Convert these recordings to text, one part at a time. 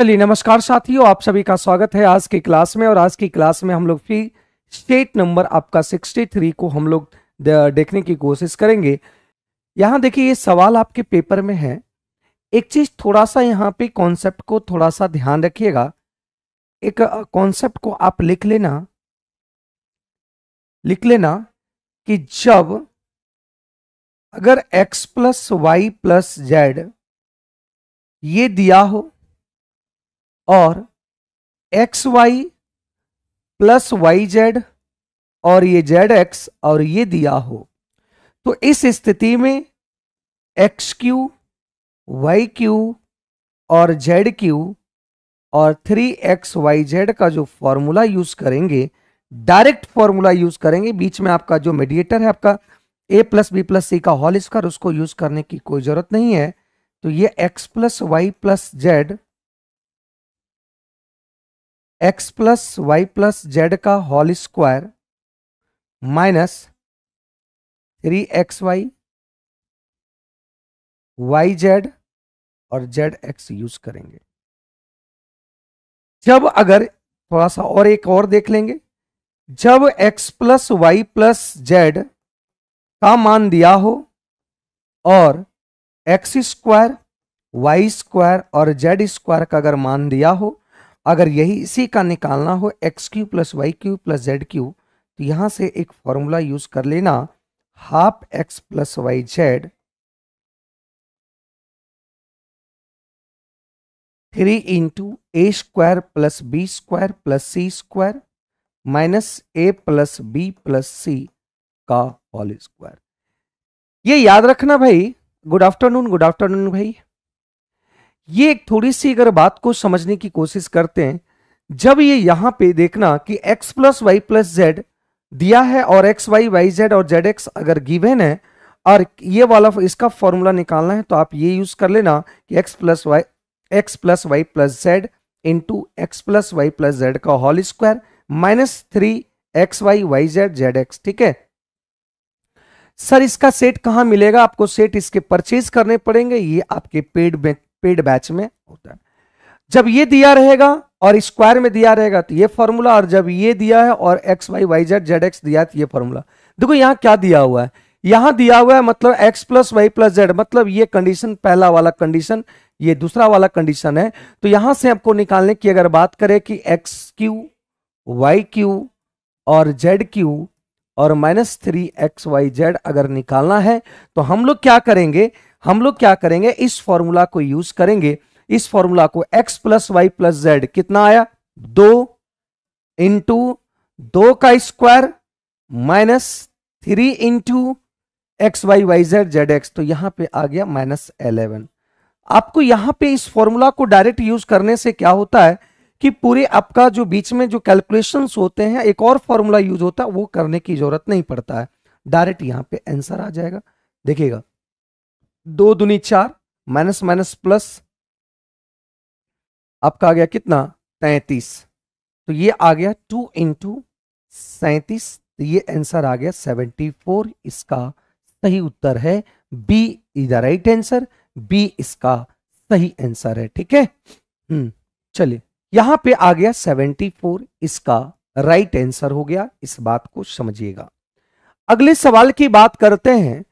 चलिए, नमस्कार साथियों, आप सभी का स्वागत है आज की क्लास में और आज की क्लास में हम लोग फिर स्टेट नंबर आपका 63 को हम लोग देखने की कोशिश करेंगे। यहाँ देखिए, ये सवाल आपके पेपर में है। एक चीज़ थोड़ा सा यहाँ पे कॉन्सेप्ट को थोड़ा सा ध्यान रखिएगा। एक कॉन्सेप्ट को आप लिख लेना। लिख लेना कि जब अगर x plus Y plus Z ये दिया हो और X Y plus Y Z और ये जेड एक्स और ये दिया हो। तो इस स्थिति में एक्स क्यू वाई क्यू और जेड क्यू और थ्री एक्स वाई जेड का जो फॉर्मूला यूज़ करेंगे डायरेक्ट फॉर्मूला यूज़ करेंगे, बीच में आपका जो मेडिएटर है आपका A plus B plus C का हॉल स्क्वायर उसको यूज़ करने की कोई ज़रूरत नहीं है। तो ये X plus Y plus Z X plus Y plus Z का whole square minus three X Y Y Z और जेड एक्स यूज़ करेंगे। जब अगर थोड़ा सा और एक और देख लेंगे, जब x plus Y plus Z का मान दिया हो और एक्स स्क्वायर वाई स्क्वायर और जेड स्क्वायर का अगर मान दिया हो अगर यही इसी का निकालना हो, X cube plus Y cube plus Z cube तो यहाँ से एक फॉर्मूला यूज़ कर लेना, half X plus Y Z three into A square plus B square plus C square minus A plus B plus C का whole square. ये याद रखना भाई। गुड आफ्टरनून गुड आफ्टरनून भाई। ये एक थोड़ी सी अगर बात को समझने की कोशिश करते हैं, जब ये यहाँ पे देखना कि x plus Y plus Z दिया है और एक्स वाई वाई जेड और जेड एक्स अगर गिवेन है, और ये वाला इसका फॉर्मूला निकालना है तो आप ये यूज़ कर लेना कि x plus Y X plus Y plus Z into X plus Y plus Z का whole square minus three X Y Y Z Z X ठीक है? सर इसका सेट कहाँ मिलेगा? आपको सेट इसके परचेज करने पड़ेंगे, ये आपके पेड में पेड बैच में होता है। जब ये दिया रहेगा और स्क्वायर में दिया रहेगा तो ये फॉर्मूला, और जब ये दिया है और X, Y Y, Z Z, X दिया तो ये फॉर्मूला। देखो यहाँ क्या दिया हुआ है। यहाँ दिया हुआ है मतलब X plus Y plus Z मतलब ये कंडीशन पहला वाला कंडीशन, ये दूसरा वाला कंडीशन है। तो यहाँ से आपको निकालने की अगर बात करें कि एक्स क्यू, वाई क्यू और जेड क्यू और minus three X, Y, Z अगर निकालना है तो हम लोग क्या करेंगे हम लोग क्या करेंगे? इस फॉर्मूला को यूज़ करेंगे। इस फॉर्मूला को x plus Y plus Z कितना आया? दो इंटू दो का square minus three into X Y Y Z Z X तो यहाँ पे आ गया माइनस एलेवन आपको यहाँ पे इस फॉर्मूला को डायरेक्ट यूज़ करने से क्या होता है कि पूरे आपका जो बीच में जो कैलकुलेशन होते हैं, एक और फॉर्मूला यूज़ होता है, वो करने की ज़रूरत नहीं पड़ता है। डायरेक्ट यहाँ पे आंसर आ जाएगा। देखिएगा। दो दुनी चार, माइनस माइनस प्लस, आपका आ गया कितना? तैतीस। तो ये आ गया टू इंटू सैतीस तो ये आंसर आ गया सेवेंटी फोर। इसका सही उत्तर है B is the right answer, B इसका सही आंसर है, ठीक है? हम्म चलिए, यहाँ पे आ गया सेवेंटी फोर, इसका राइट आंसर हो गया, इस बात को समझिएगा। अगले सवाल की बात करते हैं।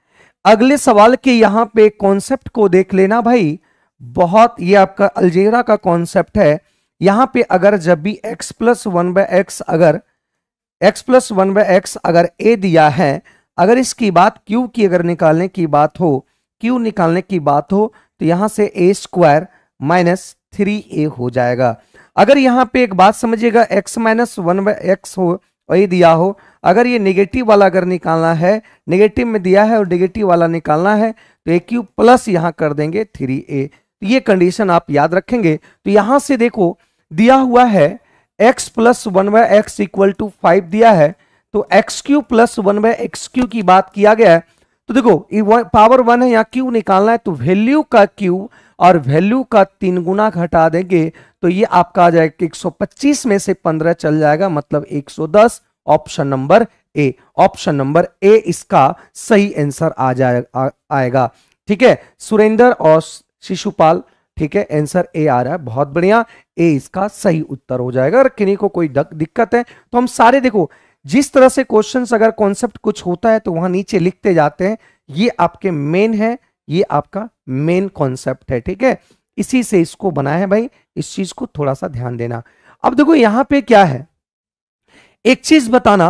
अगले सवाल के यहाँ पे कॉन्सेप्ट को देख लेना भाई। बहुत, ये आपका अलजेरा का कॉन्सेप्ट है। यहाँ पे अगर जब भी x plus one by X अगर, x plus one by X अगर a दिया है, अगर इसकी बात q की अगर निकालने की बात हो, q निकालने की बात हो तो यहाँ से A square minus three A हो जाएगा। अगर यहाँ पे एक बात समझिएगा, x minus one by X हो और ये दिया हो अगर ये नेगेटिव वाला अगर निकालना है नेगेटिव में दिया है और नेगेटिव वाला निकालना है तो ए क्यू प्लस यहाँ कर देंगे थ्री ए तो ये कंडीशन आप याद रखेंगे। तो यहाँ से देखो, दिया हुआ है, x plus one by X equal to five दिया है तो X cube plus one by X cube की बात किया गया है। तो देखो, ये पावर वन है, यहाँ क्यू निकालना है तो वैल्यू का क्यू और वैल्यू का तीन गुना घटा देंगे तो ये आपका आ जाएगा 125 में से 15 चल जाएगा मतलब 110 option number A. Option number A, इसका सही आंसर आ जाएगा आएगा। ठीक है? सुरेंद्र और शिशुपाल, ठीक है? आंसर ए आ रहा है। बहुत बढ़िया। ए, इसका सही उत्तर हो जाएगा। अगर किन्हीं को कोई दिक्कत है तो हम सारे देखो, जिस तरह से क्वेश्चन अगर कॉन्सेप्ट कुछ होता है तो वहाँ नीचे लिखते जाते हैं, ये आपके मेन है, ये आपका मेन कॉन्सेप्ट है, ठीक है? इसी से इसको बनाया है भाई। इस चीज़ को थोड़ा सा ध्यान देना। अब देखो, यहाँ पे क्या है? एक चीज़ बताना,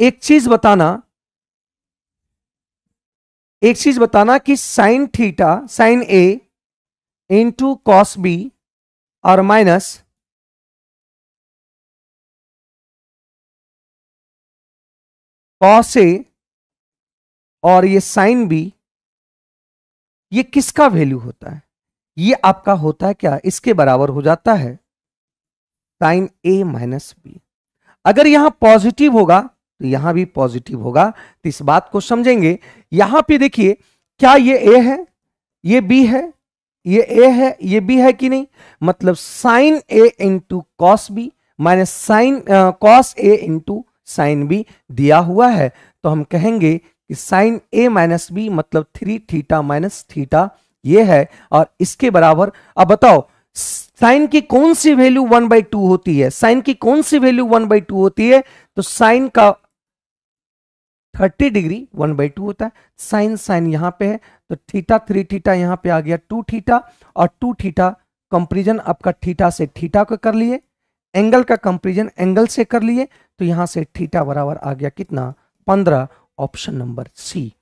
एक चीज़ बताना, एक चीज़ बताना कि sine theta sine A into cos B और माइनस कॉस ए और ये साइन बी ये किसका वैल्यू होता है? ये आपका होता है क्या? इसके बराबर हो जाता है साइन ए माइनस बी अगर यहाँ पॉजिटिव होगा तो यहाँ भी पॉजिटिव होगा। तो इस बात को समझेंगे। यहाँ पे देखिए, क्या ये ए है? ये बी है? ये ए है? ये बी है कि नहीं? मतलब sine A into cos B minus sine cos A into sine B दिया हुआ है। तो हम कहेंगे कि साइन ए माइनस बी मतलब थ्री थीटा माइनस थीटा ये है। और इसके बराबर, अब बताओ साइन की कौन सी वैल्यू वन बाई टू होती है? साइन की कौन सी वैल्यू वन बाई टू होती है? तो साइन का thirty degree one by two होता है। साइन साइन यहाँ पे है तो थीटा थ्री थीटा यहाँ पे आ गया टू थीटा, और टू थीटा कंपेरिजन आपका थीटा से थीटा को कर लिए, एंगल का कंपेरिजन एंगल से कर लिए तो यहाँ से थीटा बराबर आ गया कितना? पंद्रह, option number C,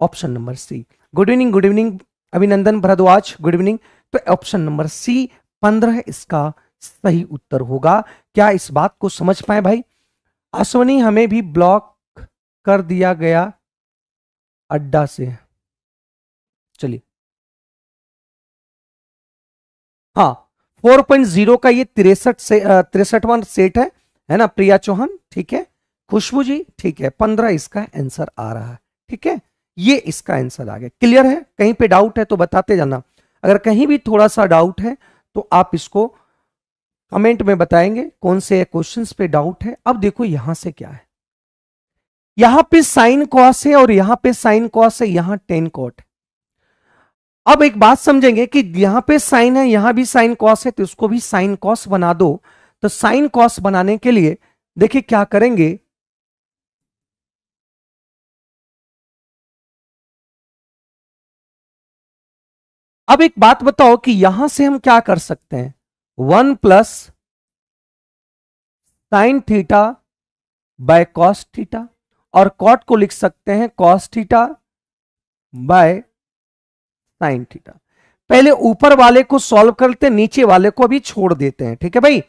option number C. Good evening good evening, Abhinandan Bhardwaj, good evening. तो ऑप्शन नंबर सी पंद्रह इसका सही उत्तर होगा। क्या इस बात को समझ पाए भाई? अश्वनी हमें भी ब्लॉक कर दिया गया अड्डा से। चलिए। हाँ 4.0 का ये तिरसठ से तिरसठवा सेट है है ना, प्रिया चौहान? ठीक है। खुशबू जी? ठीक है। पंद्रह इसका आंसर आ रहा है। ठीक है? ये इसका आंसर आ गया। क्लियर है? कहीं पे डाउट है तो बताते जाना। अगर कहीं भी थोड़ा सा डाउट है तो आप इसको कमेंट में बताएँगे कौन से क्वेश्चंस पे डाउट है। अब देखो यहाँ से क्या है। यहाँ पे साइन कॉस है और यहाँ पे साइन कॉस है, यहाँ टेन कॉट है। अब एक बात समझेंगे कि यहाँ पे साइन है, यहाँ भी साइन कॉस है तो उसको भी साइन कॉस बना दो। तो साइन कॉस बनाने के लिए देखिए क्या करेंगे। अब एक बात बताओ कि यहाँ से हम क्या कर सकते हैं? One plus sine theta by cos theta, और कॉट को लिख सकते हैं cos theta by sine theta. पहले ऊपर वाले को सॉल्व करते हैं, नीचे वाले को अभी छोड़ देते हैं, ठीक है भाई?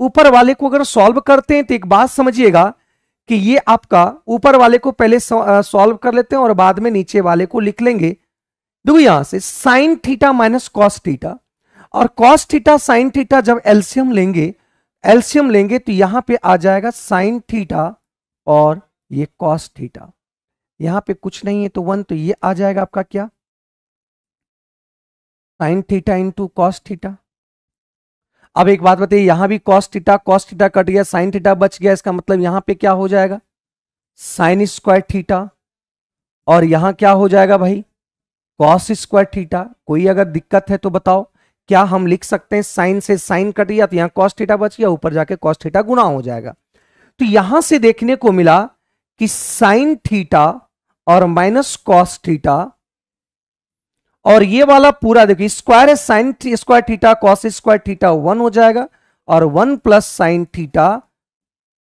ऊपर वाले को अगर सॉल्व करते हैं तो एक बात समझिएगा कि ये आपका ऊपर वाले को पहले सॉल्व कर लेते हैं और बाद में नीचे वाले को लिख लेंगे। देखो यहाँ से sine theta minus cos theta और कॉस थीटा साइन थीटा जब एल्सियम लेंगे एल्सियम लेंगे तो यहाँ पे आ जाएगा साइन थीटा और ये कॉस थीटा यहाँ पे कुछ नहीं है तो वन तो ये आ जाएगा आपका क्या? Sine theta into cos theta अब एक बात बताइए, यहाँ भी cos theta cos theta cut गया साइन थीटा बच गया, इसका मतलब यहाँ पे क्या हो जाएगा? साइन स्क्वायर थीटा और यहाँ क्या हो जाएगा भाई? कॉस स्क्वायर थीटा कोई अगर दिक्कत है तो बताओ। क्या हम लिख सकते हैं साइन से साइन कट गया तो यहाँ कॉस थीटा बच गया, ऊपर जाके कॉस थीटा गुना हो जाएगा। तो यहाँ से देखने को मिला कि साइन थीटा और माइनस कॉस थीटा और ये वाला पूरा देखिए स्क्वायर है sine square theta cos square theta one हो जाएगा, और one plus sine theta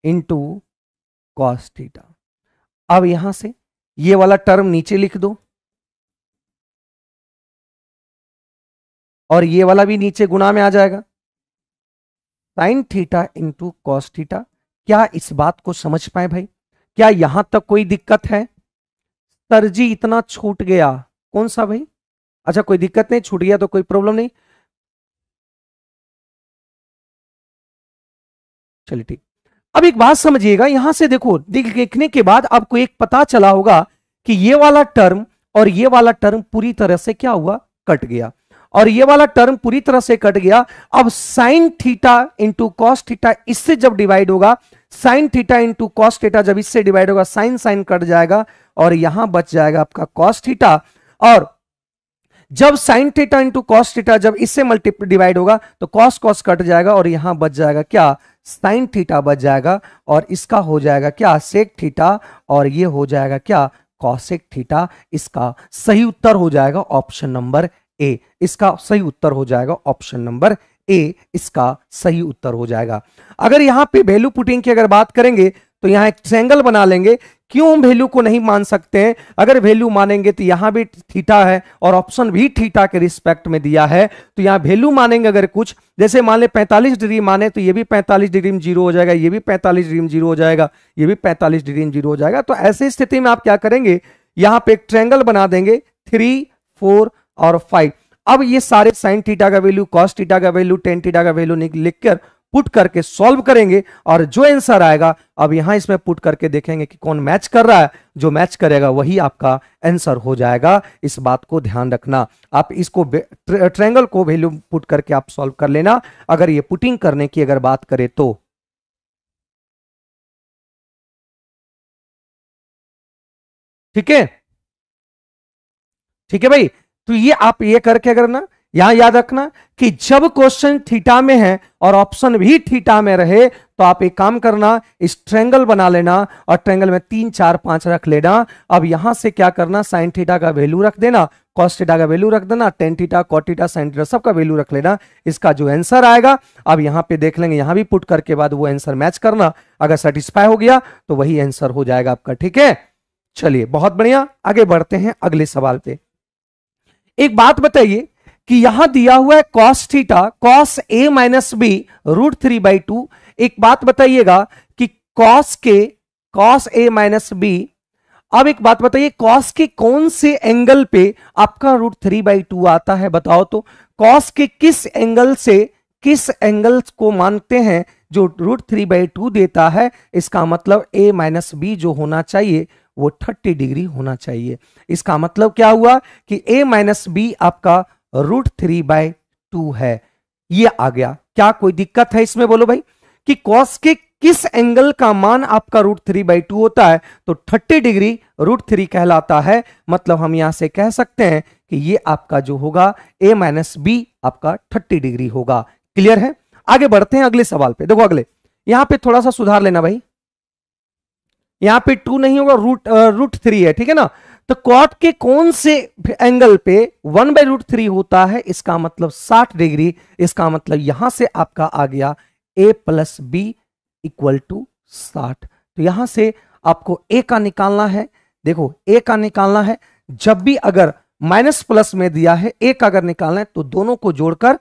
into cos theta अब यहाँ से ये वाला टर्म नीचे लिख दो। और ये वाला भी नीचे गुना में आ जाएगा। Sine theta into cos theta. क्या इस बात को समझ पाए भाई? क्या यहाँ तक कोई दिक्कत है? सर जी, इतना छूट गया। कौन सा भाई? अच्छा कोई दिक्कत नहीं, छूट गया तो कोई प्रॉब्लम नहीं। चलिए ठीक। अब एक बात समझिएगा, यहाँ से देखो देखने के बाद आपको एक पता चला होगा कि ये वाला टर्म और ये वाला टर्म पूरी तरह से क्या हुआ? कट गया। और ये वाला टर्म पूरी तरह से कट गया। अब sine theta into cos theta इससे जब डिवाइड होगा, sine theta into cos theta जब इससे डिवाइड होगा, साइन साइन कट जाएगा और यहाँ बच जाएगा आपका कॉस थीटा। और जब sine theta into cos theta जब इससे मल्टीप्लाई डिवाइड होगा तो कॉस कॉस कट जाएगा और यहाँ बच जाएगा क्या? साइन थीटा बच जाएगा और इसका हो जाएगा क्या? सेक थीटा और ये हो जाएगा क्या? Cosec theta. इसका सही उत्तर हो जाएगा ऑप्शन नंबर ए, इसका सही उत्तर हो जाएगा ऑप्शन नंबर ए, इसका सही उत्तर हो जाएगा। अगर यहाँ पे वैल्यू पुटिंग की अगर बात करेंगे तो यहाँ एक ट्रेंगल बना लेंगे। क्यों वैल्यू को नहीं मान सकते हैं? अगर वैल्यू मानेंगे तो यहाँ भी थीटा है और ऑप्शन भी थीटा के रिस्पेक्ट में दिया है। तो यहाँ वैल्यू मानेंगे अगर कुछ, जैसे मान ले 45 डिग्री माने तो ये भी 45 डिग्री में ज़ीरो हो जाएगा, ये भी 45 डिग्री में ज़ीरो हो जाएगा, ये भी 45 डिग्री में ज़ीरो हो जाएगा। तो ऐसी स्थिति में आप क्या करेंगे? यहाँ पे एक ट्रेंगल बना देंगे थ्री फोर और फाइव। अब ये सारे साइन थीटा का वैल्यू कॉस थीटा का वैल्यू टेन थीटा का वैल्यू लिखकर पुट करके सॉल्व करेंगे और जो आंसर आएगा, अब यहाँ इसमें पुट करके देखेंगे कि कौन मैच कर रहा है। जो मैच करेगा, वही आपका आंसर हो जाएगा। इस बात को ध्यान रखना। आप इसको ट्रेंगल को वैल्यू पुट करके आप सॉल्व कर लेना। अगर ये पुटिंग करने की अगर बात करें तो। ठीक है? ठीक है भाई? तो ये आप ये करके अगर ना, यहाँ याद रखना कि जब क्वेश्चन थीटा में है और ऑप्शन भी थीटा में रहे तो आप एक काम करना, इस ट्रेंगल बना लेना और ट्रेंगल में तीन, चार, पाँच रख लेना। अब यहाँ से क्या करना साइन थीटा का वैल्यू रख देना कॉस थीटा का वैल्यू रख देना tan theta cot theta sine theta सबका वैल्यू रख लेना। इसका जो आंसर आएगा, अब यहाँ पे देख लेंगे, यहाँ भी पुट करके बाद वो आंसर मैच करना। अगर सेटिस्फाई हो गया तो वही आंसर हो जाएगा आपका, ठीक है? चलिए, बहुत बढ़िया। आगे बढ़ते हैं अगले सवाल पे। एक बात बताइए कि यहाँ दिया हुआ है cos theta cos A minus B root three by two एक बात बताइएगा कि कॉस के कॉस ए माइनस बी अब एक बात बताइए कॉस के कौन से एंगल पे आपका रूट थ्री बाई टू आता है? बताओ तो कॉस के किस एंगल से, किस एंगल को मानते हैं जो रूट थ्री बाई टू देता है? इसका मतलब ए माइनस बी जो होना चाहिए वो थर्टी डिग्री होना चाहिए। इसका मतलब क्या हुआ कि ए माइनस बी आपका रूट थ्री बाय टू है। ये आ गया। क्या कोई दिक्कत है इसमें? बोलो भाई। कि कॉस के किस एंगल का मान आपका रूट थ्री बाई टू होता है? तो थर्टी डिग्री रूट थ्री कहलाता है। मतलब हम यहाँ से कह सकते हैं कि ये आपका जो होगा ए माइनस बी आपका थर्टी डिग्री होगा। क्लियर है? आगे बढ़ते हैं अगले सवाल पे। देखो अगले। यहाँ पे थोड़ा सा सुधार लेना भाई। यहाँ पे टू नहीं होगा रूट रूट थ्री है, ठीक है ना? तो कॉट के कौन से एंगल पे वन बाई रूट थ्री होता है, इसका मतलब साठ डिग्री इसका मतलब यहाँ से आपका आ गया A plus B equal to साठ। तो यहाँ से आपको ए का निकालना है, देखो ए का निकालना है, जब भी अगर माइनस प्लस में दिया है ए का अगर निकालना है तो दोनों को जोड़कर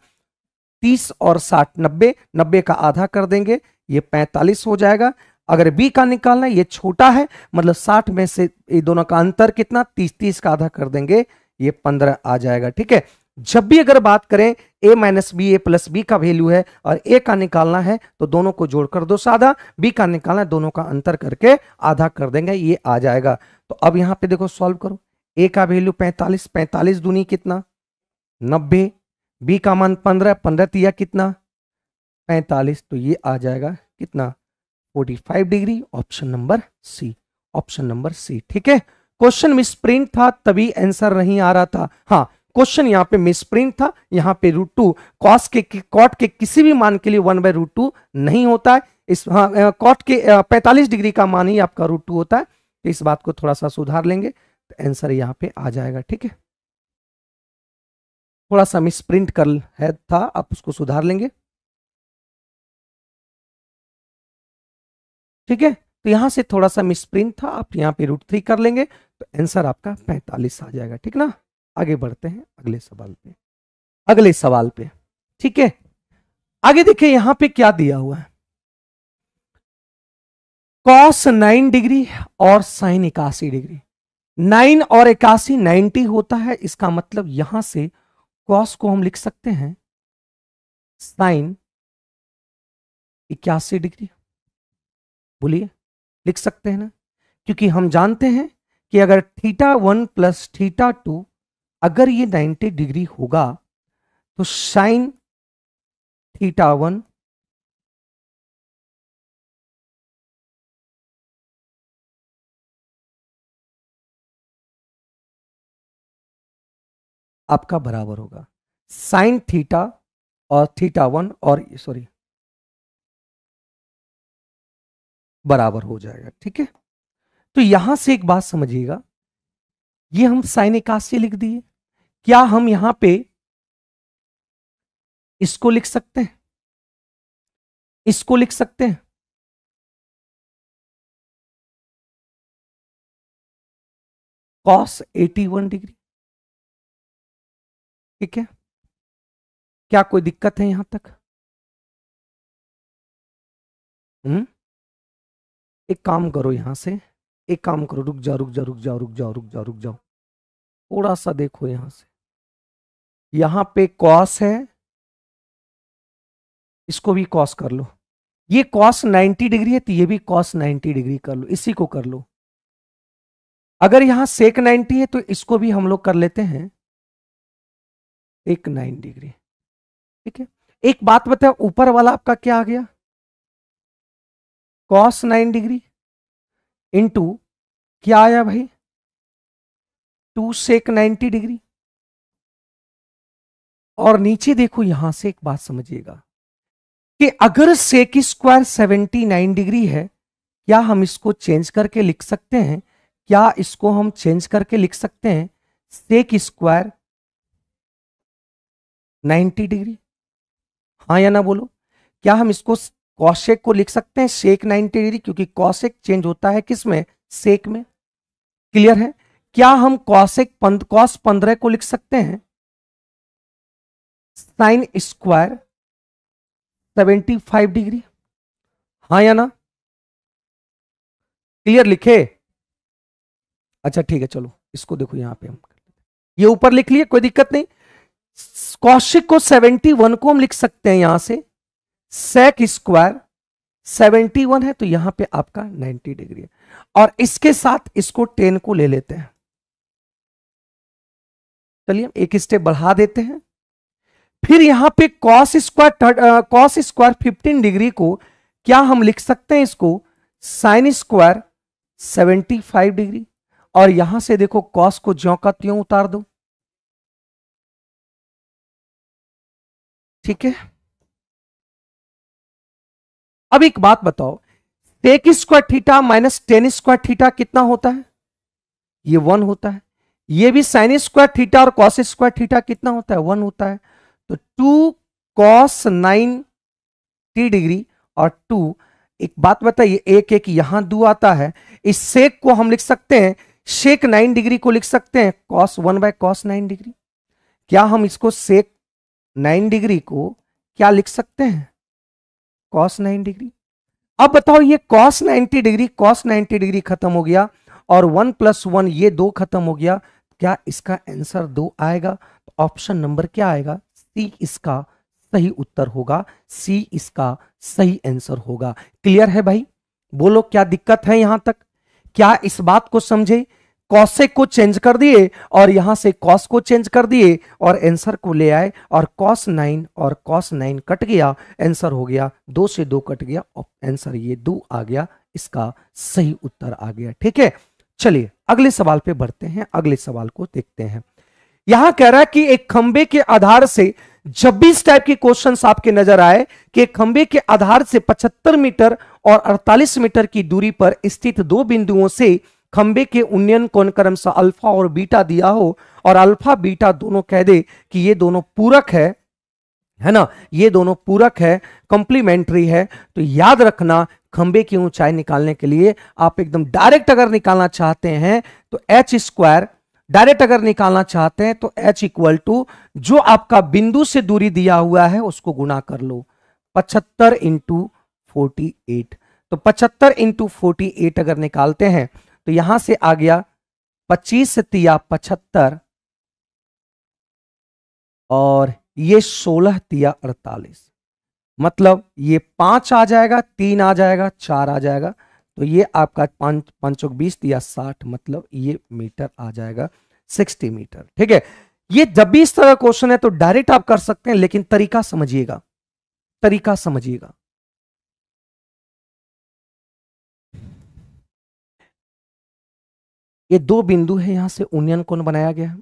तीस और साठ, नब्बे नब्बे का आधा कर देंगे, ये पैंतालीस हो जाएगा। अगर बी का निकालना ये छोटा है मतलब साठ में से ये दोनों का अंतर कितना? तीस तीस का आधा कर देंगे, ये पंद्रह आ जाएगा, ठीक है? जब भी अगर बात करें a minus B, A plus B का वैल्यू है और a का निकालना है तो दोनों को जोड़कर दो साधा b का निकालना है, दोनों का अंतर करके आधा कर देंगे, ये आ जाएगा। तो अब यहाँ पे देखो, सॉल्व करो a का वैल्यू 45 45 दूनी कितना? 90 b का मान 15 15 तिया कितना? 45 तो ये आ जाएगा कितना? 45 degree option number C option number C ठीक है? क्वेश्चन मिस प्रिंट था, तभी आंसर नहीं आ रहा था। हाँ क्वेश्चन यहाँ पे मिस प्रिंट था, यहाँ पे रूट टू कॉस के कॉट के किसी भी मान के लिए वन बाय रूट टू नहीं होता है। इस हाँ कॉट के पैंतालीस डिग्री का मान ही आपका रूट टू होता है। तो इस बात को थोड़ा सा सुधार लेंगे तो आंसर यहाँ पे आ जाएगा, ठीक है? थोड़ा सा मिस प्रिंट कर है, था, आप उसको सुधार लेंगे। ठीक है? तो यहाँ से थोड़ा सा मिसप्रिंट था, आप यहाँ पे रूट थ्री कर लेंगे तो आंसर आपका पैंतालीस आ जाएगा, ठीक ना? आगे बढ़ते हैं, अगले सवाल पे। अगले सवाल पे, ठीक है? आगे देखिए, यहाँ पे क्या दिया हुआ है? कॉस नाइन डिग्री और साइन इक्यासी डिग्री नाइन और इक्यासी नाइनटी होता है, इसका मतलब यहाँ से कॉस को हम लिख सकते हैं साइन इक्यासी डिग्री बोलिए, लिख सकते हैं ना? क्योंकि हम जानते हैं कि अगर theta one plus theta two अगर ये 90 डिग्री होगा तो साइन थीटा वन आपका बराबर होगा। साइन थीटा और थीटा वन और, सॉरी बराबर हो जाएगा, ठीक है? तो यहाँ से एक बात समझिएगा। ये हम साइन इक्यासी लिख दिए। क्या हम यहाँ पे इसको लिख सकते हैं? इसको लिख सकते हैं? Cos 81 degree. ठीक है? क्या कोई दिक्कत है यहाँ तक? हम्म? एक काम करो यहाँ से, एक काम करो, रुक जाओ रुक जाओ रुक जाओ रुक जाओ रुक जाओ रुक जाओ। थोड़ा सा देखो यहाँ से। यहाँ पे कॉस है, इसको भी कॉस कर लो। ये कॉस 90 डिग्री है तो ये भी कॉस 90 डिग्री कर लो, इसी को कर लो। अगर यहाँ सेक 90 है तो इसको भी हम लोग कर लेते हैं, एक नाइन डिग्री। ठीक है? एक बात बताओ, ऊपर वाला आपका क्या आ गया? कॉस नाइन डिग्री इंटू क्या आया भाई? Two sec ninety degree. और नीचे देखो, यहाँ से एक बात समझिएगा कि अगर sec square seventy nine degree है, क्या हम इसको चेंज करके लिख सकते हैं? क्या इसको हम चेंज करके लिख सकते हैं? Sec square 90 degree. हाँ या ना बोलो? क्या हम इसको कॉशेक को लिख सकते हैं, शेक 90 डिग्री, क्योंकि कॉशेक चेंज होता है किसमें? सेक में। क्लियर है? क्या हम कॉशेक कॉस पंद्रह को लिख सकते हैं? Sine square 75 degree. हाँ या ना? क्लियर लिखे? अच्छा ठीक है, चलो, इसको देखो यहाँ पे हम ये ऊपर लिख लिए, कोई दिक्कत नहीं। कौशिक को 71 को हम लिख सकते हैं यहाँ से। सेक स्क्वायर 71 है तो यहाँ पे आपका 90 डिग्री है। और इसके साथ इसको 10 को ले लेते हैं। चलिए एक स्टेप बढ़ा देते हैं। फिर यहाँ पे cos square cos square 15 degree को क्या हम लिख सकते हैं इसको? साइन स्क्वायर 75 डिग्री और यहाँ से देखो कॉस को ज्यो का त्यों उतार दो। ठीक है? अब एक बात बताओ sec square theta minus tan square theta कितना होता है? ये वन होता है। ये भी साइन स्क्वायर थीटा और कॉस स्क्वायर थीटा कितना होता है? वन होता है। तो two cos ninety degree और टू एक बात बताइए, एक एक यहाँ दो आता है। इस सेक को हम लिख सकते हैं शेक नाइन डिग्री को लिख सकते हैं cos one by cos nine degree क्या हम इसको सेक नाइन डिग्री को क्या लिख सकते हैं? Cos nine degree. अब बताओ ये cos ninety degree cos ninety degree खत्म हो गया और वन प्लस वन ये दो खत्म हो गया, क्या इसका आंसर दो आएगा? ऑप्शन नंबर क्या आएगा? सी इसका सही उत्तर होगा, सी इसका सही आंसर होगा। क्लियर है भाई? बोलो, क्या दिक्कत है यहाँ तक? क्या इस बात को समझे? कॉसेक को चेंज कर दिए और यहाँ से कॉस को चेंज कर दिए और आंसर को ले आए और कॉस नाइन और कॉस नाइन कट गया आंसर हो गया, दो से दो कट गया और आंसर ये दो आ गया, इसका सही उत्तर आ गया, ठीक है? चलिए, अगले सवाल पे बढ़ते हैं, अगले सवाल को देखते हैं। यहाँ कह रहा है कि एक खंबे के आधार से जब भी इस टाइप के क्वेश्चन आपके नज़र आए कि खंबे के आधार से 75 मीटर और 48 मीटर की दूरी पर स्थित दो बिंदुओं से खंबे के उन्नयन कोण क्रमशः अल्फ़ा और बीटा दिया हो, और अल्फ़ा, बीटा दोनों कह दे कि ये दोनों पूरक है है ना? ये दोनों पूरक है कंप्लीमेंट्री है। तो याद रखना, खंबे की ऊंचाई निकालने के लिए आप एकदम डायरेक्ट अगर निकालना चाहते हैं तो एच स्क्वायर डायरेक्ट अगर निकालना चाहते हैं तो एच इक्वल टू जो आपका बिंदु से दूरी दिया हुआ है, उसको गुना कर लो। पचहत्तर इंटू फोर्टी एट तो पचहत्तर इंटू फोर्टी एट अगर निकालते हैं तो यहाँ से आ गया पच्चीस तिया पचहत्तर और ये सोलह तिया अड़तालीस। मतलब ये पाँच आ जाएगा, तीन आ जाएगा, चार आ जाएगा तो ये आपका पाँच, पाँचों बीस या साठ मतलब ये मीटर आ जाएगा, सिक्सटी मीटर, ठीक है? ये जब भी इस तरह क्वेश्चन है तो डायरेक्ट आप कर सकते हैं, लेकिन तरीका समझिएगा तरीका समझिएगा। ये दो बिंदु है, यहाँ से उन्नयन कोण बनाया गया? है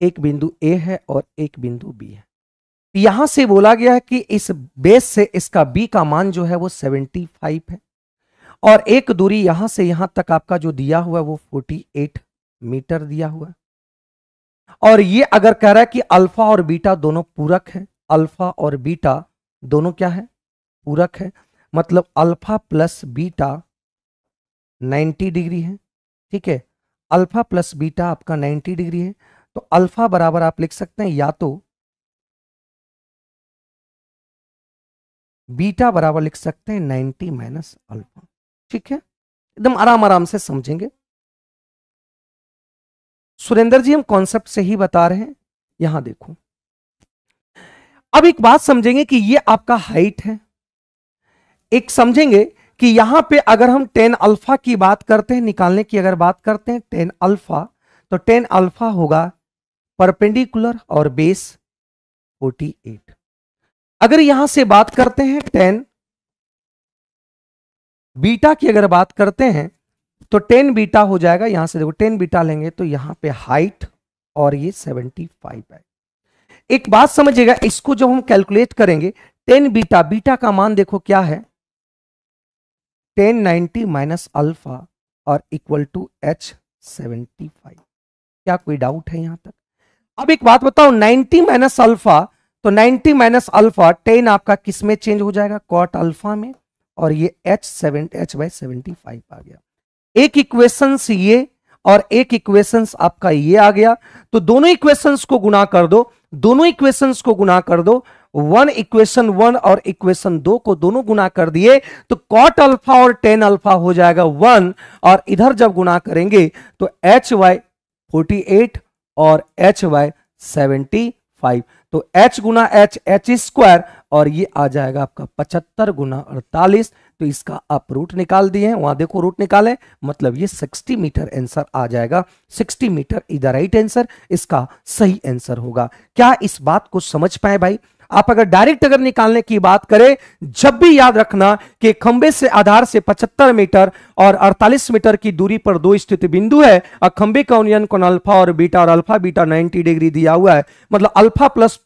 एक बिंदु ए है और एक बिंदु बी है। यहाँ से बोला गया है कि इस बेस से इसका बी का मान जो है वो 75 है और एक दूरी यहाँ से यहाँ तक आपका जो दिया हुआ वो 48 मीटर दिया हुआ और ये अगर कह रहा है कि अल्फ़ा और बीटा दोनों पूरक है अल्फ़ा और बीटा दोनों क्या है? पूरक है। मतलब अल्फ़ा प्लस बीटा 90 डिग्री है, ठीक है? अल्फ़ा प्लस बीटा आपका 90 डिग्री है तो अल्फ़ा बराबर आप लिख सकते हैं या तो बीटा बराबर लिख सकते हैं 90 माइनस अल्फ़ा, ठीक है? एकदम आराम आराम से समझेंगे। सुरेंद्र जी, हम कॉन्सेप्ट से ही बता रहे हैं, यहाँ देखो। अब एक बात समझेंगे कि ये आपका हाइट है। एक समझेंगे कि यहाँ पे अगर हम टेन अल्फ़ा की बात करते हैं, निकालने की अगर बात करते हैं टेन अल्फ़ा तो टेन अल्फ़ा होगा परपेंडिकुलर और बेस 48 अगर यहाँ से बात करते हैं टेन बीटा की अगर बात करते हैं तो टेन बीटा हो जाएगा, यहाँ से देखो टेन बीटा लेंगे तो यहाँ पे हाइट और ये सेवेंटी फाइव है। एक बात समझिएगा, इसको जब हम कैलकुलेट करेंगे टेन बीटा बीटा का मान देखो क्या है? टेन नाइनटी माइनस अल्फ़ा और equal to H seventy five. क्या कोई डाउट है यहाँ तक? अब एक बात बताओ 90 माइनस अल्फ़ा तो 90 माइनस अल्फ़ा, टेन आपका किसमें चेंज हो जाएगा? कॉट अल्फ़ा में, और ये H seven, H by seventy five आ गया। एक इक्वेशन ये और एक इक्वेशन आपका ये आ गया। तो दोनों इक्वेशंस को गुना कर दो, दोनों इक्वेशंस को गुना कर दो वन इक्वेशन वन और इक्वेशन दो को दोनों गुना कर दिए तो कॉट अल्फ़ा और टेन अल्फ़ा हो जाएगा वन, और इधर जब गुना करेंगे तो एच वाई फोर्टी एट और एच वाई सेवेंटी फाइव तो h गुना एच एच स्क्वायर और ये आ जाएगा आपका पचहत्तर गुना अड़तालीस तो इसका आप रूट निकाल दिए, वहाँ देखो रूट निकाले मतलब ये 60 मीटर आंसर आ जाएगा 60 मीटर इधर राइट आंसर इसका सही आंसर होगा। क्या इस बात को समझ पाए भाई? आप अगर डायरेक्ट अगर निकालने की बात करें, जब भी याद रखना कि खंबे से आधार से 75 मीटर और 48 मीटर की दूरी पर दो स्थित बिंदु है, और खंबे का उन्नयन कोण अल्फ़ा और बीटा और अल्फ़ा बीटा 90 डिग्री दिया हुआ है। मतलब अल्फ़ा प्लस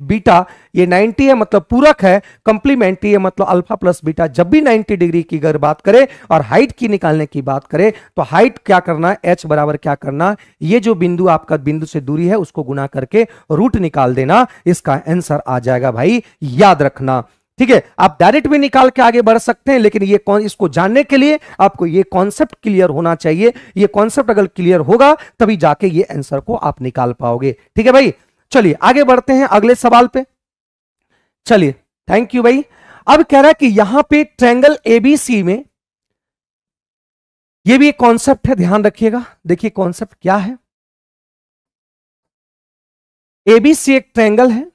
बीटा, ये 90 है मतलब पूरक है कंप्लीमेंट्री है मतलब अल्फ़ा प्लस बीटा जब भी 90 डिग्री की अगर बात करें और हाइट की निकालने की बात करें तो हाइट क्या करना है? एच बराबर क्या करना ये जो बिंदु आपका बिंदु से दूरी है, उसको गुना करके रूट निकाल देना। इसका आंसर आ जाएगा भाई, याद रखना। ठीक है, आप डायरेक्ट भी निकाल के आगे बढ़ सकते हैं, लेकिन ये कौन, इसको जानने के लिए आपको ये कॉन्सेप्ट क्लियर होना चाहिए। ये कॉन्सेप्ट अगर क्लियर होगा, तभी जाके ये आंसर को आप निकाल पाओगे। ठीक है भाई? चलिए, आगे बढ़ते हैं अगले सवाल पे। चलिए थैंक यू भाई। अब कह रहा है कि यहाँ पे ट्रैंगल एबीसी में ये भी एक कॉन्सेप्ट है, ध्यान रखिएगा। देखिए कॉन्सेप्ट क्या है। एबीसी एक ट्रैंगल है।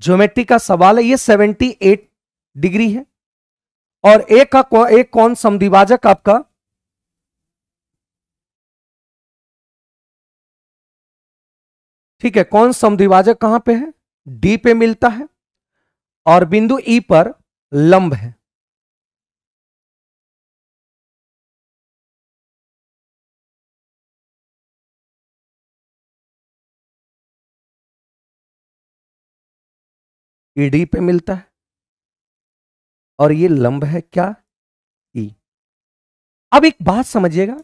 ज्योमेट्री का सवाल है, ये 78 डिग्री है। और एक का एक कौन, समद्विभाजक आपका ठीक है, कौन समद्विभाजक कहाँ पे है? डी पे मिलता है और बिंदु ई e पर लंब है। ई डी पे मिलता है और ये लंब है क्या? ई e। अब एक बात समझिएगा,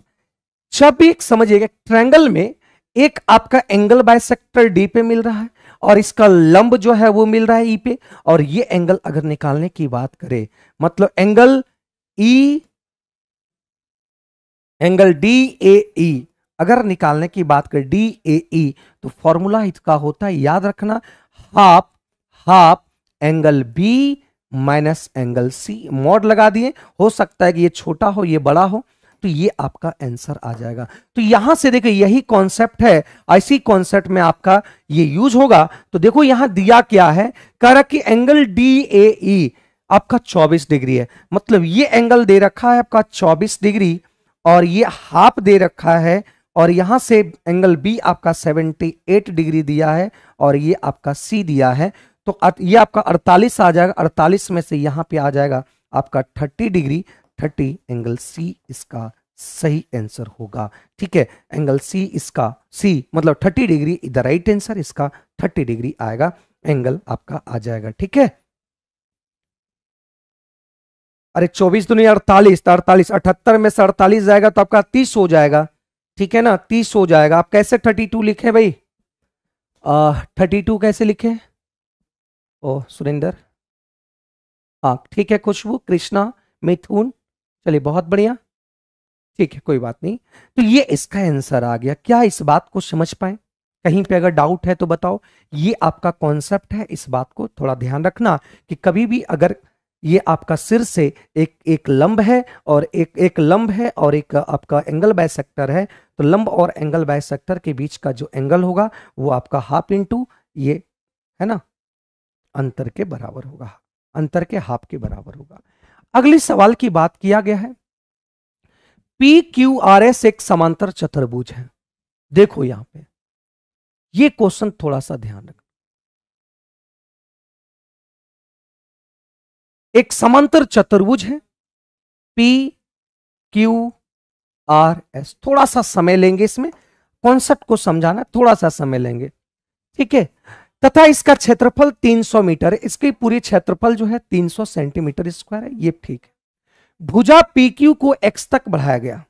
जब भी एक समझिएगा ट्रैंगल में एक आपका एंगल बायसेक्टर डी पे मिल रहा है और इसका लंब जो है वो मिल रहा है ई पे। और ये एंगल अगर निकालने की बात करें मतलब angle E angle D A E अगर निकालने की बात करें डी ए ई तो फॉर्मूला इसका होता है, याद रखना half half angle B minus angle C mod लगा दिए, हो सकता है कि ये छोटा हो, ये बड़ा हो तो ये आपका आंसर आ जाएगा। तो यहाँ से देखिए, यही कॉन्सेप्ट है। ऐसी कॉन्सेप्ट में आपका ये यूज़ होगा। तो देखो यहाँ दिया क्या है? कह रहा कि एंगल डी ए ई आपका 24 डिग्री है। मतलब ये एंगल दे रखा है आपका 24 डिग्री और ये हाफ़ दे रखा है और यहाँ से एंगल बी आपका 78 डिग्री दिया है और ये आपका सी दिया है। तो ये आपका 48 आ जाएगा। 48 में से यहाँ पे आ जाएगा आपका 30 डिग्री। थर्टी एंगल सी इसका सही आंसर होगा। ठीक है? एंगल सी इसका सी मतलब 30 डिग्री द राइट आंसर इसका 30 डिग्री आएगा। एंगल आपका आ जाएगा। ठीक है? अरे चौबीस दुनिया अड़तालीस तो अड़तालीस, अठहत्तर में से अड़तालीस जाएगा तो आपका तीस हो जाएगा। ठीक है ना? तीस हो जाएगा। आप कैसे थर्टी टू लिखे भाई? थर्टी टू कैसे लिखे? ओ, सुरेंद्र? हाँ ठीक है, खुशबू, कृष्णा, मिथुन चलिए, बहुत बढ़िया। ठीक है, कोई बात नहीं। तो ये इसका आंसर आ गया। क्या इस बात को समझ पाए? कहीं पे अगर डाउट है तो बताओ। ये आपका कॉन्सेप्ट है, इस बात को थोड़ा ध्यान रखना कि कभी भी अगर ये आपका सिर से एक एक लंब है और एक एक लंब है और एक आपका एंगल बाय सेक्टर है तो लंब और एंगल बाय सेक्टर के बीच का जो एंगल होगा, वो आपका हाफ़ इंटू ये, है ना? अंतर के बराबर होगा। अंतर के हाफ़ के बराबर होगा। अगले सवाल की बात किया गया है। पी क्यू आर एस एक समांतर चतुर्भुज है। देखो यहाँ पे। ये क्वेश्चन थोड़ा सा ध्यान रखना एक समांतर चतुर्भुज है। पी क्यू आर एस थोड़ा सा समय लेंगे इसमें। कॉन्सेप्ट को समझाना, थोड़ा सा समय लेंगे। ठीक है? तथा इसका क्षेत्रफल 300 मीटर इसकी पूरी क्षेत्रफल जो है 300 सेंटीमीटर स्क्वायर है। ये ठीक है। भुजा क्यू को एक्स तक बढ़ाया गया।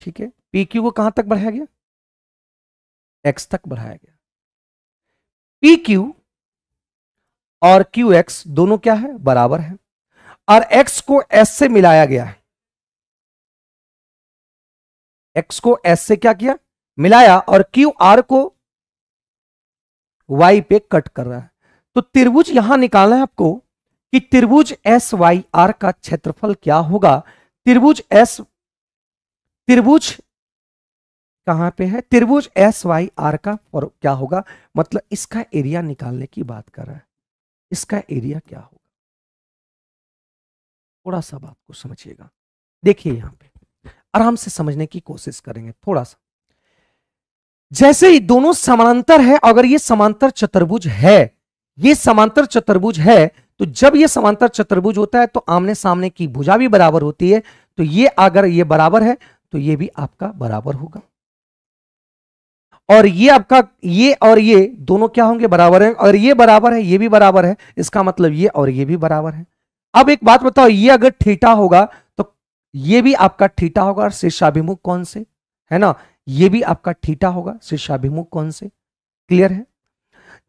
ठीक है? क्यू को कहाँ तक बढ़ाया गया? एक्स तक बढ़ाया गया। क्यू और एक्स दोनों क्या है? बराबर है। और एक्स को एस से मिलाया गया है। एक्स को एस से क्या किया? मिलाया और क्यू आर को वाई पे कट कर रहा है। तो त्रिभुज यहाँ निकालना है आपको कि त्रिभुज एस वाई आर का क्षेत्रफल क्या होगा? त्रिभुज एस त्रिभुज कहाँ पे है? त्रिभुज एस वाई आर का और क्या होगा? मतलब इसका एरिया निकालने की बात कर रहा है। इसका एरिया क्या होगा? थोड़ा सा बात को समझिएगा। देखिए यहाँ पे। आराम से समझने की कोशिश करेंगे, थोड़ा सा। जैसे ही दोनों समांतर है, अगर ये समांतर चतुर्भुज है, ये समांतर चतुर्भुज है तो जब ये समांतर चतुर्भुज होता है तो आमने सामने की भुजा भी बराबर होती है। तो ये अगर ये बराबर है तो ये भी आपका बराबर होगा। और ये आपका, ये और ये दोनों क्या होंगे? बराबर है। और ये बराबर है, ये भी बराबर है। इसका मतलब ये और ये भी बराबर है। अब एक बात बताओ, ये अगर ठीठा होगा तो ये भी आपका ठीठा होगा। और शीर्षाभिमुख कौन से? है ना? ये भी आपका ठीठा होगा। शीर्षाभिमुख कौन से? क्लियर है?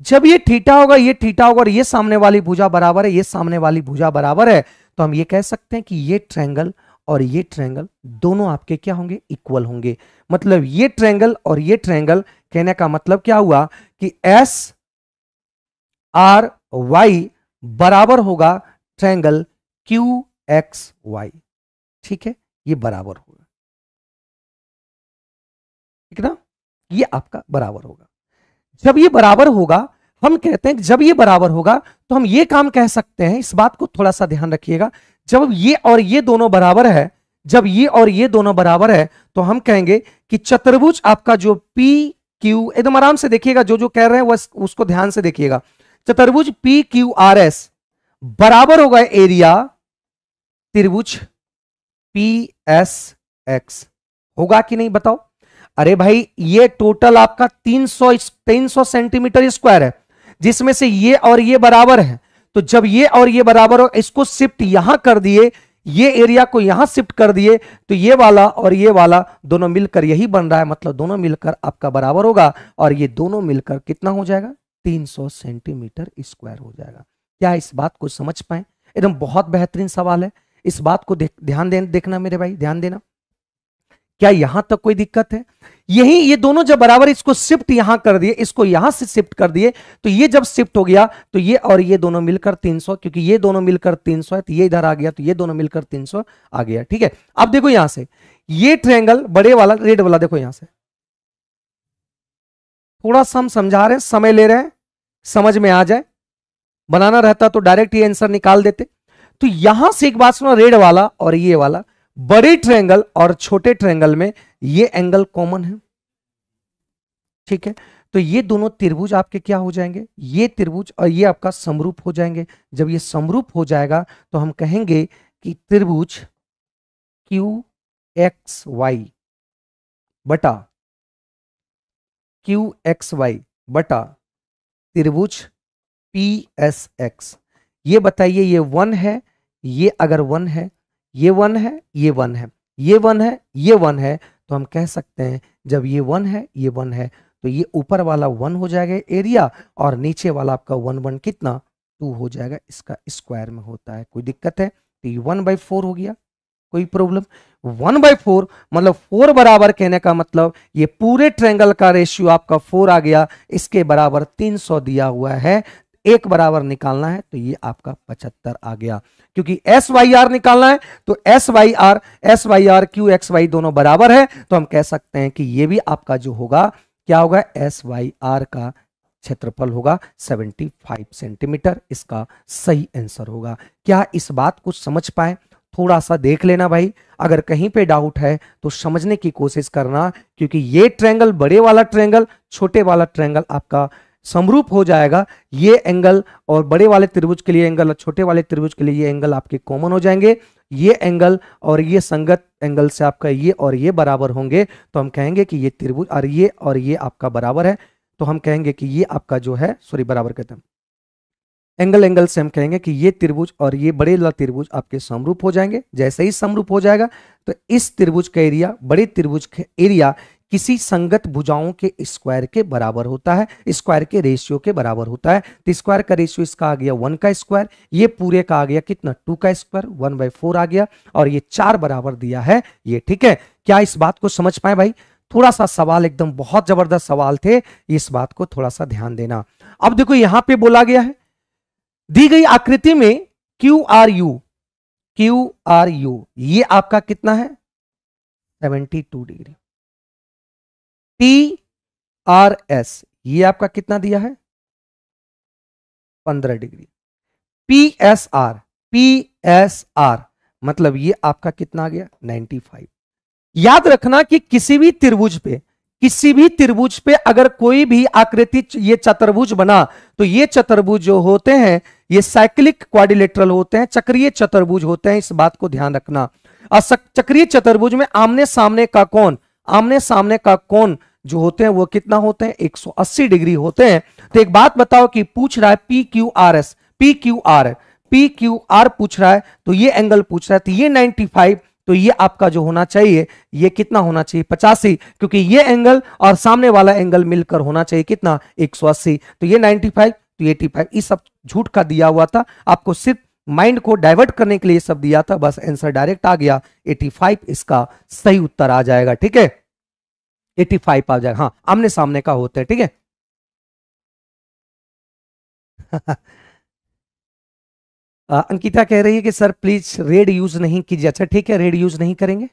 जब ये ठीठा होगा, ये ठीठा होगा और ये सामने वाली भुजा बराबर है, ये सामने वाली भुजा बराबर है तो हम ये कह सकते हैं कि ये ट्रैंगल और ये ट्रैंगल दोनों आपके क्या होंगे? इक्वल होंगे। मतलब ये ट्रायंगल और ये ट्रैंगल कहने का मतलब क्या हुआ कि एस आर वाई बराबर होगा ट्रैंगल क्यू एक्स वाई ठीक है? ये बराबर होगा। ठीक ना? ये आपका बराबर होगा। जब ये बराबर होगा, हम कहते हैं जब ये बराबर होगा तो हम ये काम कह सकते हैं, इस बात को थोड़ा सा ध्यान रखिएगा। जब ये और ये दोनों बराबर है, जब ये और ये दोनों बराबर है तो हम कहेंगे कि चतुर्भुज आपका जो पी क्यू एकदम आराम से देखिएगा, जो जो कह रहे हैं वह उसको ध्यान से देखिएगा। चतुर्भुज पी क्यू आर एस बराबर होगा एरिया त्रिभुज पी एस एक्स होगा कि नहीं बताओ? अरे भाई, ये टोटल आपका 300 300 सेंटीमीटर स्क्वायर है, जिसमें से ये और ये बराबर है। तो जब ये और ये बराबर हो, इसको शिफ्ट यहाँ कर दिए, ये एरिया को यहाँ शिफ्ट कर दिए तो ये वाला और ये वाला दोनों मिलकर यही बन रहा है। मतलब दोनों मिलकर आपका बराबर होगा और ये दोनों मिलकर कितना हो जाएगा? 300 सेंटीमीटर स्क्वायर हो जाएगा। क्या इस बात को समझ पाए? एकदम बहुत बेहतरीन सवाल है। इस बात को ध्यान देखना मेरे भाई, ध्यान देना। क्या यहाँ तक कोई दिक्कत है? यही, ये दोनों जब बराबर इसको शिफ्ट यहाँ कर दिए, इसको यहाँ से शिफ्ट कर दिए तो ये जब शिफ्ट हो गया तो ये और ये दोनों मिलकर 300 क्योंकि ये दोनों मिलकर 300 है तो ये इधर आ गया तो ये दोनों मिलकर 300 आ गया, ठीक है? अब देखो यहाँ से, ये ट्रेंगल बड़े वाला रेड वाला देखो यहाँ से। थोड़ा सा हम समझा रहे हैं, समय ले रहे हैं, समझ में आ जाए। बनाना रहता तो डायरेक्ट ये आंसर निकाल देते। तो यहाँ से एक बात सुनो रेड वाला और ये वाला बड़े ट्रायंगल और छोटे ट्रायंगल में ये एंगल कॉमन है। ठीक है? तो ये दोनों त्रिभुज आपके क्या हो जाएँगे? ये त्रिभुज और ये आपका समरूप हो जाएँगे। जब ये समरूप हो जाएगा तो हम कहेंगे कि त्रिभुज क्यू एक्स वाई बटा क्यू एक्स वाई बटा त्रिभुज पी एस एक्स ये बताइए, ये वन है? ये अगर वन है ये वन है, ये वन है, ये वन है, ये वन है तो हम कह सकते हैं जब ये वन है, ये वन है तो ये ऊपर वाला वन हो जाएगा एरिया और नीचे वाला आपका वन वन कितना? टू हो जाएगा, इसका स्क्वायर में होता है, कोई दिक्कत है? तो ये वन बाई फोर हो गया, कोई प्रॉब्लम? वन बाई फोर मतलब फोर बराबर कहने का मतलब ये पूरे ट्रेंगल का रेशियो आपका फोर आ गया, इसके बराबर तीन सौ दिया हुआ है एक बराबर निकालना है तो ये आपका पचहत्तर आ गया। क्योंकि एस वाई आर निकालना है तो S Y R S Y R Q X Y दोनों बराबर है तो हम कह सकते हैं कि ये भी आपका जो होगा, क्या होगा? एस वाई आर का क्षेत्रफल होगा 75 सेंटीमीटर, इसका सही आंसर होगा। क्या इस बात को समझ पाए? थोड़ा सा देख लेना भाई। अगर कहीं पे डाउट है तो समझने की कोशिश करना, क्योंकि ये ट्रेंगल बड़े वाला ट्रेंगल छोटे वाला ट्रेंगल आपका समरूप हो जाएगा। ये एंगल और बड़े वाले त्रिभुज के लिए एंगल और छोटे वाले त्रिभुज के लिए ये एंगल आपके कॉमन हो जाएँगे। ये एंगल और ये संगत एंगल से आपका ये और ये बराबर होंगे। तो हम कहेंगे कि ये त्रिभुज और ये और ये आपका बराबर है। तो हम कहेंगे कि ये आपका जो है सॉरी बराबर कहते हैं। एंगल एंगल से हम कहेंगे कि ये त्रिभुज और ये बड़े वाला त्रिभुज आपके समरूप हो जाएँगे। जैसे ही समरूप हो जाएगा तो इस त्रिभुज का एरिया बड़े त्रिभुज का एरिया किसी संगत भुजाओं के स्क्वायर के बराबर होता है, स्क्वायर के रेशियो के बराबर होता है। तो स्क्वायर का रेशियो इसका आ गया वन का स्क्वायर, ये पूरे का आ गया कितना? टू का स्क्वायर, वन बाई फोर आ गया और ये चार बराबर दिया है, ये ठीक है। क्या इस बात को समझ पाए भाई? थोड़ा सा सवाल एकदम बहुत ज़बरदस्त सवाल थे, इस बात को थोड़ा सा ध्यान देना। अब देखो यहाँ पे बोला गया है, दी गई आकृति में Q R U Q R U ये आपका कितना है? 72 डिग्री। टी आर एस ये आपका कितना दिया है? 15 degree. P S R P S R मतलब ये आपका कितना आ गया? 95 याद रखना कि किसी भी त्रिभुज पे, किसी भी त्रिभुज पे अगर कोई भी आकृति ये चतुर्भुज बना तो ये चतुर्भुज जो होते हैं, ये साइक्लिक क्वाड्रिलेटरल होते हैं, चक्रीय चतुर्भुज होते हैं, इस बात को ध्यान रखना। और चक्रीय चतुर्भुज में आमने सामने का कौन? आमने सामने का कौन जो होते हैं वो कितना होते हैं? 180 डिग्री होते हैं। तो एक बात बताओ कि पूछ रहा है P Q R S. P Q R P Q R पूछ रहा है तो ये एंगल पूछ रहा है तो ये 95 तो ये आपका जो होना चाहिए, ये कितना होना चाहिए? पचासी, क्योंकि ये एंगल और सामने वाला एंगल मिलकर होना चाहिए कितना? 180 तो ये 95 तो 85 ये सब झूठ का दिया हुआ था। आपको सिर्फ़ माइंड को डाइवर्ट करने के लिए सब दिया था, बस आंसर डायरेक्ट आ गया 85 इसका सही उत्तर आ जाएगा, ठीक है? 85 आ जाएगा हाँ आमने सामने का होता है, ठीक है? अंकिता कह रही है कि, सर प्लीज़ रेड यूज़ नहीं कीजिए। अच्छा ठीक है रेड यूज़ नहीं करेंगे?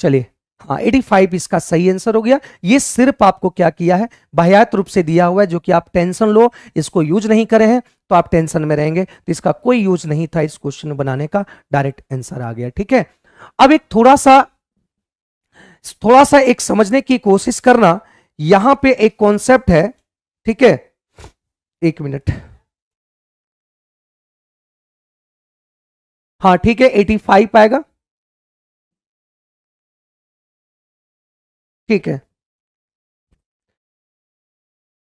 चलिए। हाँ 85 इसका सही आंसर हो गया। ये सिर्फ़ आपको क्या किया है? बाह्यात रूप से दिया हुआ है जो कि आप टेंशन लो, इसको यूज़ नहीं करे हैं तो आप टेंशन में रहेंगे। तो इसका कोई यूज़ नहीं था इस क्वेश्चन बनाने का। डायरेक्ट आंसर आ गया, ठीक है? अब एक थोड़ा सा थोड़ा सा एक समझने की कोशिश करना। यहाँ पे एक कॉन्सेप्ट है, ठीक है? एक मिनट हाँ ठीक है 85 आएगा। ठीक है।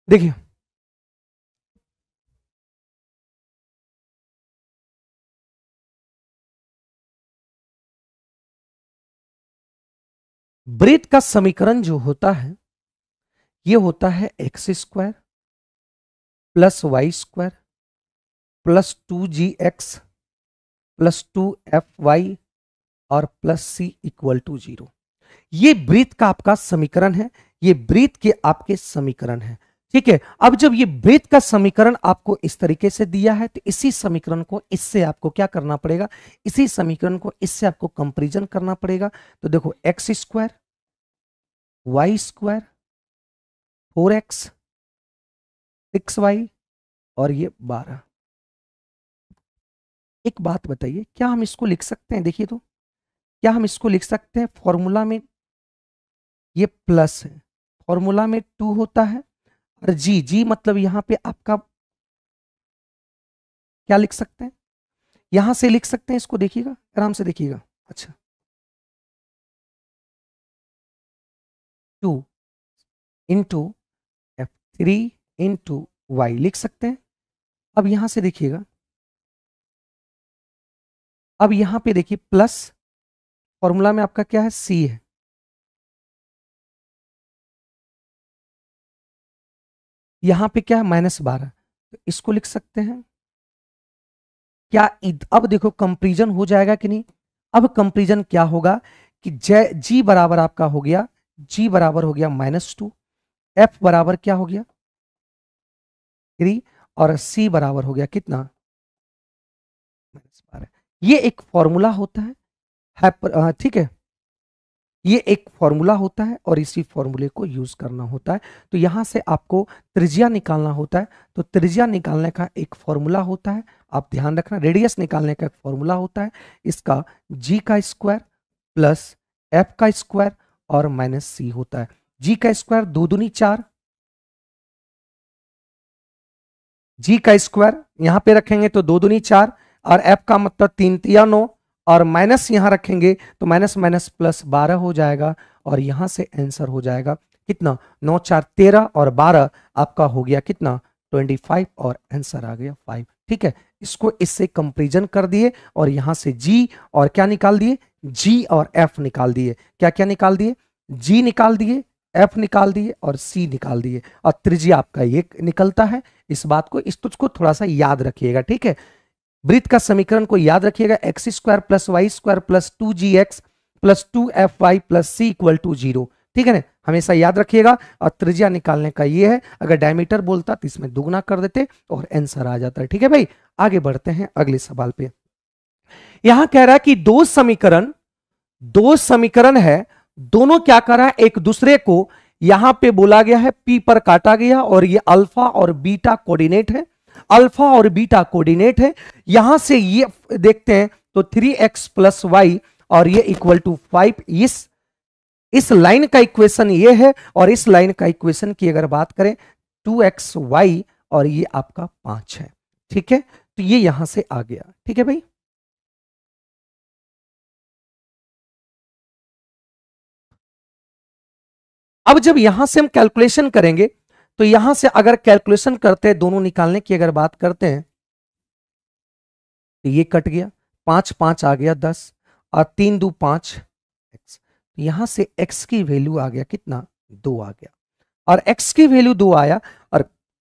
देखिए। ब्रेथ का समीकरण जो होता है, ये होता है X square plus Y square plus two G X plus two F Y और plus C equal to zero. ये ब्रीथ का आपका समीकरण है, ये ब्रीथ के आपके समीकरण है। ठीक है, अब जब ये ब्रीथ का समीकरण आपको इस तरीके से दिया है तो इसी समीकरण को इससे आपको क्या करना पड़ेगा? इसी समीकरण को इससे आपको कंपेरिजन करना पड़ेगा। तो देखो X square Y square four X six Y और ये बारह। एक बात बताइए, क्या हम इसको लिख सकते हैं? देखिए तो। क्या हम इसको लिख सकते हैं? फॉर्मूला में ये प्लस है। फॉर्मूला में टू होता है और जी जी मतलब यहाँ पे आपका क्या लिख सकते हैं? यहाँ से लिख सकते हैं इसको, देखिएगा, आराम से देखिएगा। अच्छा। Two into F three into Y लिख सकते हैं। अब यहाँ से देखिएगा। अब यहाँ पे देखिए, प्लस फॉर्मूला में आपका क्या है? सी है। यहाँ पे क्या है? माइनस बारह। तो इसको लिख सकते हैं। क्या अब देखो, कंपेरिजन हो जाएगा कि नहीं? अब कंपेरिजन क्या होगा कि जय जी बराबर आपका हो गया। जी बराबर हो गया माइनस टू। एफ़ बराबर क्या हो गया? थ्री। और सी बराबर हो गया कितना? माइनस बारह। ये एक फॉर्मूला होता है। ठीक है? ये एक फॉर्मूला होता है और इसी फॉर्मूले को यूज़ करना होता है। तो यहाँ से आपको त्रिज्या निकालना होता है। तो त्रिज्या निकालने का एक फॉर्मूला होता है। आप ध्यान रखना रेडियस निकालने का एक फॉर्मूला होता है। इसका जी का स्क्वायर प्लस एफ़ का स्क्वायर और माइनस सी होता है। जी का स्क्वायर दो दुनी चार। जी का स्क्वायर यहाँ पे रखेंगे तो दो दुनी चार। और एफ़ का मतलब तीन तिया नौ। और माइनस यहाँ रखेंगे तो माइनस माइनस प्लस बारह हो जाएगा और यहाँ से आंसर हो जाएगा कितना? नौ, चार, तेरह और बारह आपका हो गया कितना? ट्वेंटी फाइव और आंसर आ गया फाइव ठीक है? इसको इससे कंपेरिजन कर दिए और यहाँ से जी और क्या निकाल दिए? जी और एफ़ निकाल दिए। क्या क्या निकाल दिए? जी निकाल दिए एफ़ निकाल दिए और सी निकाल दिए। और त्रिज्या आपका ये निकलता है। इस बात को, इस तुझको थोड़ा सा याद रखिएगा, ठीक है? वृत्त का समीकरण को याद रखिएगा X square plus Y square plus two G X plus two F Y plus C equal to zero ठीक है ना? हमेशा याद रखिएगा, और त्रिज्या निकालने का ये है, अगर डायमीटर बोलता तो इसमें दुगना कर देते और आंसर आ जाता है। ठीक है भाई? आगे बढ़ते हैं अगले सवाल पे। यहाँ कह रहा है कि दो समीकरण दो समीकरण है, दोनों क्या कर रहा है? एक दूसरे को यहाँ पे बोला गया है पी पर काटा गया और ये अल्फ़ा और बीटा कोऑर्डिनेट है। अल्फ़ा और बीटा कोऑर्डिनेट है। यहाँ से ये देखते हैं तो थ्री एक्स प्लस वाई और ये इक्वल टू फाइव। इस इस लाइन का इक्वेशन ये है और इस लाइन का इक्वेशन की अगर बात करें, टू एक्स वाई और ये आपका पाँच है। ठीक है? तो ये यहाँ से आ गया। ठीक है भाई? अब जब यहाँ से हम कैलकुलेशन करेंगे तो यहाँ से अगर कैलकुलेशन करते हैं दोनों निकालने की अगर बात करते हैं तो ये कट गया, पाँच पाँच आ गया दस, और तीन दो पाँच एक्स तो यहाँ से एक्स की वैल्यू आ गया कितना? दो आ गया। और एक्स की वैल्यू दो आया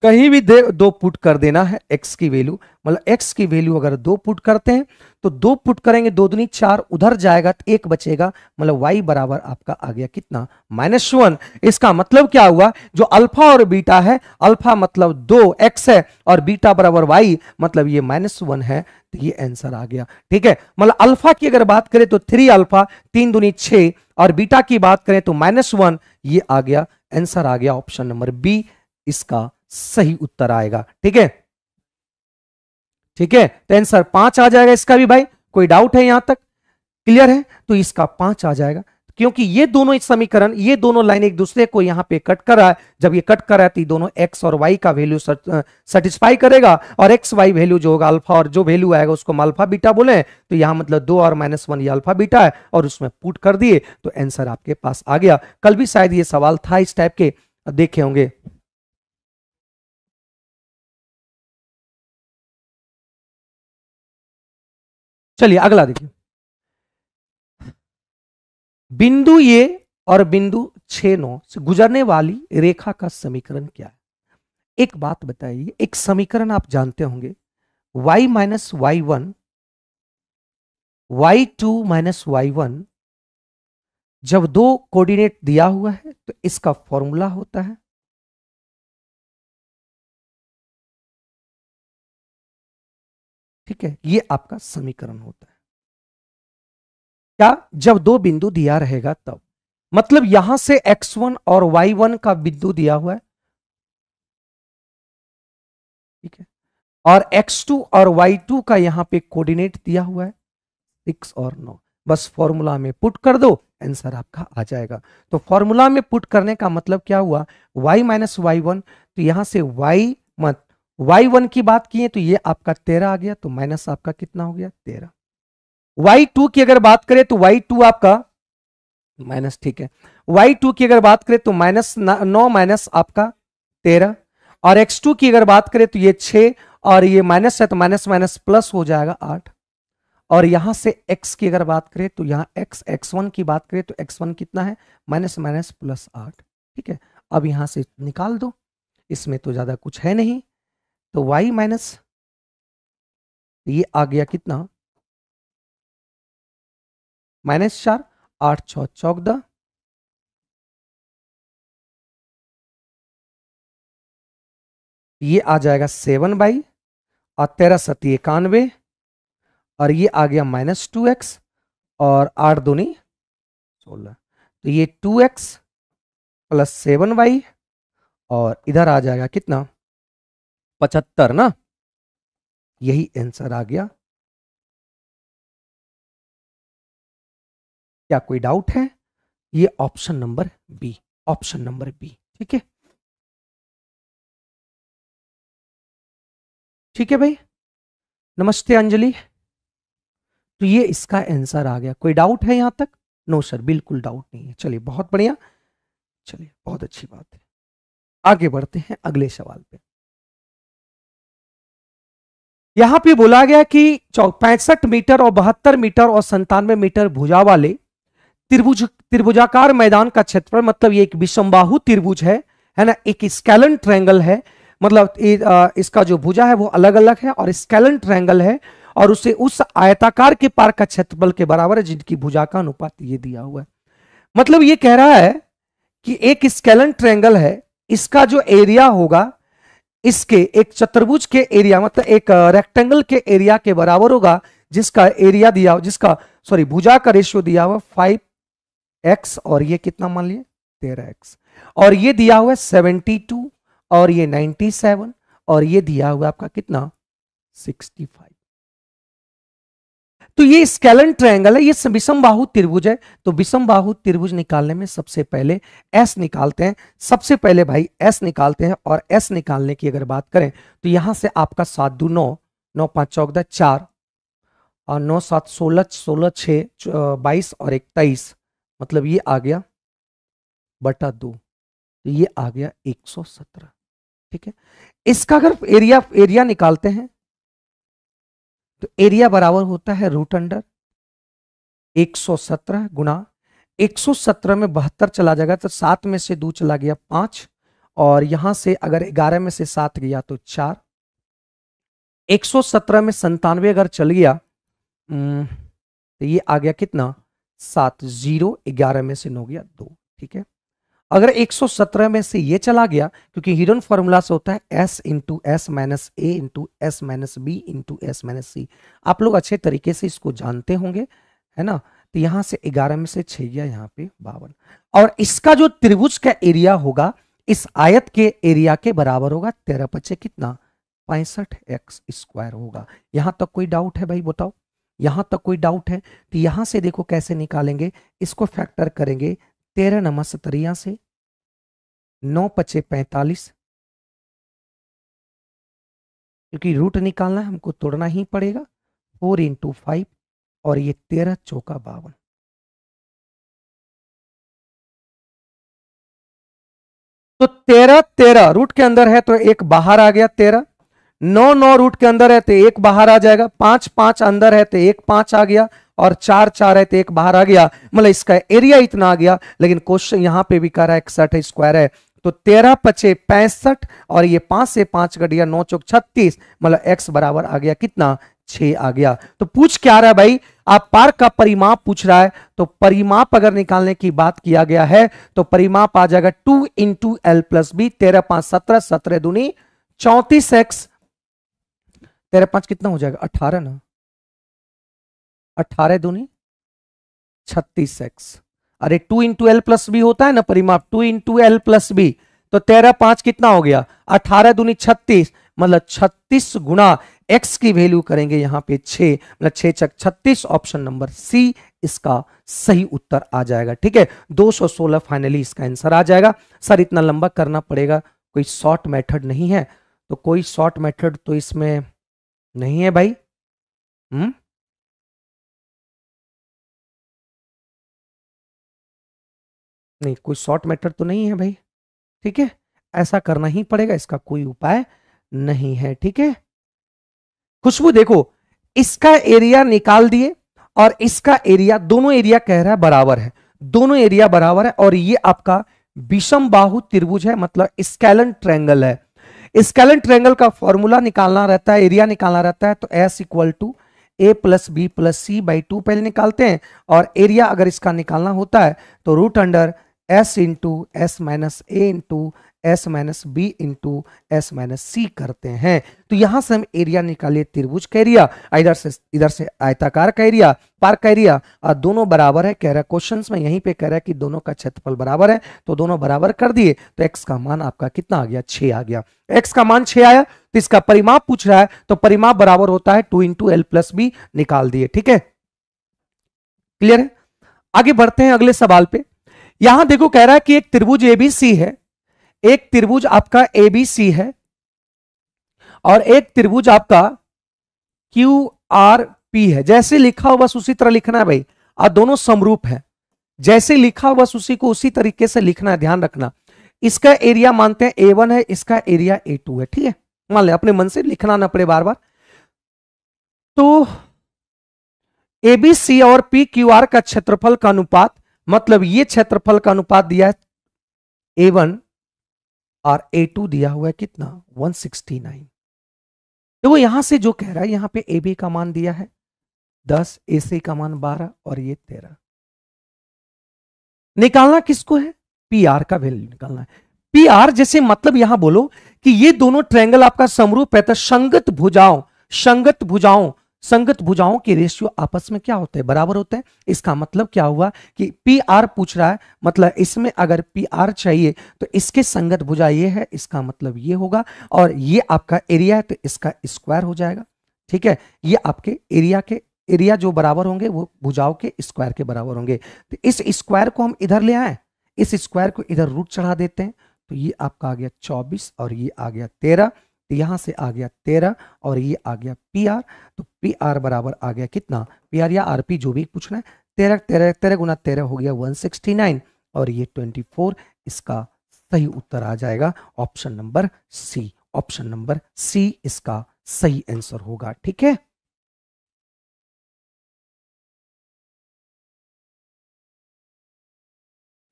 कहीं भी दे, दो पुट कर देना है एक्स की वैल्यू मतलब एक्स की वैल्यू अगर दो पुट करते हैं तो दो पुट करेंगे, दो दुनी चार उधर जाएगा तो एक बचेगा। मतलब वाई बराबर आपका आ गया कितना? Minus one. इसका मतलब क्या हुआ? जो अल्फ़ा और बीटा है, अल्फ़ा मतलब दो एक्स है, और बीटा बराबर वाई मतलब ये माइनस वन है तो ये आंसर आ गया। ठीक है? मतलब अल्फ़ा की अगर बात करें तो थ्री अल्फ़ा, तीन दुनी छह, और बीटा की बात करें तो माइनस वन, ये आ गया आंसर आ गया ऑप्शन नंबर बी इसका सही उत्तर आएगा। ठीक है? ठीक है? तो आंसर पाँच आ जाएगा इसका भी भाई। कोई डाउट है यहाँ तक? क्लियर है? तो इसका पाँच आ जाएगा। क्योंकि ये दोनों समीकरण, ये दोनों लाइन एक दूसरे को यहाँ पे कट कर रहा है। जब ये कट कर रहा है तो दोनों एक्स और वाई का वैल्यू सेटिस्फाई करेगा। और एक्स वाई वैल्यू जो होगा अल्फ़ा और जो वैल्यू आएगा, उसको हम अल्फ़ा बीटा बोले तो यहाँ मतलब दो और माइनस वन ये अल्फ़ा बीटा है और उसमें पुट कर दिए। तो आंसर आपके पास आ गया। कल भी शायद ये सवाल था इस टाइप के। देखे होंगे। चलिए, अगला देखिए। बिंदु ये और बिंदु छ नौ से गुजरने वाली रेखा का समीकरण क्या है? एक बात बताइए, एक समीकरण आप जानते होंगे। y minus Y one Y two minus Y one जब दो कोऑर्डिनेट दिया हुआ है तो इसका फॉर्मूला होता है ठीक है, ये आपका समीकरण होता है। क्या जब दो बिंदु दिया रहेगा तब? मतलब यहाँ से x1 और y1 का बिंदु दिया हुआ है। ठीक है, और x2 और y2 का यहाँ पे कोऑर्डिनेट दिया हुआ है सिक्स और नौ। बस फॉर्मूला में पुट कर दो आंसर आपका आ जाएगा। तो फॉर्मूला में पुट करने का मतलब क्या हुआ? y माइनस वाई वन तो यहाँ से y मत वाई वन की बात की है तो ये आपका तेरह आ गया तो माइनस आपका कितना हो गया? तेरह। वाई टू की अगर बात करें तो वाई टू आपका माइनस ठीक है। वाई टू की अगर बात करें तो माइनस नौ माइनस आपका तेरह। और एक्स टू की अगर बात करें तो ये छ और ये माइनस है तो माइनस माइनस प्लस हो जाएगा आठ। और यहाँ से x की अगर बात करें तो यहाँ x x1 की बात करें तो x1 कितना है? माइनस माइनस प्लस आठ। ठीक है? अब यहाँ से निकाल दो। इसमें तो ज़्यादा कुछ है नहीं। तो y माइनस ये आ गया कितना? माइनस चार, आठ छ चौदह ये आ जाएगा सेवन बाई, और तेरह सती इक्यानवे, और ये आ गया माइनस टू एक्स और आठ दूनी सोलह। तो ये two X plus seven Y और इधर आ जाएगा कितना? पचहत्तर ना? यही आंसर आ गया। क्या कोई डाउट है? ये option number B option number B ठीक है? ठीक है भाई? नमस्ते अंजलि। तो ये इसका आंसर आ गया। कोई डाउट है यहाँ तक? नो सर बिल्कुल डाउट नहीं है। चलिए, बहुत बढ़िया। चलिए, बहुत अच्छी बात है। आगे बढ़ते हैं अगले सवाल पे। यहाँ पे बोला गया कि पैंसठ मीटर और बहत्तर मीटर और संतानवे मीटर भुजा वाले त्रिभुज त्रिभुजाकार मैदान का क्षेत्रफल मतलब ये एक विषमबाहु त्रिभुज है है ना? एक स्केलन ट्रैंगल है। मतलब ए, आ, इसका जो भुजा है वो अलग अलग है और स्केलन ट्रैंगल है और उसे उस आयताकार के पार का क्षेत्रफल के बराबर है जिनकी भुजा का अनुपात ये दिया हुआ है। मतलब ये कह रहा है कि एक स्केलन ट्रैंगल है इसका जो एरिया होगा इसके एक चतुर्भुज के एरिया मतलब एक रेक्टेंगल के एरिया के बराबर होगा, जिसका एरिया दिया, जिसका सॉरी भुजा का रेशियो दिया हुआ फाइव एक्स और ये कितना मान लिए? तेरह एक्स और ये दिया हुआ सेवेंटी टू और ये नाइन्टी सेवन और ये दिया हुआ आपका कितना? सिक्सटी फाइव तो ये स्केलन ट्रायंगल है, ये विषम बाहु त्रिभुज है। तो विषम बाहु त्रिभुज निकालने में सबसे पहले एस निकालते हैं। सबसे पहले भाई एस निकालते हैं और एस निकालने की अगर बात करें तो यहाँ से आपका सात दो नौ नौ पाँच चौदह चार और नौ सात सोलह सोलह छ बाईस और एक तेईस मतलब ये आ गया बटा दो। तो ये आ गया एक सौ सत्रह। ठीक है? इसका अगर एरिया एरिया निकालते हैं तो एरिया बराबर होता है रूट अंडर 117 गुना 117 में बहत्तर चला जाएगा तो सात में से दो चला गया पाँच, और यहाँ से अगर ग्यारह में से सात गया तो चार। 117 में संतानवे अगर चल गया तो ये आ गया कितना? सात, ज़ीरो, ग्यारह में से नौ गया दो, ठीक है? अगर 117 में से ये चला गया, क्योंकि हिडन फॉर्मूला से होता है S into S minus A into S minus B into S minus C आप लोग अच्छे तरीके से इसको जानते होंगे, है ना? तो यहाँ से 11 में से छह गया, यहाँ पे बावन। और इसका जो त्रिभुज का एरिया होगा, इस आयत के एरिया के बराबर होगा तेरह पच्चे कितना? पैंसठ एक्स स्क्वायर होगा। यहाँ तक कोई डाउट है भाई, बताओ। यहाँ तक कोई डाउट है। तो यहाँ से देखो कैसे निकालेंगे, इसको फैक्टर करेंगे तेरह नमा सतरिया से, नौ पचे पैंतालीस। क्योंकि रूट निकालना है, हमको तोड़ना ही पड़ेगा। फोर इंटू फाइव और ये तेरह चौका बावन। तो तेरह तेरह रूट के अंदर है तो एक बाहर आ गया तेरह। नौ नौ रूट के अंदर है तो एक बाहर आ जाएगा। पाँच पाँच अंदर है तो एक पाँच आ गया और चार चार है तो एक बाहर आ गया। मतलब इसका एरिया इतना आ गया, लेकिन क्वेश्चन यहाँ पे भी कर रहा है इकसठ स्क्वायर है। तो तेरह पचे पैंसठ और ये पाँच से पाँच गडिया नौ चौक छत्तीस मतलब एक्स बराबर आ गया कितना? छ आ गया। तो पूछ क्या रहा है भाई? आप पार्क का परिमाप पूछ रहा है तो परिमाप अगर निकालने की बात किया गया है तो परिमाप आ जाएगा two into L plus B, तेरह पाँच सत्रह सत्रह दूनी चौतीस एक्स तेरह पाँच कितना हो जाएगा? अठारह ना। अठारह दूनी, छत्तीस एक्स। अरे two into L plus B होता है ना परिमाप, two into L plus B तो तेरह पाँच कितना हो गया? अठारह दूनी, छत्तीस मतलब छत्तीस गुना एक्स की वैल्यू करेंगे यहाँ पे छह मतलब छह चक छत्तीस ऑप्शन नंबर सी इसका सही उत्तर आ जाएगा, ठीक है? 216 फाइनली इसका आंसर आ जाएगा। सर इतना लंबा करना पड़ेगा, कोई शॉर्ट मेथड नहीं है तो कोई शॉर्ट मेथड तो इसमें नहीं है भाई। हम्म? नहीं, कोई शॉर्ट मैटर तो नहीं है भाई, ठीक है? ऐसा करना ही पड़ेगा, इसका कोई उपाय नहीं है, ठीक है? खुशबू देखो, इसका एरिया निकाल दिए और इसका एरिया दोनों एरिया कह रहा है बराबर है। दोनों एरिया बराबर है और ये आपका विषम बाहु त्रिभुज है मतलब स्कैलन ट्रैंगल है। स्कैलन ट्रेंगल का फॉर्मूला निकालना रहता है एरिया निकालना रहता है तो S equal to A plus B plus C by two पहले निकालते हैं। और एरिया अगर इसका निकालना होता है तो root under S into S minus A into S minus B into S minus C करते हैं। तो यहाँ से हम एरिया निकालिए त्रिभुज का एरिया इधर से इधर से आयताकार का एरिया पार्क का एरिया और दोनों बराबर है, कह रहा क्वेश्चन में, यहीं पे कह रहा है कि दोनों का क्षेत्रफल बराबर है तो दोनों बराबर कर दिए तो एक्स का मान आपका कितना आ गया? छह आ गया। एक्स का मान छह आया तो इसका परिमाप पूछ रहा है तो परिमाप बराबर होता है two into L plus B निकाल दिए, ठीक है? क्लियर है? आगे बढ़ते हैं अगले सवाल पे। यहाँ देखो कह रहा है कि एक त्रिभुज एबीसी है एक त्रिभुज आपका एबीसी है और एक त्रिभुज आपका क्यू आर पी है। जैसे लिखा हो बस उसी तरह लिखना है भाई। और दोनों समरूप है। जैसे लिखा हो बस उसी को उसी तरीके से लिखना है, ध्यान रखना। इसका एरिया मानते हैं ए वन है, इसका एरिया ए टू है, ठीक है? मान ले, अपने मन से लिखना ना पड़े बार बार तो एबीसी और पी क्यू आर का क्षेत्रफल का अनुपात मतलब ये क्षेत्रफल का अनुपात दिया है ए वन और ए टू दिया हुआ है कितना? 169 तो वो यहाँ से जो कह रहा है, यहाँ पे ए बी का मान दिया है 10 ए सी का मान 12 और ये 13 निकालना किसको है? पी आर का वैल्यू निकालना है। पी आर जैसे मतलब यहाँ बोलो कि ये दोनों ट्रायंगल आपका समरूप है तो संगत भुजाओं संगत भुजाओं संगत भुजाओं के रेशियो आपस में क्या होते हैं? बराबर होते हैं? इसका मतलब क्या हुआ कि पी आर पूछ रहा है मतलब इसमें अगर पी आर चाहिए तो इसके संगत भुजा ये है, इसका मतलब ये होगा और ये आपका एरिया है तो इसका स्क्वायर हो जाएगा। ठीक है? ये आपके एरिया के, एरिया जो बराबर होंगे वो भुजाओं के स्क्वायर के बराबर होंगे। तो इस स्क्वायर को हम इधर ले आए, इस स्क्वायर को इधर रूट चढ़ा देते हैं तो ये आपका आ गया चौबीस और ये आ गया तेरह। तो यहाँ से आ गया तेरह और ये आ गया पी आर। तो पी आर बराबर आ गया कितना? पी आर या आर पी जो भी पूछना है। तेरह तेरह तेरह गुना तेरह हो गया वन सिक्सटी नाइन और ये ट्वेंटी फोर, इसका सही उत्तर आ जाएगा option number C option number C इसका सही आंसर होगा, ठीक है?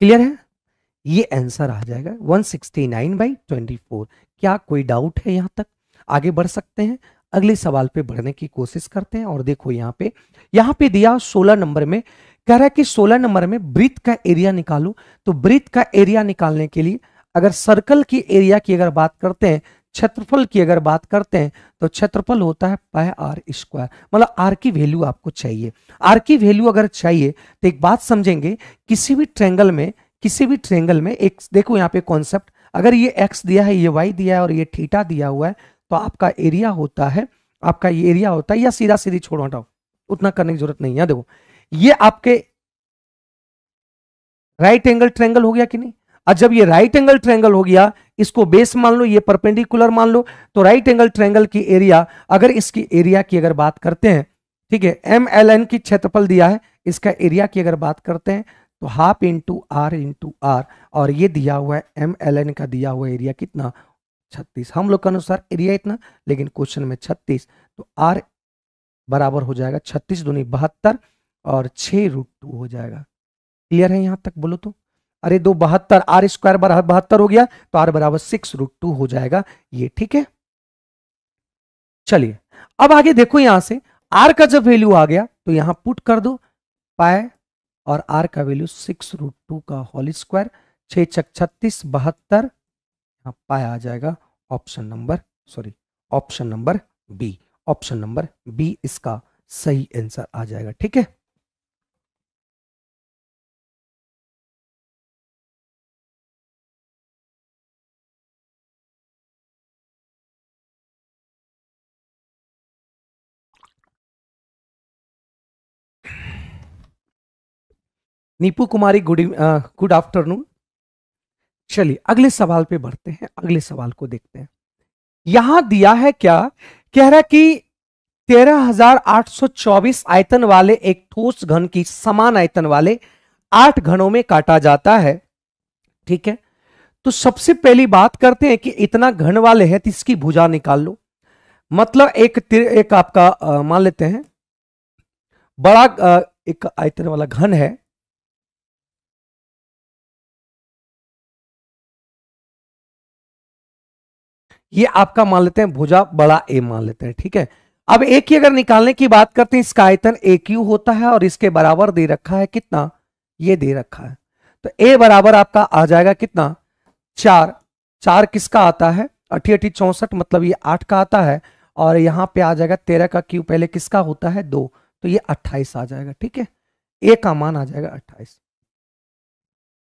क्लियर है? ये आंसर आ जाएगा 169 सिक्सटी नाइन बाई ट्वेंटी क्या कोई डाउट है यहाँ तक? आगे बढ़ सकते हैं। अगले सवाल पे बढ़ने की कोशिश करते हैं और देखो यहाँ पे। यहाँ पे दिया 16 नंबर में, कह रहा है कि 16 नंबर में ब्रिथ का एरिया निकालो। तो ब्रिथ का एरिया निकालने के लिए अगर सर्कल की एरिया की अगर बात करते हैं, क्षेत्रफल की अगर बात करते हैं तो क्षेत्रफल होता है पाए आर स्क्वायर मतलब आर की वैल्यू आपको चाहिए। आर की वैल्यू अगर चाहिए तो एक बात समझेंगे, किसी भी ट्रेंगल में किसी भी ट्रेंगल में एक, देखो यहाँ पे कॉन्सेप्ट अगर ये एक्स दिया है, ये वाई दिया है और ये थीटा दिया हुआ है तो आपका एरिया होता है, आपका ये एरिया होता है, या सीधा सीधी छोड़ो, हटाओ, उतना करने की ज़रूरत नहीं है देखो, ये आपके राइट एंगल ट्रेंगल हो गया कि नहीं? और जब ये राइट एंगल ट्रेंगल हो गया, इसको बेस मान लो, ये परपेंडिकुलर मान लो तो राइट एंगल ट्रेंगल की एरिया अगर इसकी एरिया की अगर बात करते हैं, ठीक है एम एल एन की क्षेत्रफल दिया है, इसका एरिया की अगर बात करते हैं तो half into R into R और ये दिया हुआ है एम एल एन का दिया हुआ एरिया कितना? छत्तीस। हम लोग के अनुसार एरिया इतना, लेकिन क्वेश्चन में छत्तीस। तो आर बराबर हो जाएगा छत्तीस दूनी बहत्तर और छ रूट टू हो जाएगा। क्लियर है यहाँ तक बोलो तो? अरे दो बहत्तर आर स्क्वायर बराबर बहत्तर हो गया तो आर बराबर सिक्स रूट टू हो जाएगा। ये ठीक है? चलिए, अब आगे देखो यहाँ से आर का जब वैल्यू आ गया तो यहाँ पुट कर दो, पाए और आर का वैल्यू सिक्स रूट टू का होल स्क्वायर छ छक छत्तीस बहत्तर, यहाँ पाया आ जाएगा option number sorry option number B option number B इसका सही आंसर आ जाएगा, ठीक है? Neepu Kumari good good afternoon चलिए अगले सवाल पे बढ़ते हैं अगले सवाल को देखते हैं। यहाँ दिया है क्या? कह रहा कि 13,824 आयतन वाले एक ठोस घन की समान आयतन वाले आठ घनों में काटा जाता है। ठीक है? तो सबसे पहली बात करते हैं कि इतना घन वाले है तो इसकी भुजा निकाल लो। मतलब एक एक आपका मान लेते हैं बड़ा एक आयतन वाला घन है ये आपका मान लेते हैं भुजा बड़ा ए मान लेते हैं, ठीक है? अब ए की अगर निकालने की बात करते हैं, इसका आयतन ए क्यू होता है और इसके बराबर दे रखा है कितना? ये दे रखा है। तो ए बराबर आपका आ जाएगा कितना? चार। चार किसका आता है? अठी अठी चौसठ मतलब ये आठ का आता है और यहाँ पे आ जाएगा तेरह का क्यू पहले किसका होता है? दो। तो ये अट्ठाईस आ जाएगा, ठीक है? ए का मान आ जाएगा अट्ठाईस।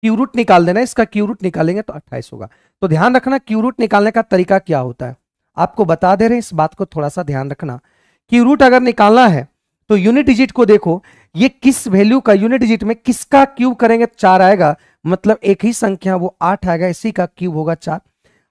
क्यू रूट निकाल देना इसका क्यू रूट निकालेंगे तो अट्ठाईस होगा। तो ध्यान रखना, क्यू रूट निकालने का तरीका क्या होता है? आपको बता दे रहे हैं इस बात को थोड़ा सा ध्यान रखना। क्यू रूट अगर निकालना है तो यूनिट डिजिट को देखो, ये किस वैल्यू का, यूनिट डिजिट में किसका क्यूब करेंगे, चार आएगा मतलब एक ही संख्या, वो आठ आएगा, इसी का क्यूब होगा चार।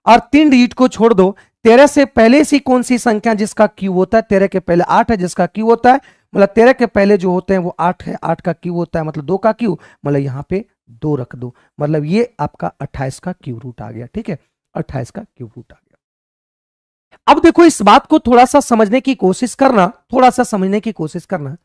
और तीन डिजिट को छोड़ दो, तेरह से पहले सी कौन सी संख्या जिसका क्यूब होता है? तेरह के पहले आठ है जिसका क्यूब होता है मतलब तेरह के पहले जो होते हैं वो आठ है, आठ का क्यूब होता है मतलब दो का क्यूब मतलब यहाँ पे दो रख दो। मतलब ये आपका अट्ठाईस का क्यूब रूट आ गया, ठीक है? अट्ठाईस का क्यूब रूट आ गया। अब देखो, इस बात को थोड़ा सा समझने की कोशिश करना, थोड़ा सा समझने की कोशिश करना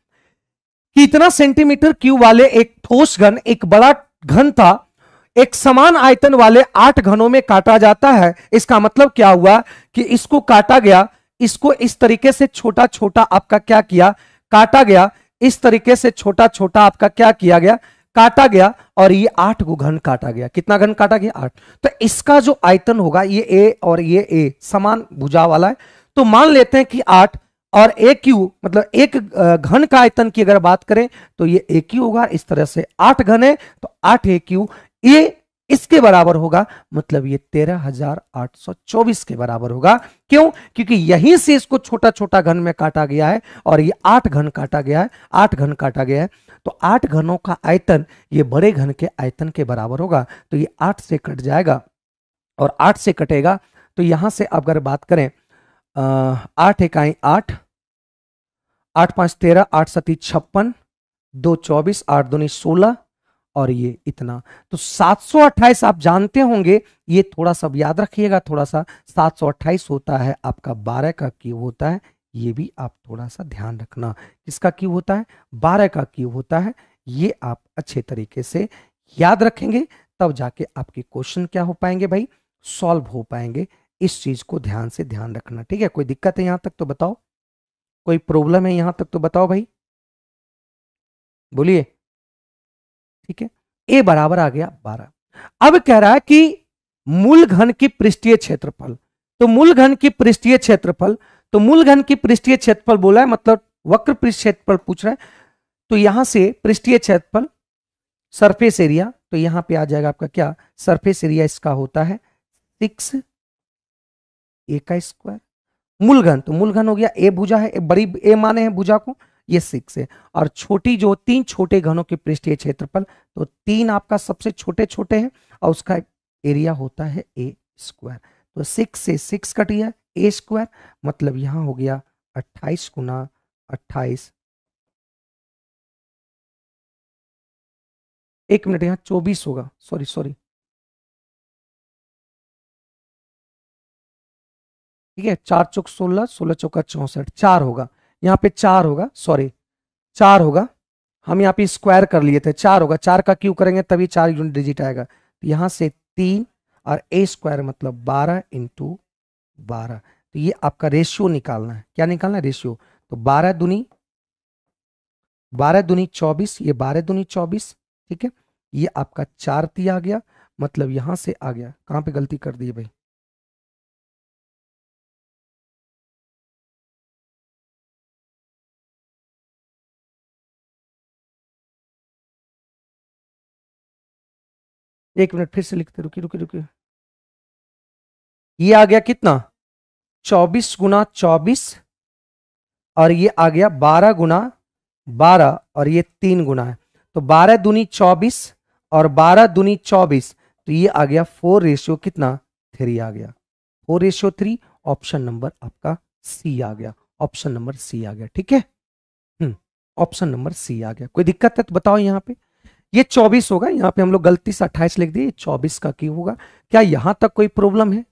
कितना सेंटीमीटर क्यूब वाले एक ठोस घन, एक बड़ा घन था, एक समान आयतन वाले आठ घनों में काटा जाता है। इसका मतलब क्या हुआ कि इसको काटा गया, इसको इस तरीके से छोटा छोटा आपका क्या किया, काटा गया, इस तरीके से छोटा छोटा आपका क्या किया गया काटा गया और ये आठ को घन काटा गया। कितना घन काटा गया? आठ। तो इसका जो आयतन होगा, ये ए और ये ए समान भुजा वाला है। तो मान लेते हैं कि आठ और ए क्यू मतलब एक घन का आयतन की अगर बात करें तो ये ए क्यू होगा, इस तरह से आठ घन है तो आठ ए क्यू ये इसके बराबर होगा मतलब ये तेरह हज़ार आठ सौ चौबीस के बराबर होगा। क्यों? क्योंकि यहीं से इसको छोटा छोटा घन में काटा गया है और ये आठ घन काटा गया है, आठ घन काटा गया है। तो आठ घनों का आयतन, ये बड़े घन के आयतन के बराबर होगा तो ये आठ से कट जाएगा और आठ से कटेगा तो यहाँ से आप अगर बात करें आठ इकाई आठ आठ पाँच तेरह, आठ सती छप्पन, दो चौबीस, आठ दूनी सोलह और ये इतना। तो 728 आप जानते होंगे, ये थोड़ा सा याद रखिएगा, थोड़ा सा 728 होता है आपका 12 का क्यूब होता है ये भी आप थोड़ा सा ध्यान रखना। किसका क्यूब होता है? 12 का क्यूब होता है। ये आप अच्छे तरीके से याद रखेंगे, तब जाके आपके क्वेश्चन क्या हो पाएँगे भाई? सॉल्व हो पाएँगे। इस चीज़ को ध्यान से ध्यान रखना, ठीक है? कोई दिक्कत है यहाँ तक तो बताओ। कोई प्रॉब्लम है यहाँ तक तो बताओ भाई। बोलिए। ठीक है? ए बराबर आ गया बारह। अब कह रहा है कि मूल घन की पृष्ठीय क्षेत्रफल। तो मूल घन की पृष्ठीय क्षेत्रफल तो मूल घन की पृष्ठीय क्षेत्रफल बोला है मतलब वक्र पृष्ठ क्षेत्रफल पूछ रहा है। तो यहाँ से पृष्ठीय क्षेत्रफल सरफेस एरिया तो यहाँ पे आ जाएगा आपका क्या? सरफेस एरिया इसका होता है सिक्स ए का स्क्वायर मूल घन तो मूल घन हो गया ए भुजा है ए बड़ी ए माने हैं भुजा को, ये सिक्स है। और छोटी जो तीन छोटे घनों के पृष्ठीय क्षेत्रफल तो तीन आपका सबसे छोटे छोटे हैं, और उसका एरिया होता है ए स्क्वायर तो सिक्स से सिक्स कट गया ए स्क्वायर मतलब यहाँ हो गया अट्ठाईस गुना अट्ठाईस। एक मिनट, यहाँ चौबीस होगा। सॉरी सॉरी ठीक है, चार चौक सोलह सोलह चौका चौसठ, चार होगा। यहाँ पे चार होगा सॉरी चार होगा। हम यहाँ पे स्क्वायर कर लिए थे, चार होगा। चार का क्यू करेंगे? तभी चार यूनिट डिजिट आएगा। तो यहाँ से तीन और ए स्क्वायर मतलब बारह इंटू बारह। तो ये आपका रेशियो निकालना है। क्या निकालना है? रेशियो तो बारह दुनी बारह दुनी चौबीस, ये बारह दुनी चौबीस, ठीक है? ये आपका चार ती आ गया मतलब यहाँ से आ गया। कहाँ पे गलती कर दी भाई? एक मिनट फिर से लिखते रुकी रुकी रुकी ये आ गया कितना? चौबीस गुना चौबीस, और ये आ गया बारह गुना बारह, और ये तीन गुना है। तो बारह दुनी चौबीस और बारह दुनी चौबीस तो ये आ गया फोर रेशियो कितना? थ्री आ गया। Four ratio three, option number आपका सी आ गया। ऑप्शन नंबर सी आ गया, ठीक है? हम्म ऑप्शन नंबर सी आ गया। कोई दिक्कत है तो बताओ यहाँ पे। ये 24 होगा, यहाँ पे हम लोग गलती से 28 लिख दिए 24 का क्यों होगा? क्या यहाँ तक कोई प्रॉब्लम है?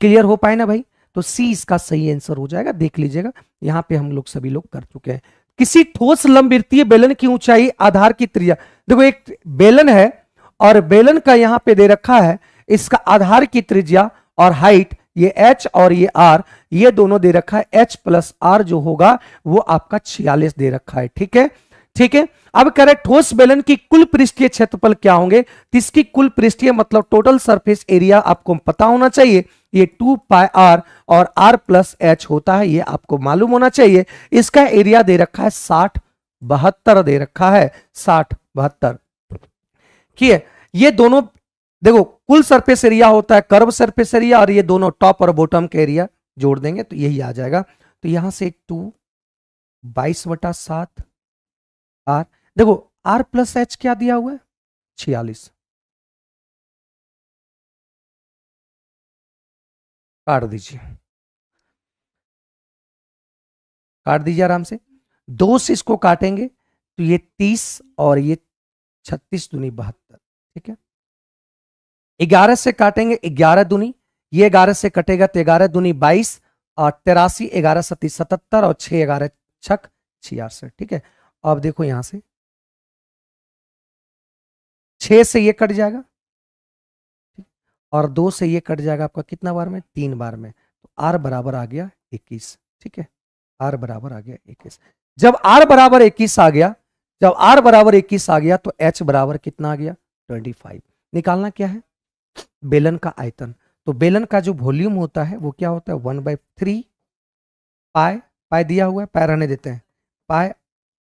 क्लियर हो पाए ना भाई? तो सी इसका सही आंसर हो जाएगा, देख लीजिएगा। यहाँ पे हम लोग सभी लोग कर चुके हैं। किसी ठोस लंबवृत्तीय बेलन की ऊंचाई आधार की त्रिज्या। देखो, एक बेलन है और बेलन का यहाँ पे दे रखा है, इसका आधार की त्रिज्या और हाइट ये एच और ये आर ये दोनों दे रखा है। एच प्लस आर जो होगा, वो आपका छियालीस दे रखा है, ठीक है? ठीक है? अब कह रहे ठोस बेलन की कुल पृष्ठीय क्षेत्रफल क्या होंगे? इसकी कुल पृष्ठीय मतलब टोटल सरफेस एरिया आपको पता होना चाहिए? ये टू पाई आर और आर प्लस एच होता है, ये आपको मालूम होना चाहिए। इसका एरिया दे रखा है साठ बहत्तर, दे रखा है साठ बहत्तर। ठीक है? ये दोनों, देखो, कुल सरफेस एरिया होता है कर्व सरफेस एरिया और ये दोनों टॉप और बॉटम का एरिया जोड़ देंगे तो यही आ जाएगा। तो यहाँ से टू बाईस बटा सात आर, देखो, आर प्लस एच क्या दिया हुआ है? छियालीस। काट दीजिए। काट दीजिए आराम से। दो से इसको काटेंगे तो ये तीस और ये छत्तीस दुनी बहत्तर, ठीक है? ग्यारह से काटेंगे, ग्यारह दुनी, ये ग्यारह से कटेगा तो ग्यारह दुनी बाईस और तिरासी, ग्यारह सती सतहत्तर और छह ग्यारह छक छियासठ ठीक है? अब देखो यहाँ से। छ से ये कट जाएगा और दो से ये कट जाएगा आपका कितना बार में? तीन बार में। तो आर बराबर आ गया इक्कीस, ठीक है? आर बराबर आ गया इक्कीस। जब आर बराबर इक्कीस आ गया, जब आर बराबर इक्कीस आ गया तो एच बराबर कितना आ गया? Twenty five. निकालना क्या है? बेलन का आयतन। तो बेलन का जो वॉल्यूम होता है, वो क्या होता है? वन बाई थ्री पाए पाए दिया हुआ है, पाए रहने देते हैं। पाए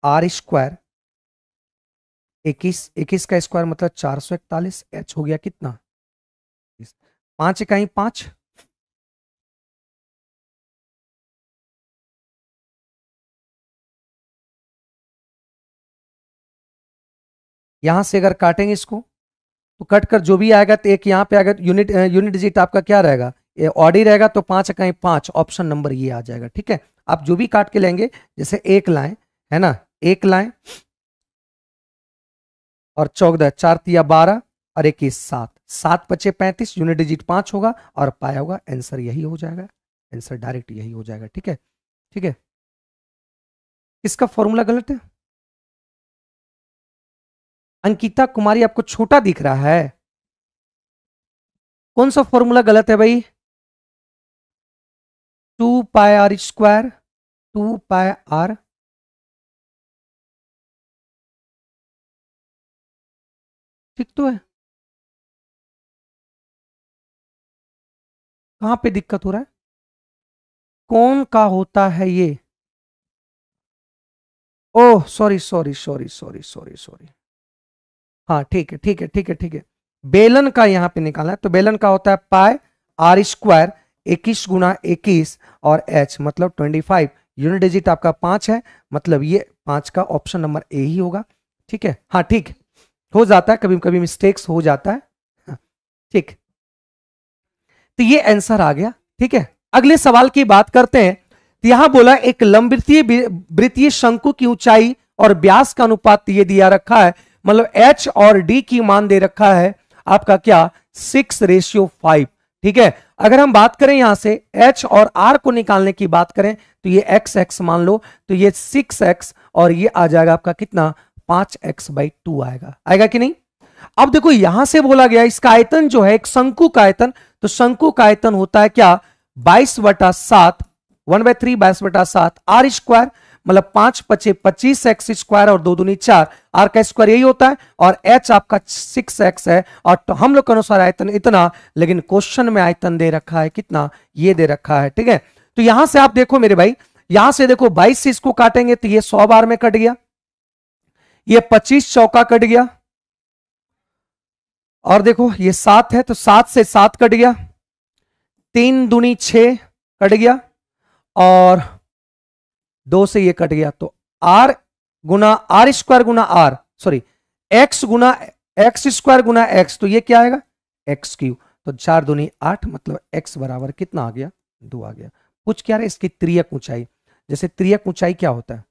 आर स्क्वायर इक्कीस इक्कीस का स्क्वायर मतलब चार सौ इकतालीस, एच हो गया कितना? पाँच इकाई पाँच। यहाँ से अगर काटेंगे इसको तो कट कर जो भी आएगा तो एक यहाँ पे आएगा यूनिट यूनिट डिजिट आपका क्या रहेगा? ऑडी रहेगा तो पाँच इकाई पाँच, ऑप्शन नंबर ये आ जाएगा, ठीक है? आप जो भी काट के लेंगे, जैसे एक लाएँ, है ना? एक लाएँ और चौदह चार तिया बारह और इक्कीस सात। सात पचे पैंतीस यूनिट डिजिट पाँच होगा और पाया होगा आंसर यही हो जाएगा। आंसर डायरेक्ट यही हो जाएगा, ठीक है? ठीक है? इसका फॉर्मूला गलत है? अंकिता कुमारी आपको छोटा दिख रहा है। कौन सा फॉर्मूला गलत है भाई? Two pi r square two pi r ठीक तो है। कहाँ पे दिक्कत हो रहा है? कौन का होता है ये? ओह, sorry sorry sorry sorry sorry sorry. हाँ ठीक है ठीक है ठीक है ठीक है। बेलन का यहाँ पे निकालना है तो बेलन का होता है पाए आर स्क्वायर इक्कीस गुना इक्कीस और एच मतलब ट्वेंटी फाइव। यूनिट डिजिट आपका पाँच है मतलब ये पाँच का ऑप्शन नंबर ए ही होगा, ठीक है? हाँ ठीक हो जाता है कभी कभी मिस्टेक्स हो जाता है। हाँ, ठीक। तो ये आंसर आ गया ठीक है। अगले सवाल की बात करते हैं। तो यहाँ बोला एक लंबवृत्तीय वृत्तीय शंकु की ऊंचाई और व्यास का अनुपात ये दिया रखा है मतलब एच और डी की मान दे रखा है। आपका क्या? सिक्स रेशियो फाइव ठीक है। अगर हम बात करें यहाँ से एच और आर को निकालने की बात करें तो ये एक्स एक्स मान लो तो ये सिक्स एक्स और ये आ जाएगा आपका कितना? पाँच एक्स बाई टू आएगा। आएगा कि नहीं? अब देखो, यहाँ से बोला गया, इसका आयतन जो है, एक शंकु का आयतन तो शंकु का आयतन होता है क्या? बाईस बटा सात, वन बाय थ्री बाईस बटा सात, आर स्क्वायर मतलब पाँच पचे पच्चीस एक्स स्क्वायर और दो दूनी चार, आर का स्क्वायर यही होता है, और एच आपका सिक्स एक्स है, और तो हम लोग के अनुसार आयतन इतना, लेकिन क्वेश्चन में आयतन दे रखा है कितना? ये दे रखा है, ठीक है? तो यहाँ से आप देखो मेरे भाई, यहाँ से देखो बाईस से इसको काटेंगे तो ये सौ बार में कट गया। ये पच्चीस चौका कट गया। और देखो, ये सात है तो सात से सात कट गया। तीन दुनी छ कट गया, और दो से ये कट गया। तो आर गुना आर स्क्वायर गुना आर सॉरी एक्स गुना एक्स स्क्वायर गुना एक्स तो ये क्या आएगा? एक्स क्यू तो चार दुनी आठ मतलब एक्स बराबर कितना आ गया? दो आ गया। कुछ क्या रहे इसकी त्रियक ऊंचाई? जैसे त्रियक ऊंचाई क्या होता है?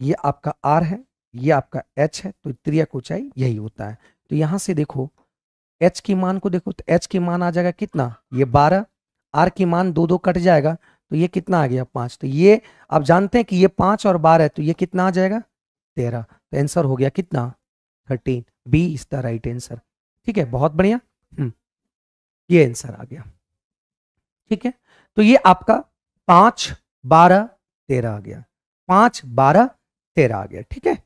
ये आपका आर है, ये आपका एच है तो त्रियक ऊंचाई यही होता है। तो यहाँ से देखो, एच की मान को देखो तो एच की मान आ जाएगा कितना? ये बारह, आर की मान दो दो कट जाएगा तो ये कितना आ गया? पाँच। तो ये आप जानते हैं कि ये पाँच और बारह तो ये कितना आ जाएगा? तेरह। तो आंसर हो गया कितना? Thirteen. B is the right answer. ठीक है, बहुत बढ़िया। हम्म ये आंसर आ गया। ठीक है तो ये आपका पाँच, बारह, तेरह आ गया। पाँच, बारह तेरह आ गया, ठीक है?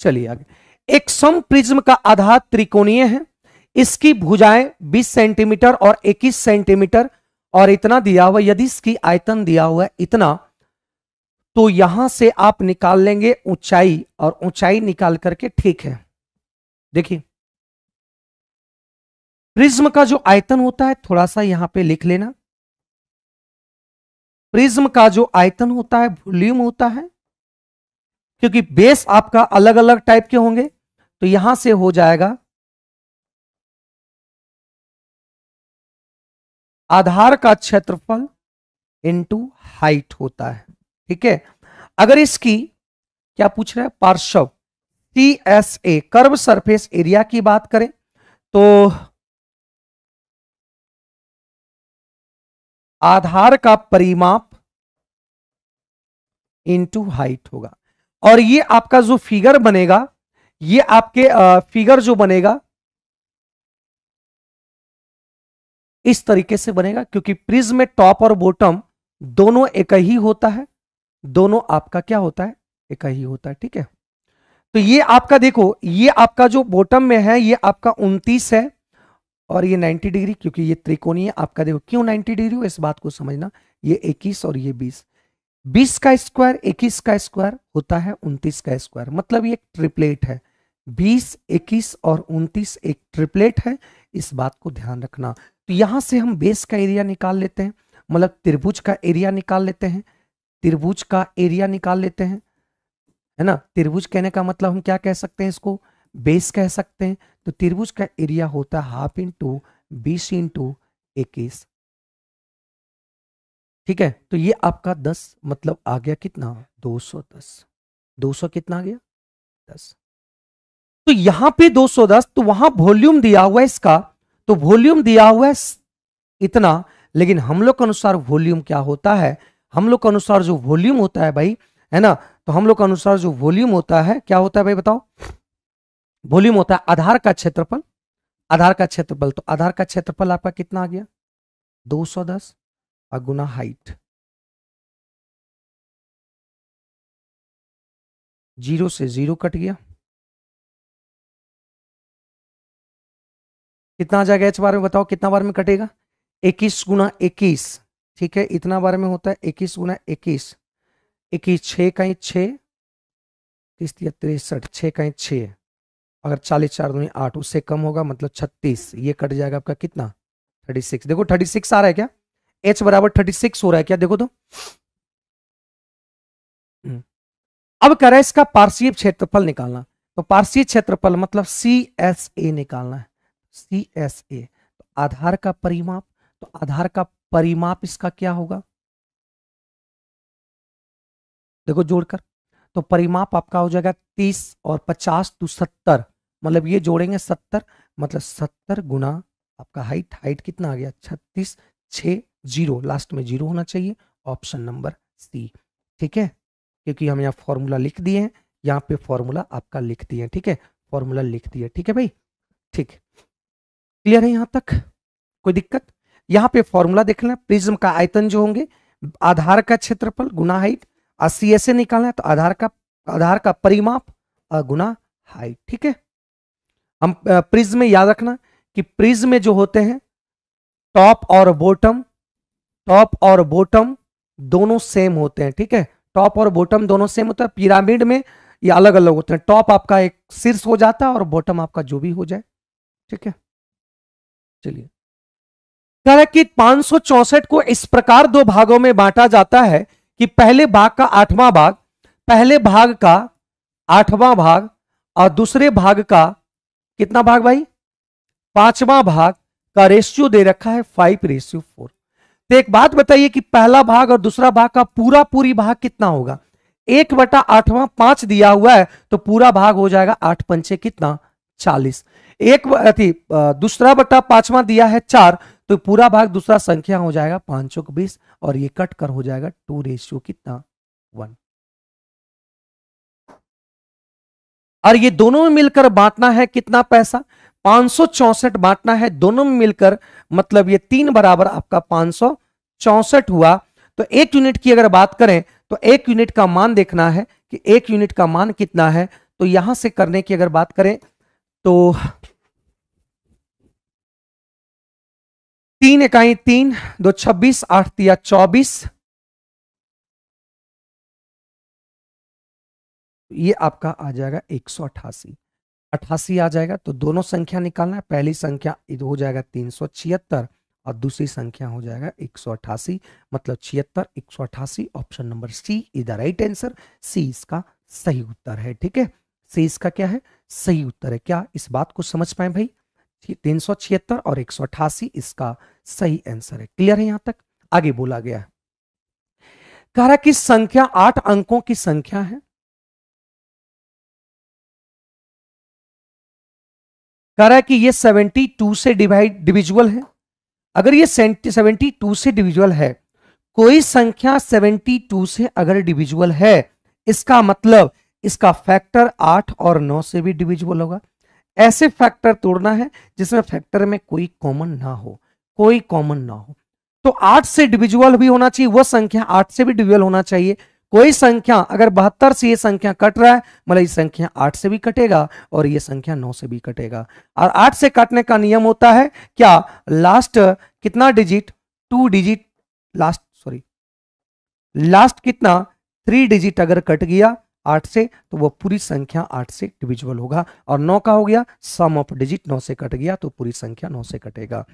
चलिए आगे। एक सम प्रिज्म का आधार त्रिकोणीय है। इसकी भुजाएँ 20 सेंटीमीटर और 21 सेंटीमीटर और इतना दिया हुआ, यदि इसकी आयतन दिया हुआ है इतना तो यहाँ से आप निकाल लेंगे ऊंचाई और ऊंचाई निकाल करके ठीक है। देखिए। प्रिज्म का जो आयतन होता है, थोड़ा सा यहाँ पे लिख लेना। प्रिज्म का जो आयतन होता है, वॉल्यूम होता है क्योंकि बेस आपका अलग अलग टाइप के होंगे तो यहाँ से हो जाएगा आधार का क्षेत्रफल इनटू हाइट होता है, ठीक है? अगर इसकी, क्या पूछ रहा है? पार्श्व T S A curve surface area की बात करें तो आधार का परिमाप इनटू हाइट होगा। और ये आपका जो फिगर बनेगा, ये आपके फिगर जो बनेगा, इस तरीके से बनेगा क्योंकि प्रिज्म में टॉप और बॉटम दोनों एक ही होता है, दोनों आपका क्या होता है, एक ही होता है, ठीक है? तो ये आपका देखो, ये आपका जो बॉटम में है, ये आपका 29 है और ये 90 डिग्री क्योंकि ये त्रिकोणीय आपका देखो क्यों 90 डिग्री हो, इस बात को समझना, ये 21 और ये 20 20 का स्क्वायर 21 का स्क्वायर होता है 29 का स्क्वायर। मतलब ये ट्रिपलेट है। 20 21 और 29 एक ट्रिपलेट है। इस बात को ध्यान रखना। तो यहाँ से हम बेस का एरिया निकाल लेते हैं। मतलब त्रिभुज का एरिया निकाल लेते हैं। त्रिभुज का एरिया निकाल लेते हैं। है ना? त्रिभुज कहने का मतलब हम क्या कह सकते हैं इसको? बेस कह सकते हैं। तो त्रिभुज का एरिया होता है हाफ़ इंटू बीस इंटू इक्कीस। ठीक है? तो ये आपका दस मतलब आ गया कितना? दो सौ दस। दो सौ कितना आ गया? दस। तो यहाँ पे दो सौ दस तो वहाँ वॉल्यूम दिया हुआ है इसका। तो वॉल्यूम दिया हुआ है इतना, लेकिन हम लोग के अनुसार वॉल्यूम क्या होता है? हम लोग के अनुसार जो वॉल्यूम होता है भाई, है ना? तो हम लोग के अनुसार जो वॉल्यूम होता है, क्या होता है भाई बताओ? वॉल्यूम होता है आधार का क्षेत्रफल। आधार का क्षेत्रफल तो आधार का क्षेत्रफल आपका कितना आ गया? 210 गुना हाइट ज़ीरो से ज़ीरो कट गया। कितना आ जाएगा इस बार में बताओ, कितना बार में कटेगा? इक्कीस गुना इक्कीस, ठीक है? इतना बार में होता है इक्कीस गुना इक्कीस। इक्कीस छः का छः तिरसठ छः का छः अगर चालीस चार दूनी आठ, उससे कम होगा मतलब छत्तीस, ये कट जाएगा आपका कितना? Thirty six. देखो थर्टी सिक्स आ रहा है क्या? एच बराबर थर्टी सिक्स हो रहा है क्या? देखो तो। अब कह रहा है इसका पार्श्वीय क्षेत्रफल निकालना। तो पार्श्वीय क्षेत्रफल मतलब सी एस ए निकालना है। सी एस ए तो आधार का परिमाप तो आधार का परिमाप इसका क्या होगा? देखो जोड़कर। तो परिमाप आपका हो जाएगा तीस और पचास टू सत्तर। मतलब ये जोड़ेंगे सत्तर मतलब सत्तर गुना आपका हाइट हाइट कितना आ गया? छत्तीस छ ज़ीरो लास्ट में ज़ीरो होना चाहिए ऑप्शन नंबर सी ठीक है? क्योंकि हम यहाँ फॉर्मूला लिख दिए हैं, यहाँ पे फॉर्मूला आपका लिख दिए ठीक है? फॉर्मूला लिख दिए, ठीक है भाई? ठीक। क्लियर है यहाँ तक? कोई दिक्कत? यहाँ पे फॉर्मूला देख लेना प्रिज्म का आयतन जो होंगे, आधार का क्षेत्रफल गुना हाइट अस्सी ऐसे निकालना है तो आधार का आधार का परिमाप गुना हाइट ठीक है? हम प्रिज्म में याद रखना कि प्रिज्म में जो होते हैं टॉप और बॉटम, टॉप और बॉटम दोनों सेम होते हैं, ठीक है? टॉप और बॉटम दोनों सेम होता है, पिरामिड में ये अलग अलग होते हैं। टॉप आपका एक शीर्ष हो जाता है और बॉटम आपका जो भी हो जाए, ठीक है? चलिए। कह रहा कि पाँच को इस प्रकार दो भागों में बांटा जाता है कि पहले भाग का आठवां भाग, पहले भाग का आठवां भाग और दूसरे भाग का कितना भाग भाई? पांचवा भाग का रेशियो दे रखा है फाइव रेशियो फोर तो एक बात बताइए कि पहला भाग और दूसरा भाग का पूरा पूरी भाग कितना होगा? एक बटा आठवां पाँच दिया हुआ है तो पूरा भाग हो जाएगा आठ पंचे कितना? चालीस। एक अति दूसरा बटा पांचवा दिया है चार तो पूरा भाग दूसरा संख्या हो जाएगा पाँच सौ बीस, और ये कट कर हो जाएगा टू रेशियो कितना? वन और ये दोनों में मिलकर बांटना है कितना पैसा? पाँच बांटना है, दोनों में मिलकर मतलब ये तीन बराबर आपका पाँच हुआ। तो एक यूनिट की अगर बात करें तो एक यूनिट का मान देखना है कि एक यूनिट का मान कितना है। तो यहाँ से करने की अगर बात करें तो तीन इकाई तीन, दो छब्बीस, आठ तिया चौबीस। ये आपका आ जाएगा एक सौ अठासी। अठासी आ जाएगा तो दोनों संख्या निकालना है। पहली संख्या हो जाएगा तीन सौ छिहत्तर और दूसरी संख्या हो जाएगा एक सौ अठासी मतलब छिहत्तर, एक सौ अठासी option number C is the right answer C इसका सही उत्तर है, ठीक है? सी इसका क्या है? सही उत्तर है। क्या इस बात को समझ पाए भाई? तीन सौ छिहत्तर और एक सौ अठासी इसका सही आंसर है। क्लियर है यहाँ तक? आगे बोला गया कह रहा कि संख्या आठ अंकों की संख्या है। कह रहा है कि ये 72 से डिवाइड डिविजुअल है। अगर ये 72 से डिविजुअल है, कोई संख्या 72 से अगर डिविजुअल है, इसका मतलब इसका फैक्टर 8 और 9 से भी डिविजुअल होगा। ऐसे फैक्टर तोड़ना है जिसमें फैक्टर में कोई कॉमन ना हो, कोई कॉमन ना हो। तो आठ से डिविजुअल भी होना चाहिए वह संख्या आठ से भी डिविजुअल होना चाहिए। कोई संख्या, अगर बहत्तर से ये संख्या कट रहा है मतलब ये संख्या आठ से भी कटेगा और ये संख्या नौ से भी कटेगा। और आठ से काटने का नियम होता है, क्या लास्ट कितना digit two digit last sorry last कितना? थ्री डिजिट अगर कट गया आठ से तो वो पूरी संख्या आठ से डिविजुअल होगा। और नौ का हो गया सम ऑफ़ डिजिट नौ से कट गया तो पूरी संख्या नौ से कटेगा।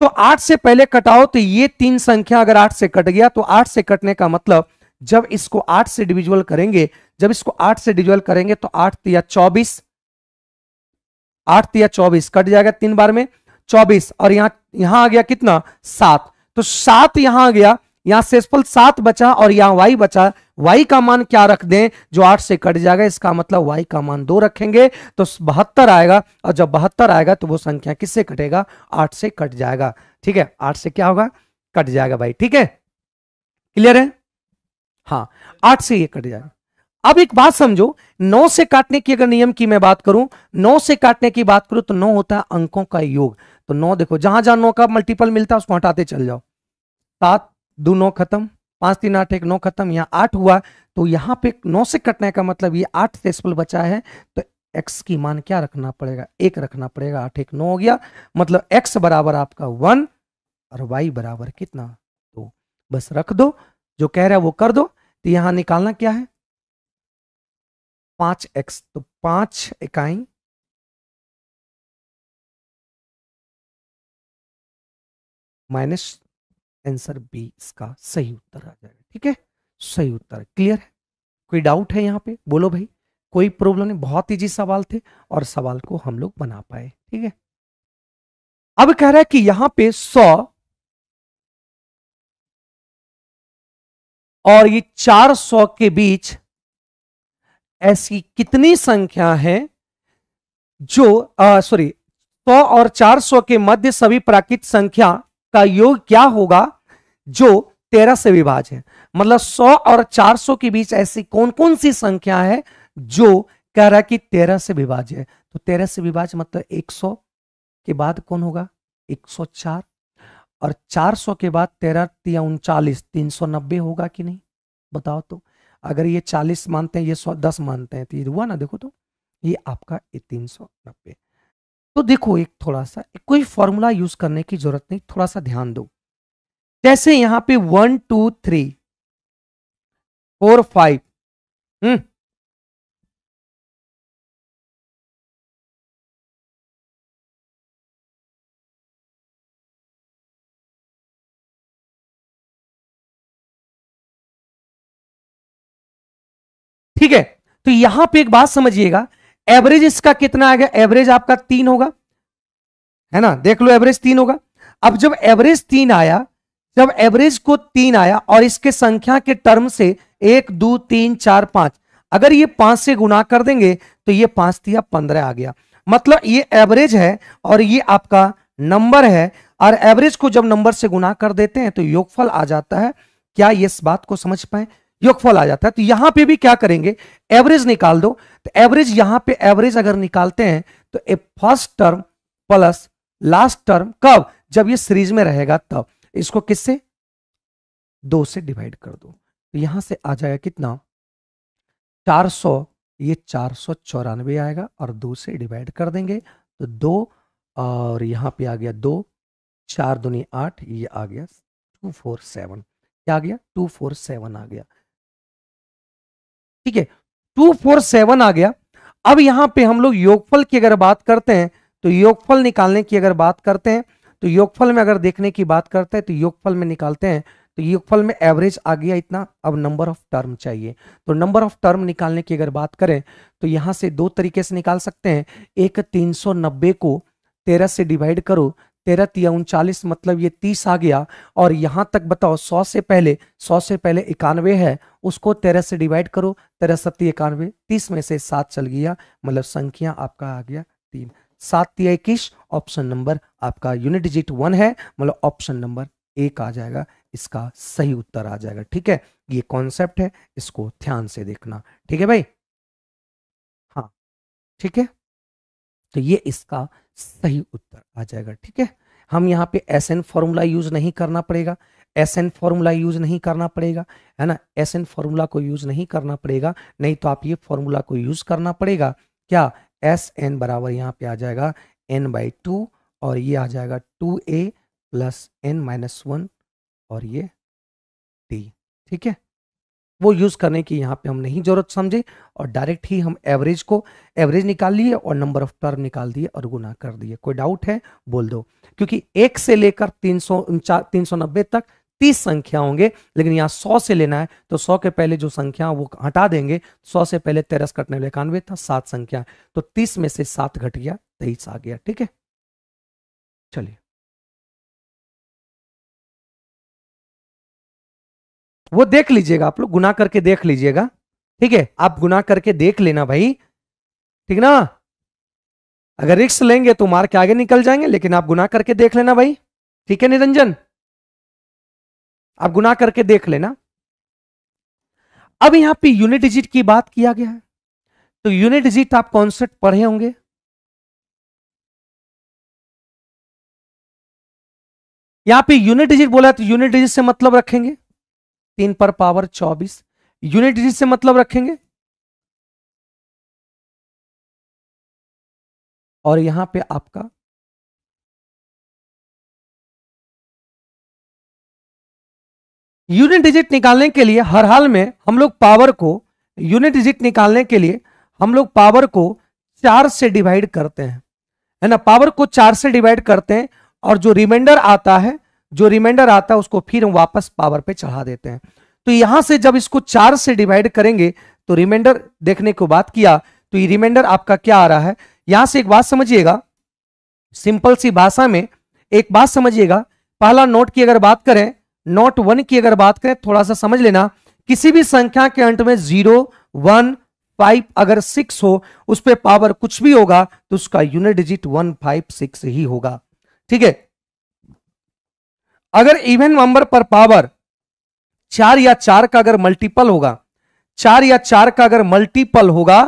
तो आठ से पहले कटाओ तो ये तीन संख्या अगर आठ से कट गया तो आठ से कटने का मतलब जब इसको आठ से डिविजुअल करेंगे, जब इसको आठ से डिविजुअल करेंगे तो आठ या चौबीस, आठ या चौबीस, कट जाएगा तीन बार में, चौबीस, और यहाँ यहाँ आ गया कितना? सात। तो सात यहाँ आ गया, यहाँ शेषफल सात बचा और यहाँ वाई बचा। वाई का मान क्या रख दें? जो आठ से कट जाएगा, इसका मतलब वाई का मान दो रखेंगे तो बहत्तर आएगा, और जब बहत्तर आएगा तो वो संख्या किससे कटेगा? आठ से कट जाएगा। ठीक है? आठ से क्या होगा? कट जाएगा भाई। ठीक है? क्लियर है? हाँ आठ से ये कट जाएगा अब एक बात समझो, नौ से काटने की अगर नियम की मैं बात करूँ, नौ से काटने की बात करूँ तो नौ होता है अंकों का योग। तो नौ देखो, जहाँ जहाँ नौ का मल्टीपल मिलता है, उसको हटाते चल जाओ। सात, दो, नौ खत्म, पाँच, तीन, आठ, एक, नौ खत्म, यहाँ आठ हुआ तो यहाँ पे नौ से कटने का मतलब ये आठ डेसिमल बचा है तो एक्स की मान क्या रखना पड़ेगा? एक रखना पड़ेगा, आठ, एक, नौ हो गया। मतलब एक्स बराबर आपका वन और वाई बराबर कितना? दो। बस रख दो जो कह रहा है वो कर दो तो यहाँ निकालना क्या है? पाँच एक्स तो पाँच इकाई माइनस आंसर बी, इसका सही उत्तर आ जाएगा, ठीक है? सही उत्तर, क्लियर है? कोई डाउट है यहाँ पे? बोलो भाई। कोई प्रॉब्लम नहीं, बहुत इजी सवाल थे और सवाल को हम लोग बना पाए, ठीक है? अब कह रहा है कि यहाँ पे सौ और ये 400 के बीच ऐसी कितनी संख्या है जो सॉरी सौ और 400 के मध्य सभी प्राकृत संख्या का योग क्या होगा जो तेरह से विभाज है? मतलब 100 और 400 के बीच ऐसी कौन कौन सी संख्या है जो कह रहा कि तेरह से विभाज है? तो तेरह से विभाज मतलब 100 के बाद कौन होगा? 104 और 400 के बाद तेरह या उनचालीस, तीन सौ नब्बे होगा कि नहीं? बताओ तो। अगर ये 40 मानते हैं, ये सौ दस मानते हैं तो ये हुआ ना, देखो तो। ये आपका ये तीन सौ नब्बे। तो देखो, एक थोड़ा सा एक कोई फॉर्मूला यूज़ करने की ज़रूरत नहीं थोड़ा सा ध्यान दो। जैसे यहाँ पे one, two, three, four, five hmm तो यहाँ पे एक बात समझिएगा एवरेज इसका कितना आ गया? एवरेज आपका तीन होगा। है ना? देख लो एवरेज तीन होगा। अब जब एवरेज तीन आया, जब एवरेज को तीन आया और इसके संख्या के टर्म से एक, दो, तीन, चार, पाँच, अगर ये पाँच से गुना कर देंगे तो ये पाँच दिया पंद्रह आ गया। मतलब ये एवरेज है और ये आपका नंबर है और एवरेज को जब नंबर से गुना कर देते हैं तो योगफल आ जाता है। क्या ये इस बात को समझ पाए? योगफल आ जाता है। तो यहाँ पे भी क्या करेंगे? एवरेज निकाल दो। तो एवरेज यहाँ पे एवरेज अगर निकालते हैं तो a first term plus last term कब? जब ये सीरीज़ में रहेगा तब। इसको किससे? दो से डिवाइड कर दो। तो यहाँ से आ जाएगा कितना? 400 ये चार सौ चौरानवे आएगा और दो से डिवाइड कर देंगे। तो दो, और यहाँ पे आ गया दो, चार दुनी आठ, ये आ गया टू फोर सेवन। क्या आ गया? टू फोर सेवन आ गया। ठीक है टू फोर सेवन आ गया। अब यहाँ पे हम लोग योगफल की अगर बात करते हैं तो योगफल निकालने की अगर बात करते हैं तो योगफल में अगर देखने की बात करते हैं तो योगफल में निकालते हैं तो योगफल में एवरेज आ गया इतना। अब नंबर ऑफ़ टर्म चाहिए। तो नंबर ऑफ़ टर्म निकालने की अगर बात करें तो यहाँ से दो तरीके से निकाल सकते हैं। एक 390 को तेरह से डिवाइड करो तेरह तिया उनचालीस मतलब ये तीस आ गया। और यहाँ तक बताओ, सौ से पहले, सौ से पहले इक्यानवे है, उसको तेरह से डिवाइड करो, तेरह सत्ती इक्यानवे, तीस में से सात चल गया मतलब संख्या आपका आ गया तीन। सात तिया इक्कीस ऑप्शन नंबर आपका यूनिट डिजिट वन है मतलब ऑप्शन नंबर एक आ जाएगा, इसका सही उत्तर आ जाएगा, ठीक है? ये कॉन्सेप्ट है, इसको ध्यान से देखना, ठीक है भाई? हाँ ठीक है? तो ये इसका सही उत्तर आ जाएगा, ठीक है? हम यहाँ पे एस एन फॉर्मूला यूज़ नहीं करना पड़ेगा। एस एन फॉर्मूला यूज़ नहीं करना पड़ेगा, है ना? एस एन फॉर्मूला को यूज़ नहीं करना पड़ेगा, नहीं तो आप ये फॉर्मूला को यूज़ करना पड़ेगा। क्या? एस एन बराबर यहाँ पे आ जाएगा एन बाई टू और ये आ जाएगा two a plus n minus one और ये टी ठीक है? वो यूज़ करने की यहाँ पे हम नहीं ज़रूरत समझे और डायरेक्ट ही हम एवरेज को एवरेज निकाल लिए और नंबर ऑफ़ टर्म निकाल दिए और गुना कर दिए। कोई डाउट है? बोल दो। क्योंकि एक से लेकर तीन सौ तीन सौ नब्बे तक तीस संख्या होंगे, लेकिन यहाँ सौ से लेना है तो सौ के पहले जो संख्या वो हटा देंगे। सौ से पहले तेरस कटने वाले इक्यानवे था, सात संख्या। तो तीस में से सात घट गया, तेईस आ गया, ठीक है? चलिए। वो देख लीजिएगा, आप लोग गुना करके देख लीजिएगा। ठीक है? आप गुना करके देख लेना भाई। ठीक ना? अगर रिक्स लेंगे तो मार के आगे निकल जाएँगे, लेकिन आप गुना करके देख लेना भाई। ठीक है निरंजन? आप गुना करके देख लेना। अब यहाँ पे यूनिट डिजिट की बात किया गया है। तो यूनिट डिजिट आप कॉन्सेप्ट पढ़े होंगे। यहाँ पे यूनिट डिजिट बोला तो यूनिट डिजिट से मतलब रखेंगे। तीन पर पावर चौबीस। यूनिट डिजिट से मतलब रखेंगे। और यहाँ पे आपका यूनिट डिजिट निकालने के लिए हर हाल में हम लोग पावर को, यूनिट डिजिट निकालने के लिए हम लोग पावर को चार से डिवाइड करते हैं। है ना? पावर को चार से डिवाइड करते हैं और जो रिमाइंडर आता है जो रिमाइंडर आता है, उसको फिर हम वापस पावर पे चढ़ा देते हैं। तो यहाँ से जब इसको चार से डिवाइड करेंगे तो रिमाइंडर देखने को बात किया तो ये रिमाइंडर आपका क्या आ रहा है? यहाँ से एक बात समझिएगा। सिंपल सी भाषा में एक बात समझिएगा। पहला नोट की अगर बात करें नोट वन की अगर बात करें, थोड़ा सा समझ लेना, किसी भी संख्या के अंत में ज़ीरो वन फाइव अगर सिक्स हो, उस पर पावर कुछ भी होगा तो उसका unit digit one five six ही होगा। ठीक है? अगर इवन नंबर पर पावर चार या चार का अगर मल्टीपल होगा, चार या चार का अगर मल्टीपल होगा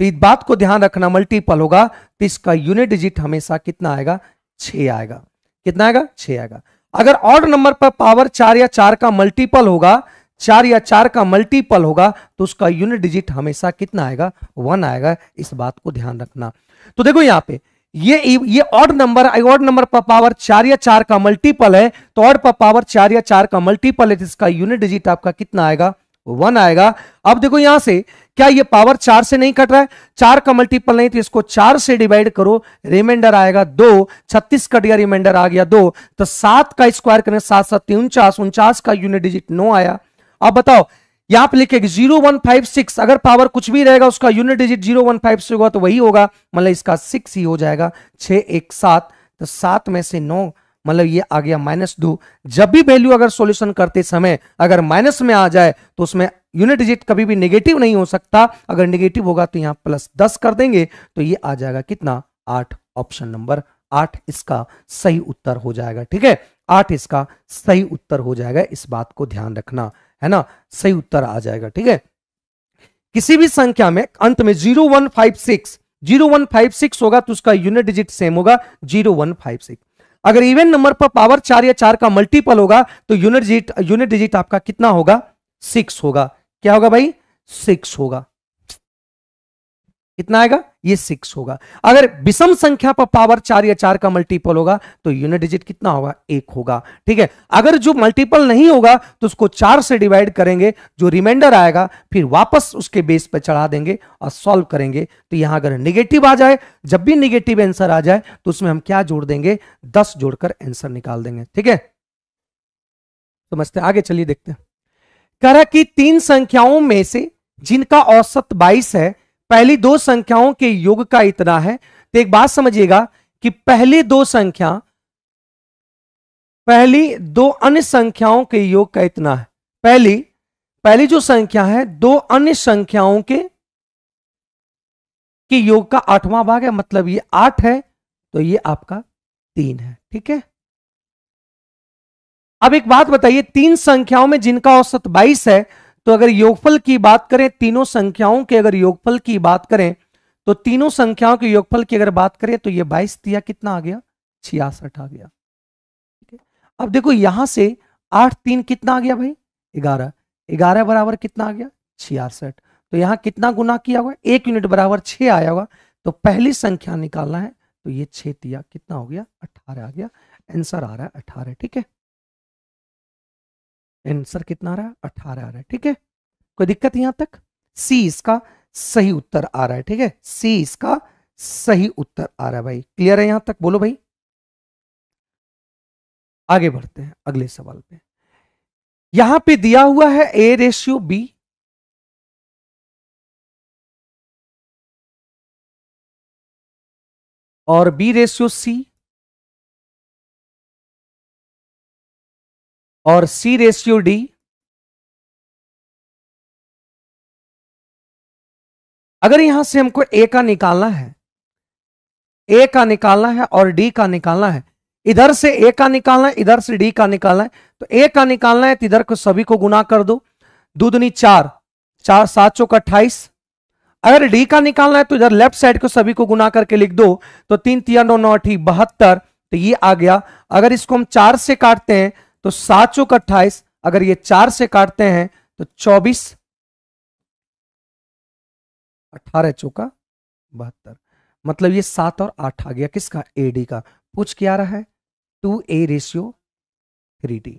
तो इस बात को ध्यान रखना मल्टीपल होगा तो इसका यूनिट डिजिट हमेशा कितना आएगा? छ आएगा। कितना आएगा? छ आएगा। अगर ऑड नंबर पर पावर चार या चार का मल्टीपल होगा, चार या चार का मल्टीपल होगा तो उसका यूनिट डिजिट हमेशा कितना आएगा? वन आएगा। इस बात को ध्यान रखना। तो देखो यहाँ पे ये ये ऑड नंबर ऑड नंबर पर पावर चार या चार का मल्टीपल है तो ऑड पर पावर चार या चार का मल्टीपल है इसका यूनिट डिजिट आपका कितना आएगा? वन आएगा। अब देखो यहाँ से, क्या ये पावर चार से नहीं कट रहा है? चार का मल्टीपल नहीं तो इसको चार से डिवाइड करो रिमाइंडर आएगा दो, छत्तीस कट गया रिमाइंडर आ गया दो तो सात का स्क्वायर करें, सात सत्ती उनचास उनचास का यूनिट डिजिट नो आया। अब बताओ यहाँ पे लिखेगा ज़ीरो वन फाइव सिक्स, अगर पावर कुछ भी रहेगा, उसका unit digit zero one five से होगा तो वही होगा। मतलब इसका सिक्स ही हो जाएगा। छ एक सात तो सात में से नौ मतलब ये आ गया माइनस दो। जब भी वैल्यू अगर सॉल्यूशन करते समय अगर माइनस में आ जाए तो उसमें यूनिट डिजिट कभी भी नेगेटिव नहीं हो सकता। अगर नेगेटिव होगा तो यहाँ प्लस दस कर देंगे तो ये आ जाएगा कितना? आठ। ऑप्शन नंबर आठ इसका सही उत्तर हो जाएगा, ठीक है? आठ इसका सही उत्तर हो जाएगा। इस बात को ध्यान रखना। है ना? सही उत्तर आ जाएगा, ठीक है? किसी भी संख्या में, अंत में zero one five six, zero one five six होगा तो उसका यूनिट डिजिट सेम होगा, ज़ीरो वन फाइव सिक्स। अगर इवन नंबर पर पावर चार या चार का मल्टीपल होगा तो यूनिट डिजिट यूनिट डिजिट आपका कितना होगा? सिक्स होगा। क्या होगा भाई? सिक्स होगा। कितना आएगा? ये सिक्स होगा। अगर विषम संख्या पर पावर चार या चार का मल्टीपल होगा तो यूनिट डिजिट कितना होगा? एक होगा। ठीक है? अगर जो मल्टीपल नहीं होगा तो उसको चार से डिवाइड करेंगे, जो रिमाइंडर आएगा, फिर वापस उसके बेस पर चढ़ा देंगे और सॉल्व करेंगे। तो यहाँ अगर निगेटिव आ जाए, जब भी निगेटिव आंसर आ जाए तो उसमें हम क्या जोड़ देंगे? दस जोड़कर आंसर निकाल देंगे। ठीक है? समझते आगे चलिए देखते हैं कि तीन संख्याओं में से जिनका औसत बाईस है पहली दो संख्याओं के योग का इतना है। तो एक बात समझिएगा कि पहली दो संख्या, पहली दो अन्य संख्याओं के योग का इतना है। पहली पहली जो संख्या है, दो अन्य संख्याओं के के योग का आठवां भाग है। मतलब ये आठ है तो ये आपका तीन है। ठीक है? अब एक बात बताइए, तीन संख्याओं में जिनका औसत बाईस है तो अगर योगफल की बात करें, तीनों संख्याओं के अगर योगफल की बात करें तो तीनों संख्याओं के योगफल की अगर बात करें तो ये बाईस दिया कितना आ गया? छियासठ आ गया। अब देखो, यहाँ से आठ तीन कितना आ गया भाई? ग्यारह। ग्यारह बराबर कितना आ गया? छियासठ। तो यहाँ कितना गुना किया हुआ? एक यूनिट बराबर छह आया होगा तो पहली संख्या निकालना है तो ये छह दिया कितना हो गया? अट्ठारह आ गया। आंसर आ रहा है अठारह, ठीक है? आंसर कितना आ रहा है? अठारह आ रहा है, ठीक है? कोई दिक्कत यहाँ तक? सी इसका सही उत्तर आ रहा है, ठीक है? सी इसका सही उत्तर आ रहा है भाई। क्लियर है यहाँ तक? बोलो भाई। आगे बढ़ते हैं, अगले सवाल पे। यहाँ पे दिया हुआ है ए रेशियो बी और बी रेशियो सी और सी रेशियो डी अगर यहाँ से हमको ए का निकालना है ए का निकालना है और डी का निकालना है, इधर से ए का निकालना है, इधर से डी का निकालना है तो ए का निकालना है तो इधर को सभी को गुना कर दो दूधनी चार चार सात चौक अट्ठाईस। अगर डी का निकालना है तो इधर लेफ़्ट साइड को सभी को गुना करके लिख दो तो तीन तीन नौ नौ, अठी, बहत्तर तो ये आ गया। अगर इसको हम चार से काटते हैं तो सात चौक अट्ठाईस अगर ये चार से काटते हैं तो चौबीस अठारह चौका बहत्तर। मतलब ये सात और आठ आ गया किसका? ए डी का। पूछ क्या रहा है? Two A ratio three D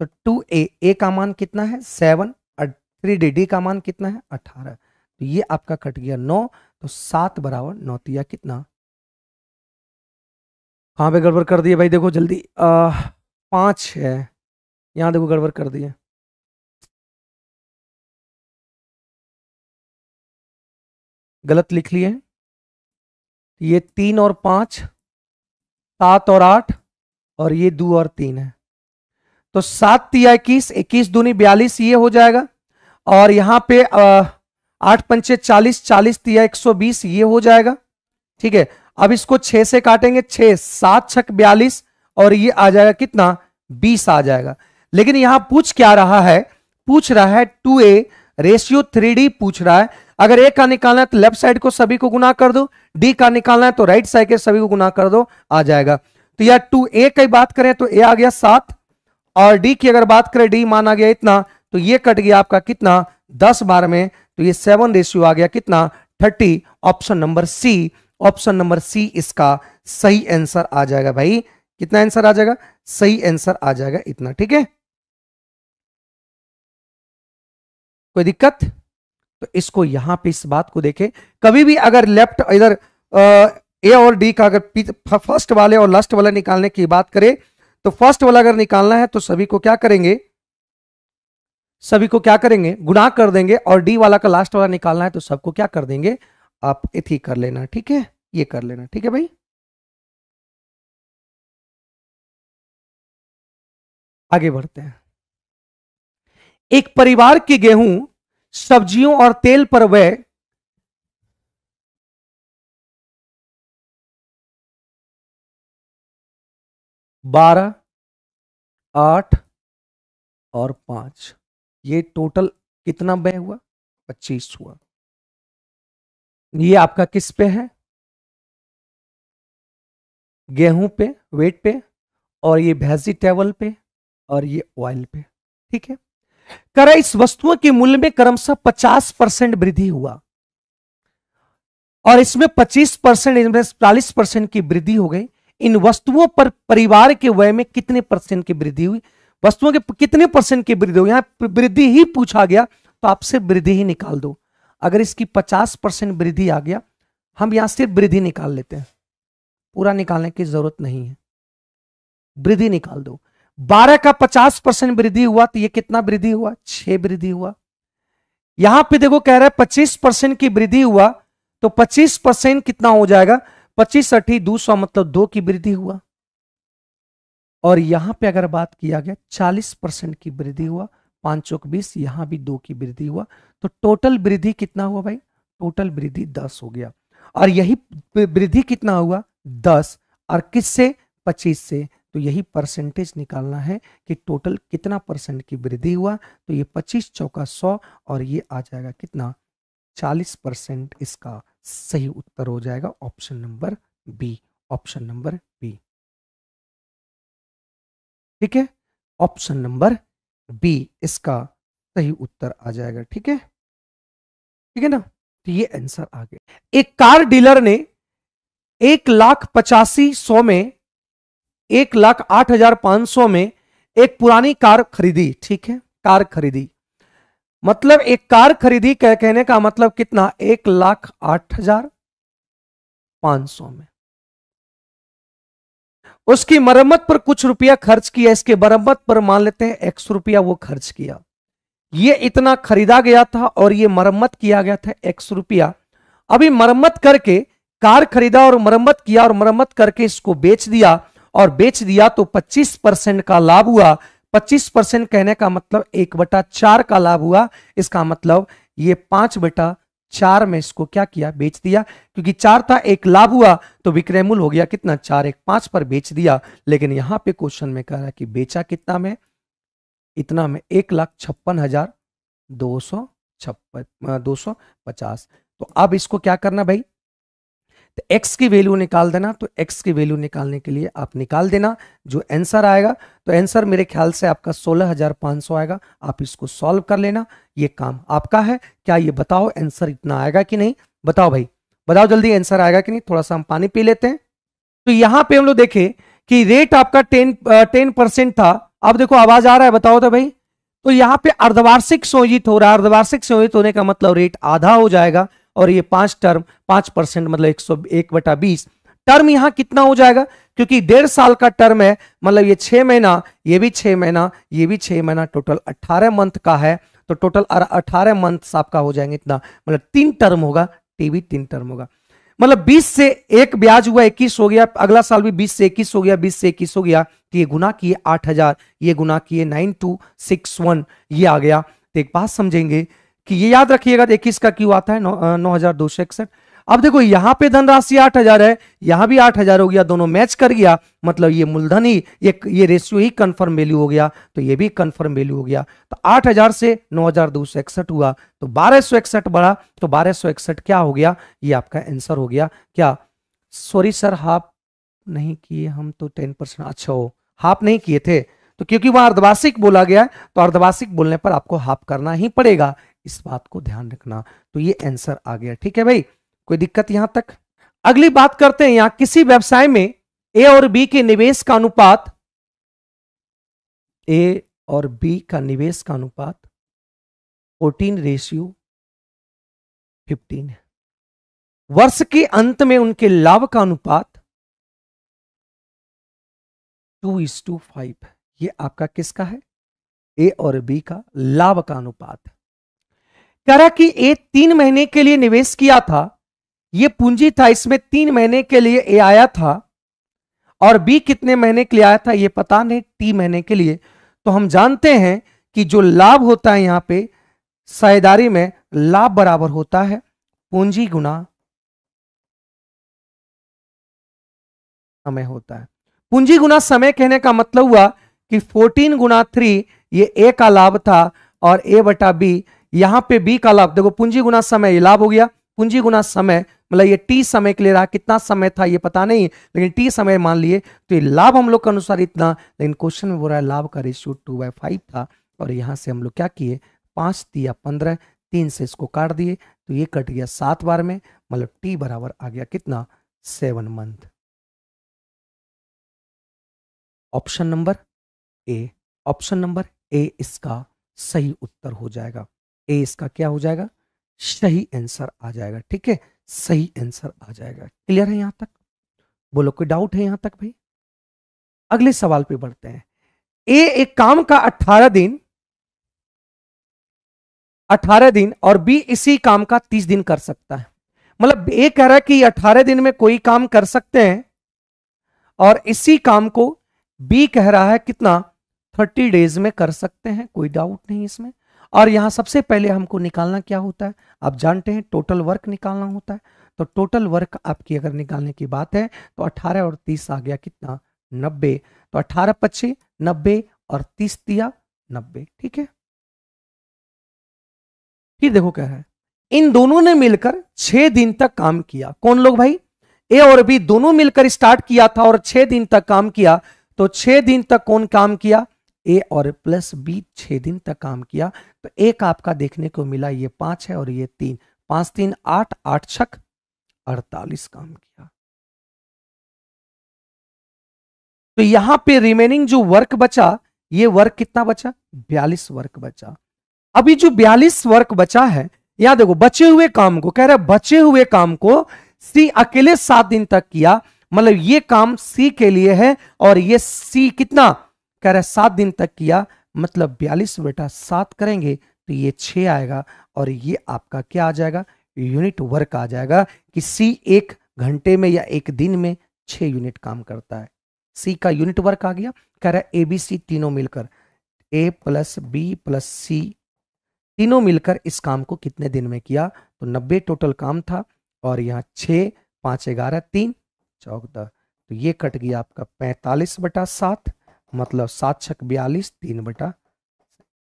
तो टू ए ए का मान कितना है? सेवन थ्री डी डी का मान कितना है? अठारह। तो ये आपका कट गया नौ तो सात बराबर नौ तिया तो कितना? कहाँ पे गड़बड़ कर दिए भाई? देखो जल्दी आ, पाँच है। यहाँ देखो गड़बड़ कर दिए गलत लिख लिए ये तीन और पाँच, सात और आठ, और ये दो और तीन है। तो सात तिया इक्कीस इक्कीस दूनी बयालीस, ये हो जाएगा। और यहाँ पे आठ पंचे चालीस चालीस तिया एक सौ बीस, ये हो जाएगा। ठीक है? अब इसको छह से काटेंगे, छह, सात छक बयालीस और ये आ जाएगा कितना? बीस आ जाएगा। लेकिन यहाँ पूछ क्या रहा है? पूछ रहा है two A ratio three D पूछ रहा है। अगर ए का निकालना है तो लेफ़्ट साइड को सभी को गुना कर दो। डी का निकालना है तो राइट साइड के सभी को गुना कर दो, आ जाएगा। तो यार टू ए की बात करें तो ए आ गया सात। और डी की अगर बात करें, डी मान गया इतना तो ये कट गया आपका कितना? दस बार में तो ये सेवन रेशियो आ गया कितना? Thirty. Option number C, option number C इसका सही आंसर आ जाएगा भाई। कितना आंसर आ जाएगा? सही आंसर आ जाएगा इतना, ठीक है? कोई दिक्कत? तो इसको यहाँ पे इस बात को देखें। कभी भी अगर लेफ़्ट इधर ए और डी का अगर फ़र्स्ट वाले और लास्ट वाला निकालने की बात करें तो फ़र्स्ट वाला अगर निकालना है तो सभी को क्या करेंगे? सभी को क्या करेंगे? गुना कर देंगे और डी वाला का लास्ट वाला निकालना है तो सबको क्या कर देंगे? आप इथी कर लेना, ठीक है? ये कर लेना, ठीक है भाई? आगे बढ़ते हैं। एक परिवार की गेहूँ, सब्जियों और तेल पर व्यय बारह, आठ और पाँच। ये टोटल कितना व्यय हुआ? पच्चीस हुआ। ये आपका किस पे है? गेहूँ पे, वेट पे और ये वेजिटेबल पे। और ये ऑयल पे, ठीक है? कर इस वस्तुओं के मूल्य में क्रमशः 50 परसेंट वृद्धि हुआ। और इसमें 25 परसेंट, इसमें चालीस परसेंट की वृद्धि हो गई। इन वस्तुओं पर परिवार के व्यय में कितने परसेंट की वृद्धि हुई? वस्तुओं के कितने परसेंट की वृद्धि हुई यहाँ वृद्धि ही पूछा गया तो आपसे वृद्धि ही निकाल दो। अगर इसकी 50 परसेंट वृद्धि आ गया, हम यहाँ सिर्फ़ वृद्धि निकाल लेते हैं। पूरा निकालने की ज़रूरत नहीं है। वृद्धि निकाल दो। बारह का पचास परसेंट वृद्धि हुआ तो ये कितना वृद्धि हुआ? छह वृद्धि हुआ। यहाँ पे देखो कह रहा है पच्चीस परसेंट की वृद्धि हुआ तो पच्चीस परसेंट कितना हो जाएगा? पच्चीस अठी दो सौ मतलब दो की वृद्धि हुआ। और यहाँ पे अगर बात किया गया, चालीस परसेंट की वृद्धि हुआ, पाँच चौक बीस, यहाँ भी दो की वृद्धि हुआ। तो टोटल वृद्धि कितना हुआ भाई? टोटल वृद्धि दस हो गया। और यही वृद्धि कितना हुआ? दस। और किससे? पच्चीस से। तो यही परसेंटेज निकालना है कि टोटल कितना परसेंट की वृद्धि हुआ तो ये पच्चीस चौका सौ और ये आ जाएगा कितना? चालीस परसेंट इसका सही उत्तर हो जाएगा option number B option number B ठीक है? ऑप्शन नंबर बी इसका सही उत्तर आ जाएगा, ठीक है? ठीक है ना? तो ये आंसर आ गया। एक कार डीलर ने एक लाख पचासी सौ में एक लाख आठ हज़ार पाँच सौ में एक पुरानी कार खरीदी ठीक है? कार खरीदी। मतलब एक कार खरीदी कह, कहने का मतलब कितना? एक लाख आठ हज़ार पाँच सौ में। उसकी मरम्मत पर कुछ रुपया खर्च किया इसके मरम्मत पर मान लेते हैं एक सौ रुपया वो खर्च किया। ये इतना खरीदा गया था और ये मरम्मत किया गया था एक सौ रुपया। अभी मरम्मत करके कार खरीदा और मरम्मत किया और मरम्मत करके इसको बेच दिया और बेच दिया तो 25 परसेंट का लाभ हुआ। 25 परसेंट कहने का मतलब एक बटा चार का लाभ हुआ। इसका मतलब ये पाँच बटा चार में इसको क्या किया? बेच दिया। क्योंकि चार था, एक लाभ हुआ तो विक्रय मूल्य हो गया कितना? चार, एक पाँच पर बेच दिया। लेकिन यहाँ पे क्वेश्चन में कह रहा है कि बेचा कितना में? इतना में एक लाख छप्पन हज़ार दो सौ छप्पन दो सौ पचास। तो अब इसको क्या करना भाई? तो x की वैल्यू निकाल देना तो x की वैल्यू निकालने के लिए आप निकाल देना जो आंसर आएगा। तो आंसर मेरे ख्याल से आपका 16,500 आएगा। आप इसको सॉल्व कर लेना। ये काम आपका है। क्या ये बताओ आंसर इतना आएगा कि नहीं? बताओ भाई। बताओ जल्दी आंसर आएगा कि नहीं? थोड़ा सा हम पानी पी लेते हैं। तो यहाँ पर हम लोग देखे कि रेट आपका टेन टेन परसेंट था। अब देखो आवाज़ आ रहा है बताओ तो भाई। तो यहाँ पे अर्धवार्षिक संयोजित हो रहा है। अर्धवार्षिक संयोजित होने का मतलब रेट आधा हो जाएगा। और ये पाँच टर्म पाँच परसेंट मतलब एक सौ, एक बटा बीस टर्म यहाँ कितना हो जाएगा? क्योंकि डेढ़ साल का टर्म है मतलब ये छह महीना, ये भी छह महीना, ये भी छह महीना टोटल अट्ठारह मंथ का है तो टोटल अठारह मंथ आपका हो जाएँगे इतना मतलब तीन टर्म होगा टीवी तीन टर्म होगा। मतलब 20 से एक ब्याज हुआ 21 हो गया, अगला साल भी 20 से 21 हो गया 20 से 21 हो गया तो ये गुना किए 8000 ये गुना किए 9261 ये आ गया। तो एक बात समझेंगे कि ये याद रखिएगा इक्कीस का क्यों आता है? नौ, हज़ार दो सौ इकसठ। अब देखो यहाँ पे धनराशि आठ हज़ार है यहाँ भी आठ हज़ार हो गया दोनों मैच कर गया मतलब ये मूलधन ही ये ये रेशियो ही कंफर्म वैल्यू हो गया तो ये भी कंफर्म वैल्यू हो गया। तो आठ हज़ार से नौ हज़ार दो सौ इकसठ हुआ तो बारह सौ इकसठ बढ़ा तो बारह सौ इकसठ क्या हो गया? ये आपका आंसर हो गया। क्या? सॉरी सर हाफ़ नहीं किए हम तो टेन परसेंट। अच्छा हो हाफ़ नहीं किए थे। तो क्योंकि वहाँ अर्धवार्षिक बोला गया है तो अर्धवार्षिक बोलने पर आपको हाफ़ करना ही पड़ेगा। इस बात को ध्यान रखना। तो ये आंसर आ गया। ठीक है भाई? कोई दिक्कत यहाँ तक? अगली बात करते हैं यहाँ। किसी व्यवसाय में ए और बी के निवेश का अनुपात ए और बी का निवेश का अनुपात 14 रेशियो 15 है। वर्ष के अंत में उनके लाभ का अनुपात टू इज़ टू फाइव ये आपका किसका है? ए और बी का लाभ का अनुपात। है कह रहा कि ए तीन महीने के लिए निवेश किया था, ये पूंजी था, इसमें तीन महीने के लिए ए आया था, और बी कितने महीने के लिए आया था, ये पता नहीं, टी महीने के लिए। तो हम जानते हैं कि जो लाभ होता है यहाँ पे, साझेदारी में लाभ बराबर होता है, पूंजी गुना समय होता है। पूंजी गुना समय कहने का मतलब हुआ कि 14 गुना थ्री, ये ए का लाभ था, और ए बटा बी यहाँ पे बी का लाभ, देखो, पूंजी गुना समय, ये लाभ हो गया। पूंजी गुना समय मतलब ये टी समय के लिए रहा, कितना समय था, ये पता नहीं, लेकिन टी समय मान लिए तो ये लाभ हम लोग के अनुसार इतना, लेकिन क्वेश्चन में बोल रहा है, लाभ का रेशियो टू बाई फाइव था, और यहाँ से हम लोग क्या किए, पाँच दिया पंद्रह, तीन से इसको काट दिए तो ये कट गया सात बार में मतलब टी बराबर आ गया कितना seven month option number A option number A इसका सही उत्तर हो जाएगा। ए, इसका क्या हो जाएगा? सही आंसर आ जाएगा, ठीक है? सही आंसर आ जाएगा। क्लियर है यहाँ तक? बोलो कोई डाउट है यहाँ तक भाई? अगले सवाल पे बढ़ते हैं। ए, एक काम का 18 दिन 18 दिन और बी, इसी काम का 30 दिन कर सकता है। मतलब ए कह रहा है कि 18 दिन में कोई काम कर सकते हैं और इसी काम को बी कह रहा है कितना? 30 डेज़ में कर सकते हैं, कोई डाउट नहीं इसमें। और यहाँ सबसे पहले हमको निकालना क्या होता है? आप जानते हैं टोटल वर्क निकालना होता है। तो टोटल वर्क आपकी अगर निकालने की बात है तो 18 और 30 आ गया कितना? 90 तो 18 पच्चीस, नब्बे और 30 दिया 90 ठीक है? फिर देखो क्या है। इन दोनों ने मिलकर छह दिन तक काम किया। कौन लोग भाई? ए और बी दोनों मिलकर स्टार्ट किया था और छह दिन तक काम किया। तो छह दिन तक कौन काम किया? ए और प्लस बी छह दिन तक काम किया तो एक आपका देखने को मिला, ये पाँच है और ये तीन। पाँच, तीन, आठ आठ छक, अड़तालीस काम किया। तो यहाँ पे रिमेनिंग जो वर्क बचा, ये वर्क कितना बचा? बयालीस वर्क बचा। अभी जो बयालीस वर्क बचा है, यहाँ देखो, बचे हुए काम को, कह रहे बचे हुए काम को सी अकेले सात दिन तक किया मतलब ये काम सी के लिए है, और ये सी कितना? कह रहा है, सात दिन तक किया मतलब बयालीस बेटा सात करेंगे तो ये छ आएगा और ये आपका क्या आ जाएगा? यूनिट वर्क आ जाएगा। कि सी एक घंटे में या एक दिन में छ यूनिट काम करता है। सी का यूनिट वर्क आ गया, कह रहा है ए बी सी तीनों मिलकर, A plus B plus C तीनों मिलकर इस काम को कितने दिन में किया? तो नब्बे टोटल काम था और यहाँ छ पाँच, ग्यारह, तीन, चौदह तो ये कट गया आपका पैंतालीस बटा सात। मतलब सात छक बयालीस, तीन बटा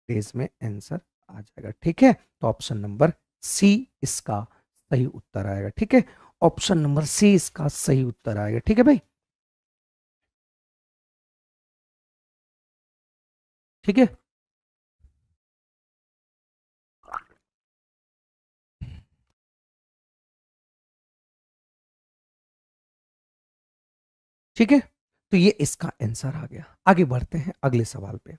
पेज में आंसर आ जाएगा। ठीक है? तो ऑप्शन नंबर सी इसका सही उत्तर आएगा। ठीक है? ऑप्शन नंबर सी इसका सही उत्तर आएगा। ठीक है भाई? ठीक है? ठीक है? तो ये इसका आंसर आ गया। आगे बढ़ते हैं अगले सवाल पे।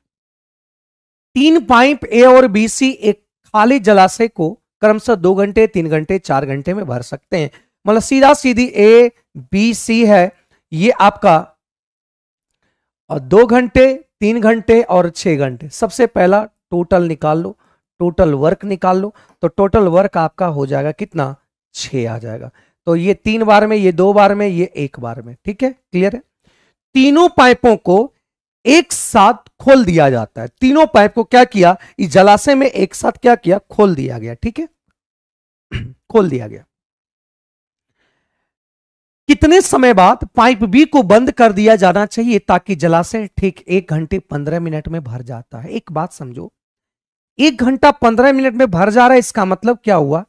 तीन पाइप ए और बी सी एक खाली जलाशय को क्रमशः दो घंटे, तीन घंटे, चार घंटे में भर सकते हैं। मतलब सीधा सीधी ए बी सी है, ये आपका और दो घंटे, तीन घंटे और छह घंटे। सबसे पहला टोटल निकाल लो टोटल वर्क निकाल लो तो टोटल वर्क आपका हो जाएगा कितना? छ आ जाएगा। तो ये तीन बार में, ये दो बार में, ये एक बार में। ठीक है? क्लियर है? तीनों पाइपों को एक साथ खोल दिया जाता है। तीनों पाइप को क्या किया? इस जलाशय में एक साथ क्या किया? खोल दिया गया, ठीक है? खोल दिया गया। कितने समय बाद पाइप बी को बंद कर दिया जाना चाहिए ताकि जलाशय ठीक एक घंटे पंद्रह मिनट में भर जाता है। एक बात समझो, एक घंटा पंद्रह मिनट में भर जा रहा है, इसका मतलब क्या हुआ?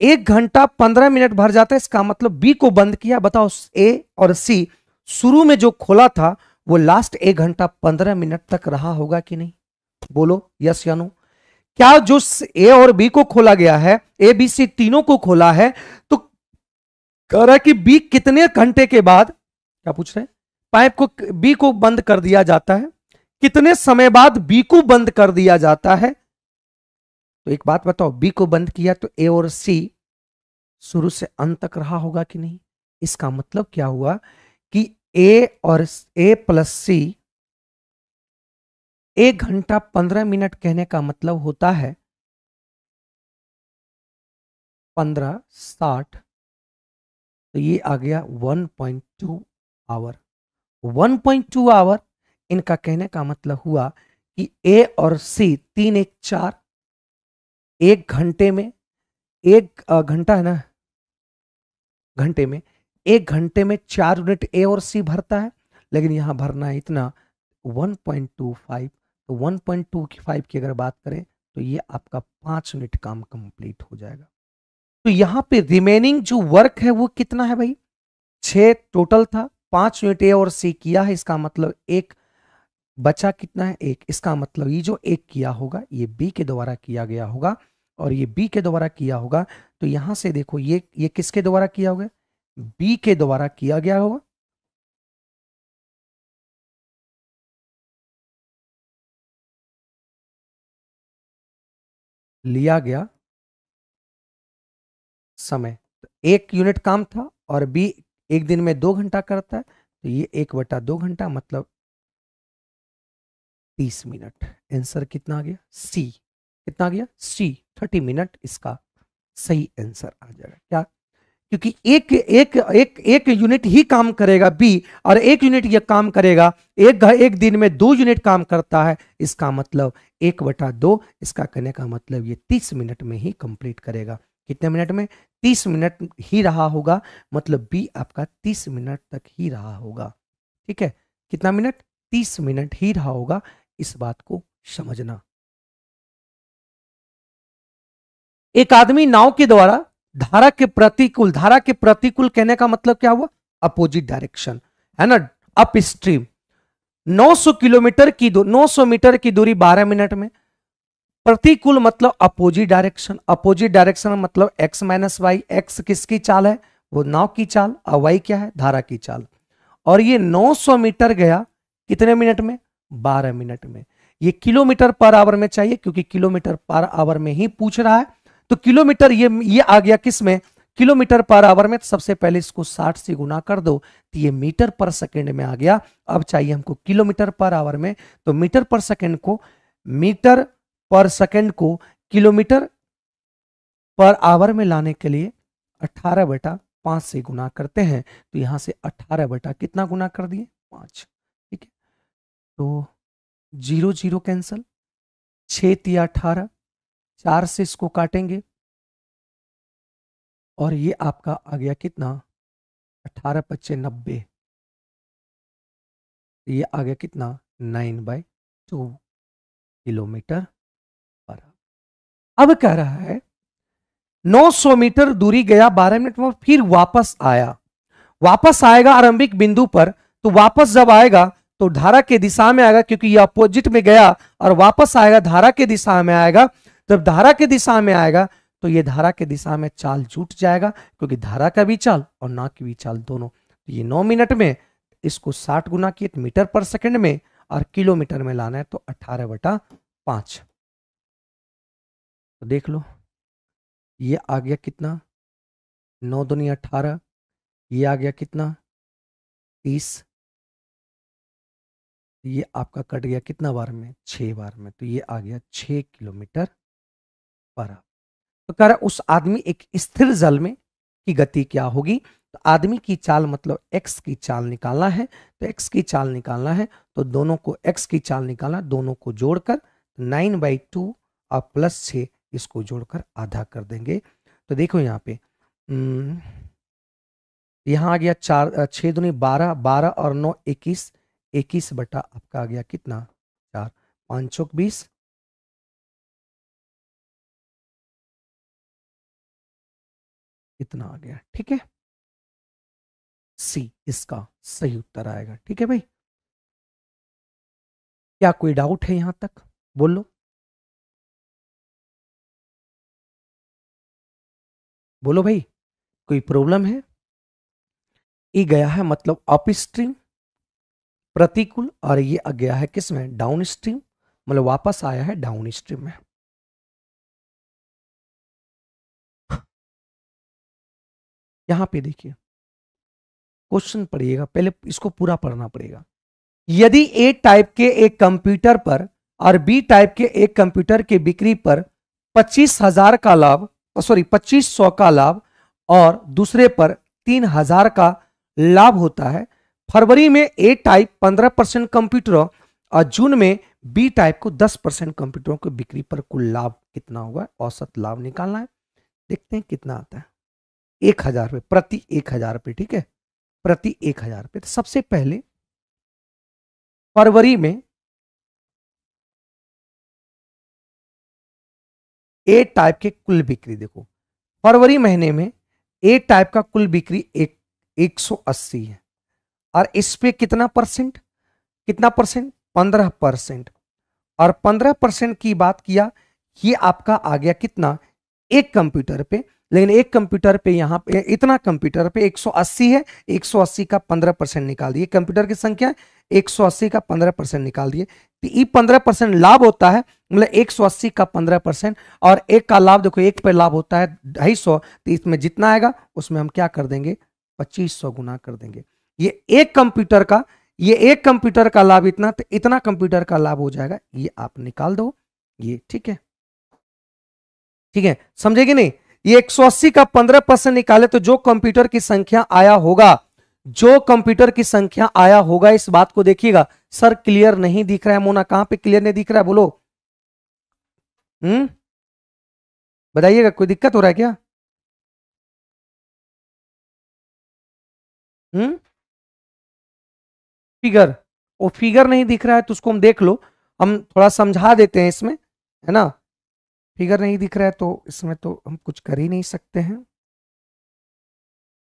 एक घंटा पंद्रह मिनट भर जाता है, इसका मतलब बी को बंद किया। बताओ, ए और सी शुरू में जो खोला था, वो लास्ट एक घंटा पंद्रह मिनट तक रहा होगा कि नहीं? बोलो यस या नो क्या जो ए और बी को खोला गया है ए बी सी तीनों को खोला है तो कह रहा है कि बी कितने घंटे के बाद, क्या पूछ रहे पाइप को बी को बंद कर दिया जाता है। कितने समय बाद बी को बंद कर दिया जाता है? तो एक बात बताओ बी को बंद किया तो ए और सी शुरू से अंत तक रहा होगा कि नहीं? इसका मतलब क्या हुआ कि ए और ए प्लस सी एक घंटा पंद्रह मिनट कहने का मतलब होता है पंद्रह साठ। तो ये आ गया one point two hour. One point two hour इनका कहने का मतलब हुआ कि ए और सी तीन एक चार एक घंटे में, एक घंटा है ना? घंटे में एक घंटे में चार यूनिट ए और सी भरता है, लेकिन यहाँ भरना है इतना 1.25 तो 1.25 की अगर बात करें तो ये आपका पाँच यूनिट काम कंप्लीट हो जाएगा। तो यहाँ पे रिमेनिंग जो वर्क है, वो कितना है भाई? छ टोटल था, पाँच यूनिट ए और सी किया है, इसका मतलब एक बचा कितना है? एक। इसका मतलब ये जो एक किया होगा, ये बी के द्वारा किया गया होगा, और ये बी के द्वारा किया होगा तो यहाँ से देखो, ये ये किसके द्वारा किया होगा? बी के द्वारा किया गया होगा। लिया गया समय। तो एक यूनिट काम था और बी एक दिन में दो घंटा करता है तो ये एक बटा दो घंटा मतलब तीस मिनट। आंसर कितना आ गया? सी। कितना आ गया? सी। थर्टी मिनट इसका सही आंसर आ जाएगा। क्या? क्योंकि एक एक एक एक यूनिट ही काम करेगा बी और एक यूनिट ये काम करेगा एक एक दिन में दो यूनिट काम करता है। इसका मतलब एक बटा दो, इसका करने का मतलब ये तीस मिनट में ही कंप्लीट करेगा। कितने मिनट में? तीस मिनट ही रहा होगा मतलब बी आपका तीस मिनट तक ही रहा होगा। ठीक है? कितना मिनट? तीस मिनट ही रहा होगा, इस बात को समझना। एक आदमी नाव के द्वारा धारा के प्रतिकूल, धारा के प्रतिकूल कहने का मतलब क्या हुआ? अपोजिट डायरेक्शन है ना? अप स्ट्रीम 900 किलोमीटर की दो 900 मीटर की दूरी 12 मिनट में। प्रतिकूल मतलब अपोजिट डायरेक्शन अपोजिट डायरेक्शन मतलब x माइनस वाई एक्स किसकी चाल है? वो नाव की चाल, और वाई क्या है? धारा की चाल। और ये 900 मीटर गया कितने मिनट में? 12 मिनट में। ये किलोमीटर पर आवर में चाहिए, क्योंकि किलोमीटर पर आवर में ही पूछ रहा है। तो किलोमीटर ये ये आ गया किसमें? किलोमीटर पर आवर में तो सबसे पहले इसको 60 से गुना कर दो तो ये मीटर पर सेकंड में आ गया। अब चाहिए हमको किलोमीटर पर आवर में तो मीटर पर सेकंड को, मीटर पर सेकंड को किलोमीटर पर आवर में लाने के लिए 18 बेटा पाँच से गुना करते हैं तो यहाँ से 18 बेटा कितना गुना कर दिए? पाँच। ठीक है? तो ज़ीरो ज़ीरो कैंसल, छ तिया अठारह चार से इसको काटेंगे। और ये आपका आ गया कितना? अठारह पच्चे नब्बे। ये आ गया कितना? नाइन बाई टू किलोमीटर पर। अब कह रहा है 900 मीटर दूरी गया 12 मिनट में फिर वापस आया। वापस आएगा आरंभिक बिंदु पर तो वापस जब आएगा तो धारा के दिशा में आएगा, क्योंकि ये अपोजिट में गया, और वापस आएगा, धारा के दिशा में आएगा जब धारा के दिशा में आएगा तो ये धारा के दिशा में चाल जुट जाएगा, क्योंकि धारा का भी चाल और ना की भी चाल दोनों। तो ये नौ मिनट में इसको साठ गुना किए तो मीटर पर सेकंड में और किलोमीटर में लाना है तो अट्ठारह बटा पाँच। तो देख लो, ये आ गया कितना? नौ दुनी अठारह, ये आ गया कितना? तीस। ये आपका कट गया कितना बार में? छह बार में तो ये आ गया छह किलोमीटर पर। तो कह रहा, उस आदमी एक स्थिर जल में की गति क्या होगी? तो आदमी की चाल मतलब x की चाल निकालना है। तो x की चाल निकालना है तो दोनों को x की चाल निकालना, दोनों को जोड़कर नाइन बाई टू और प्लस छ इसको जोड़कर आधा कर देंगे। तो देखो यहाँ पे यहाँ आ गया चार छः दुनी बारह बारह और नौ इक्कीस इक्कीस बटा आपका आ गया कितना? चार, पाँच चौक बीस इतना आ गया, ठीक है? सी, इसका सही उत्तर आएगा, ठीक है भाई? क्या कोई डाउट है यहाँ तक? बोल। बोलो भाई, कोई प्रॉब्लम है? ये गया है मतलब अप स्ट्रीम प्रतिकूल, और ये गया है किसमें डाउन स्ट्रीम मतलब वापस आया है डाउन स्ट्रीम में। यहाँ पे देखिए। क्वेश्चन पढ़िएगा, पहले इसको पूरा पढ़ना पड़ेगा। यदि ए टाइप के एक कंप्यूटर पर और बी टाइप के एक कंप्यूटर के बिक्री पर पच्चीस हज़ार का लाभ, सॉरी, पच्चीस सौ का लाभ और दूसरे पर तीन हज़ार का लाभ होता है, फरवरी में ए टाइप पंद्रह परसेंट कंप्यूटर और जून में बी टाइप को 10 परसेंट कंप्यूटरों की बिक्री पर कुल लाभ कितना होगा? औसत लाभ निकालना है। देखते हैं कितना आता है। एक हज़ार रुपये प्रति एक हज़ार रुपये ठीक है? प्रति एक हज़ार रुपये तो सबसे पहले फरवरी में ए टाइप के कुल बिक्री देखो। फरवरी महीने में ए टाइप का कुल बिक्री एक एक सौ अस्सी है। और इस पे कितना परसेंट? कितना परसेंट? पंद्रह परसेंट। और पंद्रह परसेंट की बात किया, ये आपका आ गया कितना? एक कंप्यूटर पे। लेकिन एक कंप्यूटर पे यहाँ पे, इतना कंप्यूटर पे 180 है 180 का 15 परसेंट निकाल दिए। कंप्यूटर की संख्या 180 का 15 परसेंट निकाल दिए। तो ये 15 परसेंट लाभ होता है मतलब 180 का 15 परसेंट और एक का लाभ, देखो एक पे लाभ होता है ढाई सौ तो इसमें जितना आएगा, उसमें हम क्या कर देंगे? पच्चीस सौ गुना कर देंगे। ये एक कंप्यूटर का, ये एक कंप्यूटर का लाभ इतना तो इतना कंप्यूटर का लाभ हो जाएगा। ये आप निकाल दो। ये ठीक है। ठीक है? समझेगी नहीं? ये 180 का 15 परसेंट निकाले तो जो कंप्यूटर की संख्या आया होगा, जो कंप्यूटर की संख्या आया होगा, इस बात को देखिएगा। सर, क्लियर नहीं दिख रहा है मोना, कहाँ पे क्लियर नहीं दिख रहा है? बोलो। हम्म? बताइएगा, कोई दिक्कत हो रहा है क्या? हम्म? फिगर। वो फिगर नहीं दिख रहा है तो उसको हम देख लो। हम थोड़ा समझा देते हैं इसमें, है ना? फिगर नहीं दिख रहा है तो इसमें तो हम कुछ कर ही नहीं सकते हैं।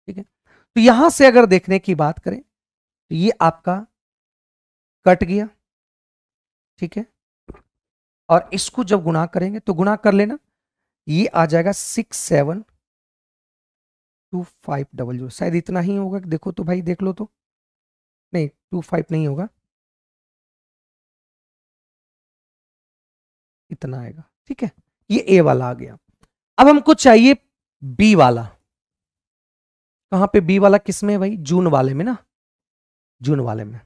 ठीक है? तो यहाँ से अगर देखने की बात करें तो ये आपका कट गया। ठीक है? और इसको जब गुना करेंगे तो गुना कर लेना, ये आ जाएगा six seven two five double zero. शायद इतना ही होगा कि देखो तो भाई, देख लो तो। नहीं, टू फाइव नहीं होगा। इतना आएगा। ठीक है? ये ए वाला आ गया। अब हमको चाहिए बी वाला। कहाँ पे बी वाला? किसमें भाई? जून वाले में ना? जून वाले में।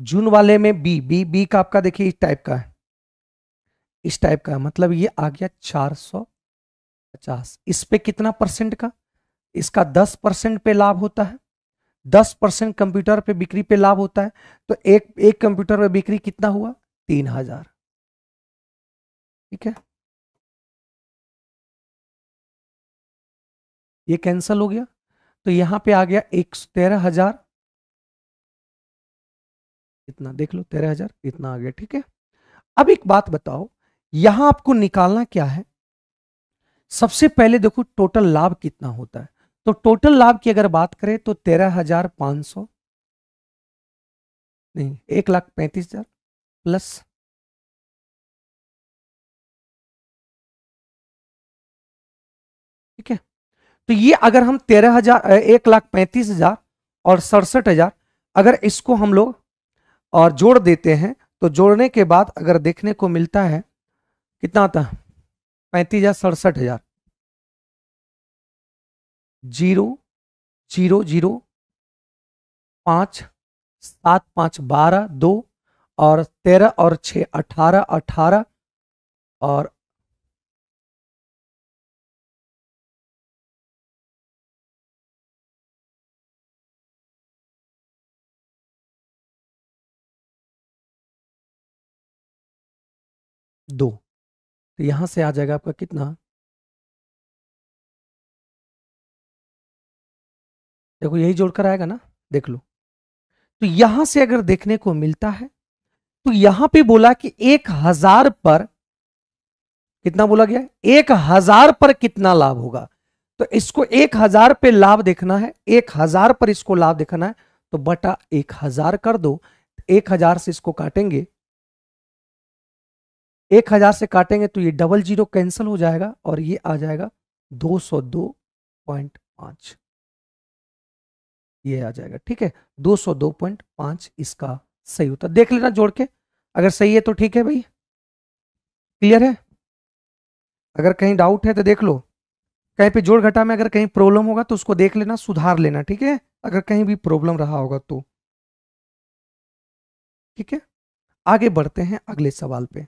जून वाले में बी बी बी का आपका देखिए इस टाइप का है। इस टाइप का है। मतलब ये आ गया चार सौ पचास। इस पे कितना परसेंट का? इसका दस परसेंट पे लाभ होता है। दस परसेंट कंप्यूटर पे बिक्री पे लाभ होता है। तो एक एक कंप्यूटर पे बिक्री कितना हुआ? तीन हज़ार। ठीक है? ये कैंसल हो गया। तो यहाँ पे आ गया एक तेरह हज़ार। इतना देख लो, तेरह हज़ार, इतना आ गया, ठीक है? अब एक बात बताओ, यहाँ आपको निकालना क्या है? सबसे पहले देखो, टोटल लाभ कितना होता है। तो टोटल लाभ की अगर बात करें तो तेरह हज़ार पाँच सौ। नहीं, एक लाख पैंतीस हज़ार प्लस ठीक है? तो ये अगर हम तेरह हज़ार एक लाख पैंतीस हज़ार और सड़सठ हज़ार, अगर इसको हम लोग, और जोड़ देते हैं तो जोड़ने के बाद अगर देखने को मिलता है, कितना आता है? पैंतीस हज़ार, सड़सठ हज़ार। ज़ीरो ज़ीरो ज़ीरो, पाँच, सात, पाँच, बारह, दो और तेरह और छ, अठारह अठारह और दो। तो यहाँ से आ जाएगा आपका कितना? देखो, यही जोड़कर आएगा ना? देख लो। तो यहाँ से अगर देखने को मिलता है तो यहाँ पे बोला कि एक हज़ार पर कितना बोला गया? एक हज़ार पर कितना लाभ होगा? तो इसको एक हज़ार पे लाभ देखना है, एक हज़ार पर इसको लाभ देखना है तो बटा एक हज़ार कर दो, एक हज़ार से इसको काटेंगे। एक हज़ार से काटेंगे तो ये डबल ज़ीरो कैंसिल हो जाएगा और ये आ जाएगा दो सौ दो पॉइंट पाँच। ये आ जाएगा, ठीक है? 202.5 इसका सही होता देख लेना जोड़ के। अगर सही है तो ठीक है भाई। क्लियर है? अगर कहीं डाउट है तो देख लो। कहीं पे जोड़ घटा में अगर कहीं प्रॉब्लम होगा तो उसको देख लेना, सुधार लेना, ठीक है? अगर कहीं भी प्रॉब्लम रहा होगा तो। ठीक है? आगे बढ़ते हैं अगले सवाल पे।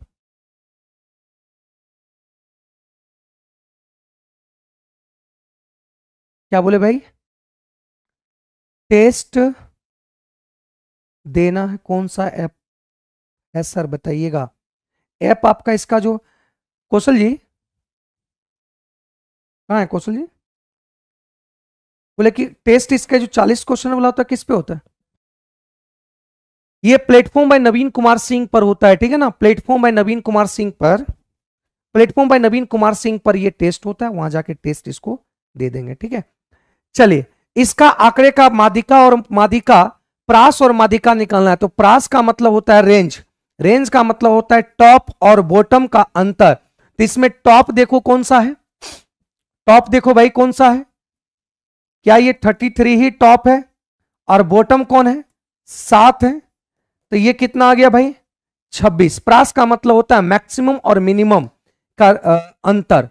क्या बोले भाई? टेस्ट देना है कौन सा ऐप? है सर बताइएगा। ऐप आपका इसका जो, कौशल जी? कहा है कौशल जी? बोले कि टेस्ट इसका जो 40 क्वेश्चन वाला होता है, किस पे होता है? ये प्लेटफॉर्म बाय नवीन कुमार सिंह पर होता है, ठीक है ना? प्लेटफॉर्म बाय नवीन कुमार सिंह पर, प्लेटफॉर्म बाय नवीन कुमार सिंह पर ये टेस्ट होता है, वहाँ जाके टेस्ट इसको दे देंगे, ठीक है? चलिए इसका आंकड़े का मादिका और मादिका प्रास और मादिका निकालना है। तो प्रास का मतलब होता है रेंज रेंज का मतलब होता है टॉप और बॉटम का अंतर। तो इसमें टॉप देखो कौन सा है? टॉप देखो भाई कौन सा है? क्या ये 33 ही टॉप है? और बॉटम कौन है? सात है। तो ये कितना आ गया भाई? 26 प्रास का मतलब होता है मैक्सिमम और मिनिमम का अंतर।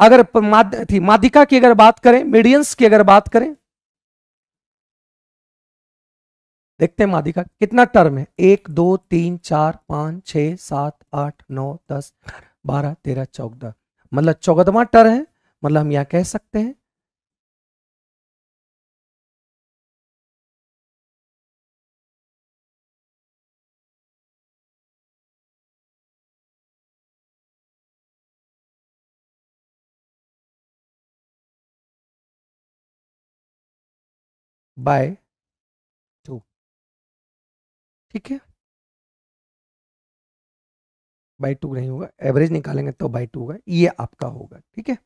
अगर माद, थी मादिका की अगर बात करें मीडियंस की अगर बात करें देखते हैं मादिका कितना टर्म है। एक, दो, तीन, चार, पाँच छ सात, आठ, नौ, दस, बारह, तेरह, चौदह। मतलब चौदहवा टर्म है मतलब हम यहाँ कह सकते हैं। बाय ठीक है? बाई टू नहीं होगा। एवरेज निकालेंगे तो बाई टू होगा। ये आपका होगा, ठीक है?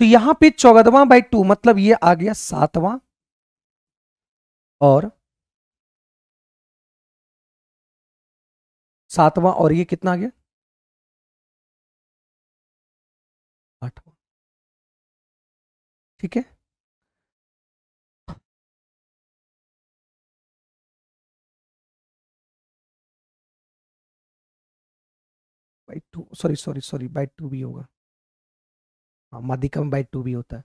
तो यहाँ पे चौदहवा बाई टू मतलब ये आ गया सातवां। और सातवां और ये कितना आ गया? आठवां। ठीक है? By two, sorry sorry sorry, by two भी होगा। हाँ मादिका में बाई टू भी होता है।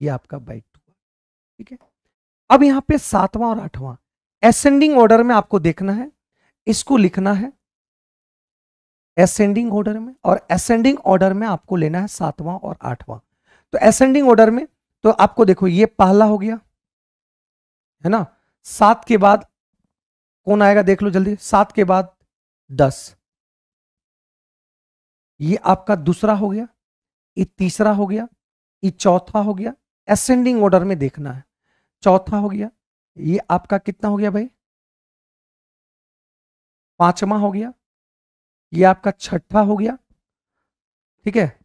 ये आपका बाई टू ठीक है? अब यहाँ पे सातवां और आठवां। एसेंडिंग ऑर्डर में आपको देखना है, इसको लिखना है। एसेंडिंग ऑर्डर में और एसेंडिंग ऑर्डर में आपको लेना है सातवां और आठवां। तो एसेंडिंग ऑर्डर में तो आपको देखो, ये पहला हो गया, है ना? सात के बाद कौन आएगा, देख लो जल्दी, सात के बाद दस। ये आपका दूसरा हो गया, ये तीसरा हो गया, ये चौथा हो गया असेंडिंग ऑर्डर में देखना है। चौथा हो गया, ये आपका कितना हो गया भाई? पांचवा हो गया, ये आपका छठा हो गया, ठीक है?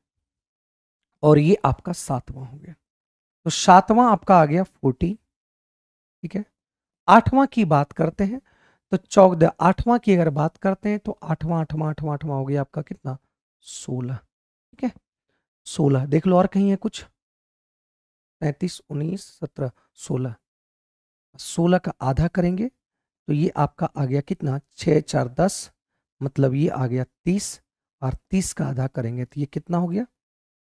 और ये आपका सातवां हो गया। तो सातवां आपका आ गया फोर्टी, ठीक है? आठवां की बात करते हैं तो चौदह, आठवां की अगर बात करते हैं तो आठवां आठवां आठवां आठवां हो गया आपका कितना? सोलह, ठीक है? सोलह, देख लो और कहीं है कुछ। पैंतीस, उन्नीस, सत्रह, सोलह। सोलह का आधा करेंगे तो ये आपका आ गया कितना? छः, चार, दस मतलब ये आ गया तीस और तीस का आधा करेंगे तो ये कितना हो गया?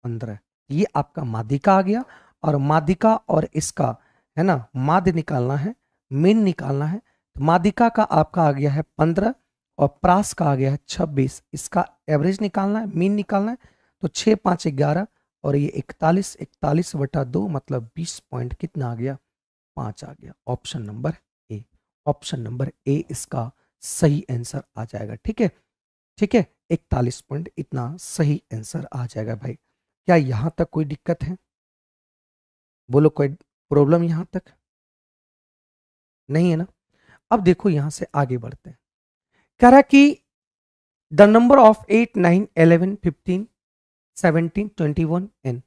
पंद्रह। ये आपका मादिका आ गया और मादिका और इसका, है ना, माध्य निकालना है, मीन निकालना है। तो मादिका का आपका आ गया है पंद्रह और प्रास का आ गया है छब्बीस। इसका एवरेज निकालना है, मीन निकालना है तो छः पाँच, ग्यारह और ये इकतालीस इकतालीस बटा दो मतलब बीस पॉइंट कितना आ गया? पाँच आ गया। Option number A. Option number A इसका सही आंसर आ जाएगा, ठीक है? ठीक है? इकतालीस पॉइंट इतना सही आंसर आ जाएगा भाई। क्या यहाँ तक कोई दिक्कत है? बोलो, कोई प्रॉब्लम यहाँ तक? नहीं है ना? अब देखो यहाँ से आगे बढ़ते हैं। कह रहा कि the number of eight nine eleven fifteen seventeen twenty one n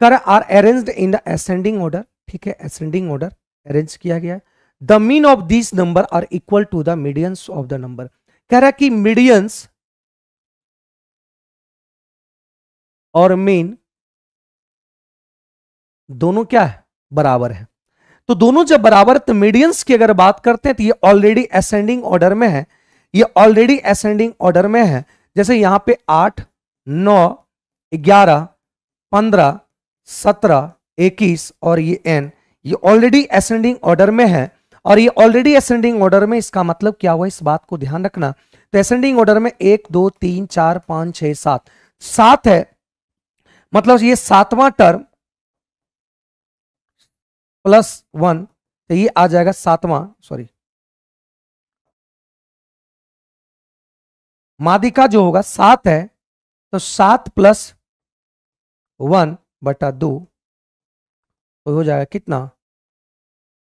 कर are arranged in the ascending order ठीक है असेंडिंग ऑर्डर अरेंज किया गया the mean of this number are equal to the medians of the number कह रहा कि medians और mean दोनों क्या है? बराबर है। तो दोनों जब बराबर तो मीडियंस की अगर बात करते हैं तो ये ऑलरेडी असेंडिंग ऑर्डर में है। ये ऑलरेडी असेंडिंग ऑर्डर में है। जैसे यहाँ पे आठ, नौ, ग्यारह, पंद्रह, सत्रह, इक्कीस और ये एन ये ऑलरेडी असेंडिंग ऑर्डर में है। और ये ऑलरेडी असेंडिंग ऑर्डर में इसका मतलब क्या हुआ? इस बात को ध्यान रखना। तो असेंडिंग ऑर्डर में एक, दो, तीन, चार, पाँच, छह, सात। सात है मतलब ये सातवां टर्म प्लस वन तो ये आ जाएगा सातवां सॉरी मादिका जो होगा, सात है तो सात प्लस वन बटा दो तो हो जाएगा कितना?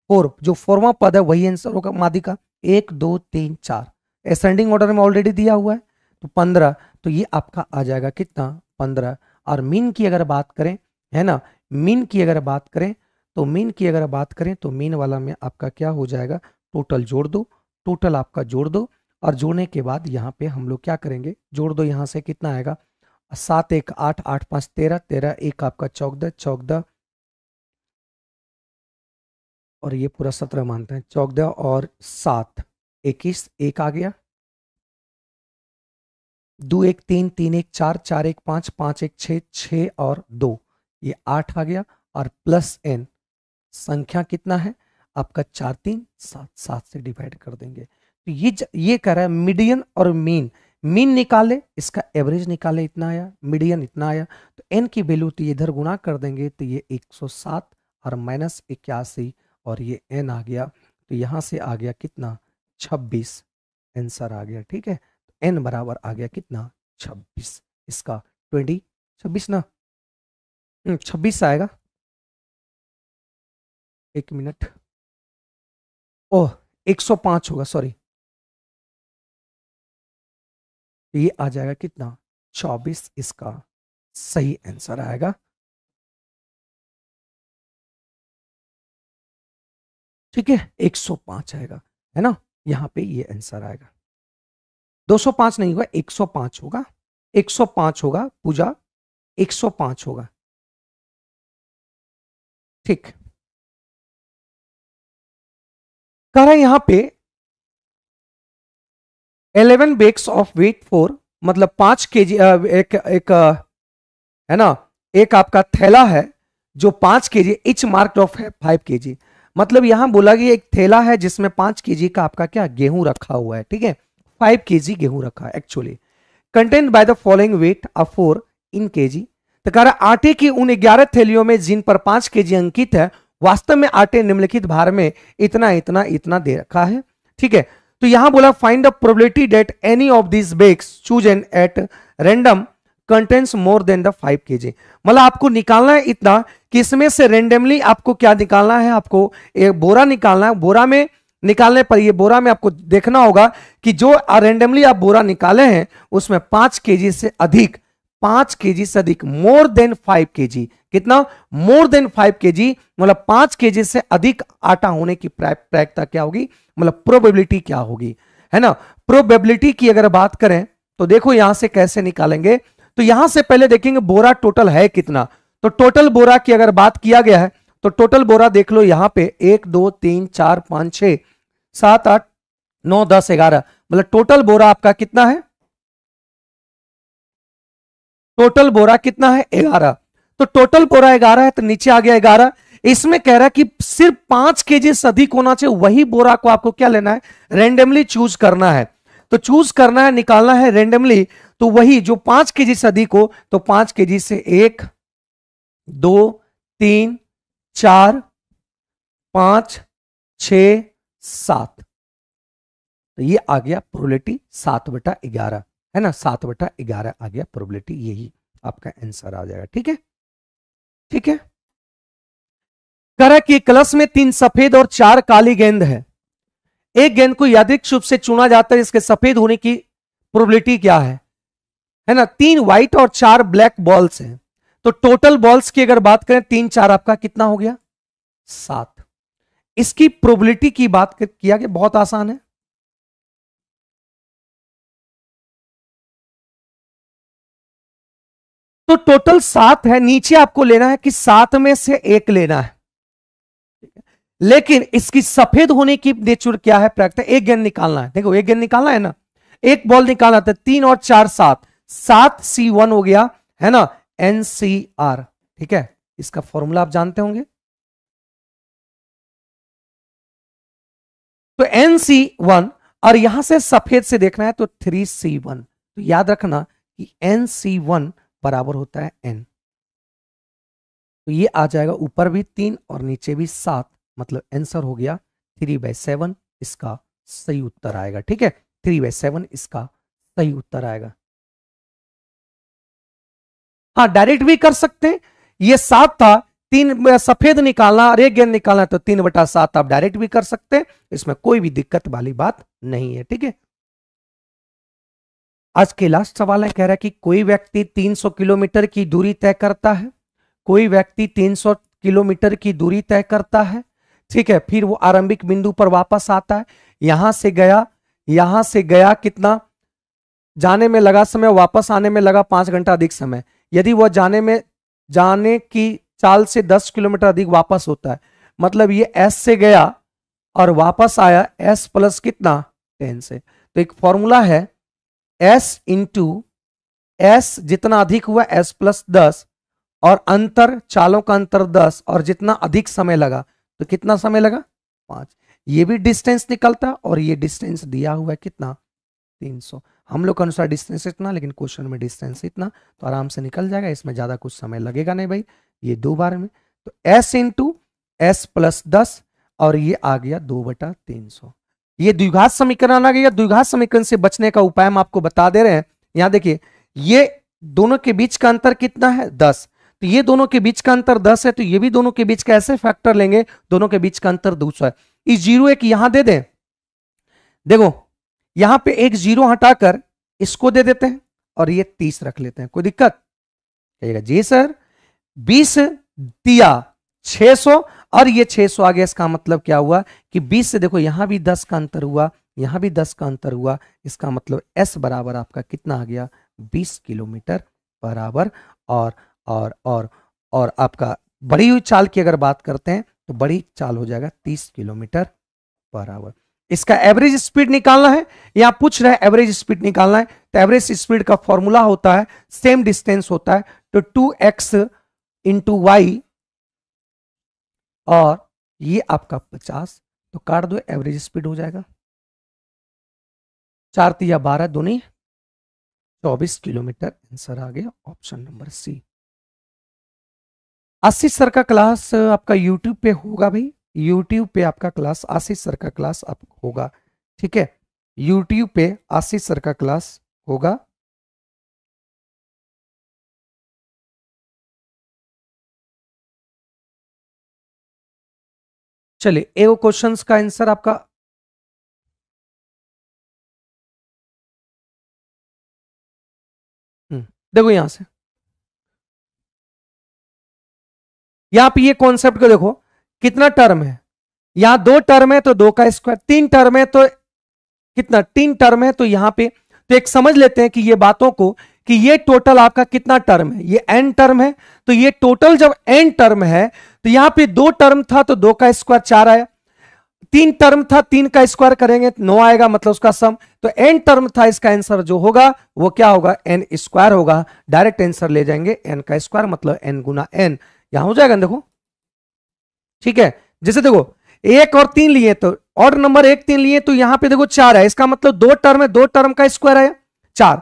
फोर। जो फोरवा पद है, वही आंसर होगा मादिका एक, दो, तीन, चार। एसेंडिंग ऑर्डर में ऑलरेडी दिया हुआ है तो पंद्रह। तो ये आपका आ जाएगा कितना? पंद्रह। और मीन की अगर बात करें, है ना? मीन की अगर बात करें तो मीन की अगर बात करें तो मीन वाला में आपका क्या हो जाएगा? टोटल जोड़ दो। टोटल आपका जोड़ दो। और जोड़ने के बाद यहाँ पे हम लोग क्या करेंगे? जोड़ दो यहाँ से कितना आएगा? सात एक आठ आठ पाँच तेरह तेरह एक आपका चौकदा चौकदा और ये पूरा सत्रह मानते हैं चौकदा और सात। इक्कीस, एक आ गया। दो एक तीन तीन एक चार चार एक पाँच पाँच एक छ छ और दो। ये आठ आ गया और प्लस एन। संख्या कितना है? आपका चार, तीन, सात सात से डिवाइड कर देंगे। तो ये ये कह रहा है मीडियन और मीन। मीन निकाले इसका एवरेज निकाले इतना आया मीडियन इतना आया। तो एन की वैल्यू तो इधर गुना कर देंगे तो ये 107 और माइनस इक्यासी और ये एन आ गया। तो यहाँ से आ गया कितना? 26 आंसर आ गया ठीक है? तो एन बराबर आ गया कितना? 26 इसका 20 26 ना? हम्म, छब्बीस आएगा। एक मिनट। ओह 105 होगा सॉरी। ये आ जाएगा कितना? 24 इसका सही आंसर आएगा। ठीक है 105 आएगा, है ना? यहाँ पे ये आंसर आएगा। 205 नहीं होगा 105 होगा। 105 होगा, पूजा। 105 होगा। ठीक। कह रहा है यहाँ पे 11 बेग्स ऑफ़ वेट फोर मतलब पाँच के जी एक एक है ना? एक आपका थैला है जो पाँच K G each mark of है फाइव के जी मतलब यहाँ बोला कि एक थैला है जिसमें पाँच के जी का आपका क्या? गेहूँ रखा हुआ है, ठीक है? फाइव के जी गेहूँ रखा है actually content by the following weight of four in K G तो कह रहा आटे की उन ग्यारह थैलियों में जिन पर पाँच के जी अंकित है, वास्तव में आटे निम्नलिखित भार में इतना इतना इतना दे रखा है, ठीक है? तो यहाँ बोला find the probability that any of this bags chosen at random contents more than the five K G मतलब आपको निकालना है इतना कि इसमें से रेंडमली आपको क्या निकालना है? आपको एक बोरा निकालना है। बोरा में निकालने पर ये बोरा में आपको देखना होगा कि जो रेंडमली आप बोरा निकाले हैं, उसमें पाँच के से अधिक, पाँच के से अधिक मोर देन फाइव के कितना? मोर देन फाइव के मतलब पाँच के से अधिक आटा होने की प्रायिकता क्या होगी? मतलब प्रोबेबिलिटी क्या होगी? है ना? प्रोबेबिलिटी की अगर बात करें तो देखो यहाँ से कैसे निकालेंगे। तो यहाँ से पहले देखेंगे बोरा टोटल है कितना। तो टोटल बोरा की अगर बात किया गया है तो टोटल बोरा देख लो यहाँ पे। एक, दो, तीन, चार, पाँच छ सात, आठ, नौ, दस, ग्यारह। मतलब टोटल बोरा आपका कितना है? टोटल बोरा कितना है? ग्यारह। तो टोटल बोरा ग्यारह है तो नीचे आ गया ग्यारह। इसमें कह रहा है कि सिर्फ़ पाँच के जी से अधिक होना चाहिए, वही बोरा को आपको क्या लेना है? रेंडमली चूज़ करना है। तो चूज़ करना है, निकालना है रेंडमली तो वही जो पाँच के जी से अधिक हो तो पाँच के जी से एक, दो, तीन, चार, पाँच छ सात। तो ये आ गया प्रोबेबिलिटी सात बटा ग्यारह, है ना? सात बटा ग्यारह आ गया प्रोबेबिलिटी यही आपका आंसर आ जाएगा, ठीक है? ठीक है? करा कि कलश में तीन सफ़ेद और चार काली गेंद है। एक गेंद को यादृक रूप से चुना जाता है इसके सफ़ेद होने की प्रोबेबिलिटी क्या है? है ना? तीन व्हाइट और चार ब्लैक बॉल्स हैं। तो टोटल बॉल्स की अगर बात करें, तीन चार आपका कितना हो गया? सात। इसकी प्रोबेबिलिटी की बात किया गया बहुत आसान है। तो टोटल सात है, नीचे आपको लेना है कि सात में से एक लेना है। लेकिन इसकी सफ़ेद होने की नेचर क्या है? प्रैक्टिस एक गेंद निकालना है। देखो, एक गेंद निकालना है ना? एक बॉल निकालना था, तीन और चार सात। सात सी वन हो गया, है ना? एन सी आर ठीक है? इसका फॉर्मूला आप जानते होंगे? तो एन सी वन और यहाँ से सफ़ेद से देखना है तो थ्री सी वन तो याद रखना कि एन सी वन बराबर होता है एन तो ये आ जाएगा ऊपर भी तीन और नीचे भी सात। मतलब आंसर हो गया थ्री बाय सेवन इसका सही उत्तर आएगा, ठीक है? थ्री बाय सेवन इसका सही उत्तर आएगा। हाँ डायरेक्ट भी कर सकते हैं। ये सात था, तीन, सफ़ेद निकालना एक गेंद निकालना तो तीन बटा सात आप डायरेक्ट भी कर सकते हैं। इसमें कोई भी दिक्कत वाली बात नहीं है, ठीक है? आज के लास्ट सवाल है, कह रहा है कि कोई व्यक्ति 300 किलोमीटर की दूरी तय करता है? कोई व्यक्ति 300 किलोमीटर की दूरी तय करता है? ठीक है, फिर वो आरंभिक बिंदु पर वापस आता है। यहाँ से गया, यहाँ से गया कितना? जाने में लगा समय, वापस आने में लगा पाँच घंटा अधिक समय। यदि वह जाने में, जाने की चाल से दस किलोमीटर अधिक वापस होता है मतलब ये एस से गया और वापस आया एस प्लस कितना? टेन से। तो एक फॉर्मूला है एस इंटू एस जितना अधिक हुआ एस प्लस दस, और अंतर, चालों का अंतर दस, और जितना अधिक समय लगा तो कितना समय लगा? पाँच। ये भी डिस्टेंस निकलता और ये डिस्टेंस दिया हुआ है कितना? 300 हम लोग के अनुसार डिस्टेंस इतना, लेकिन क्वेश्चन में डिस्टेंस इतना तो आराम से निकल जाएगा। इसमें ज़्यादा कुछ समय लगेगा नहीं भाई, ये दो बार में। तो एस इंटू एस प्लस दस, और ये आ गया दो बटा तीन सौ। ये द्विघात समीकरण आ गया। द्विघात समीकरण से बचने का उपाय हम आपको बता दे रहे हैं। यहाँ देखिए, ये दोनों के बीच का अंतर कितना है? दस। तो ये दोनों के बीच का अंतर दस है तो ये भी दोनों के बीच का ऐसे फैक्टर लेंगे, दोनों के बीच का अंतर दो सौ है। इस ज़ीरो एक यहाँ दे दें। देखो, यहाँ पे एक ज़ीरो हटाकर इसको दे देते हैं और ये तीस रख लेते हैं। कोई दिक्कत? कहिएगा, जी सर, बीस दिया 600 और ये 600 आ गया। इसका मतलब क्या हुआ कि 20 से देखो, यहाँ भी 10 का अंतर हुआ, यहाँ भी 10 का अंतर हुआ। इसका मतलब एस बराबर आपका कितना आ गया? 20 किलोमीटर बराबर और और और और आपका बड़ी हुई चाल की अगर बात करते हैं तो बड़ी चाल हो जाएगा 30 किलोमीटर पर आवर। इसका एवरेज स्पीड निकालना है, या पूछ रहे एवरेज स्पीड निकालना है तो एवरेज स्पीड का फॉर्मूला होता है, सेम डिस्टेंस होता है तो टू एक्स इंटू वाई, और ये आपका 50 तो काट दो, एवरेज स्पीड हो जाएगा। चार तिया बारह दोनों चौबीस किलोमीटर, आंसर आ गया, option number C. Ashish sir का क्लास आपका यूट्यूब पे होगा भाई। यूट्यूब पे आपका क्लास आशीष सर का क्लास आप होगा। ठीक है? यूट्यूब पे आशीष सर का क्लास होगा। चलिए एगो क्वेश्चन का आंसर आपका। हम्म, देखो यहाँ से। यहाँ पे ये कॉन्सेप्ट को देखो, कितना टर्म है? यहाँ दो टर्म है तो दो का स्क्वायर तीन टर्म है तो कितना, तीन टर्म है तो यहाँ पे तो एक समझ लेते हैं कि ये बातों को कि ये टोटल आपका कितना टर्म है? ये एन टर्म है तो ये टोटल जब एन टर्म है तो यहाँ पे दो टर्म था तो दो का स्क्वायर चार आया। तीन टर्म था, तीन का स्क्वायर करेंगे तो नौ आएगा मतलब उसका सम तो एन टर्म था, इसका आंसर जो होगा, वो क्या होगा? एन स्क्वायर होगा। डायरेक्ट आंसर ले जाएँगे एन का स्क्वायर मतलब एन गुना एन यहाँ हो जाएगा देखो। ठीक है, जैसे देखो, एक और तीन लिए तो और नंबर एक तीन लिए तो यहाँ पे देखो चार है इसका मतलब दो टर्म है, दो टर्म का स्क्वायर आया। चार।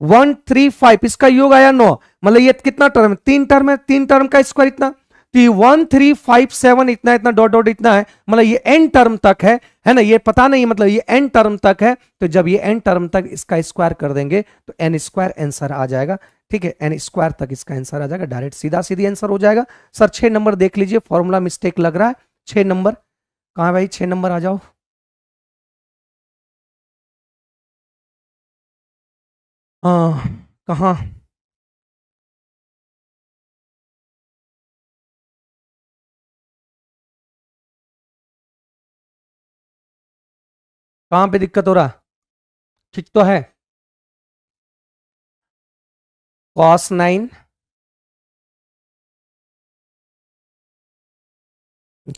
वन थ्री फाइव इसका योग आया नौ। मतलब ये कितना टर्म है? तीन टर्म है, तीन टर्म का स्क्वायर इतना। ये वन थ्री फाइव सेवन इतना इतना डॉट डॉट इतना है मतलब ये एन टर्म तक है है ना? ये पता नहीं मतलब ये एन टर्म तक है तो जब ये एन टर्म तक इसका स्क्वायर कर देंगे तो एन स्क्वायर आंसर आ जाएगा, ठीक है? एन स्क्वायर तक इसका आंसर आ जाएगा डायरेक्ट सीधा सीधी आंसर हो जाएगा। सर छह नंबर देख लीजिए फॉर्मूला मिस्टेक लग रहा है, छह नंबर कहा भाई? छह नंबर आ जाओ। हाँ कहाँ? कहाँ पे दिक्कत हो रहा? ठीक तो है। Cos nine.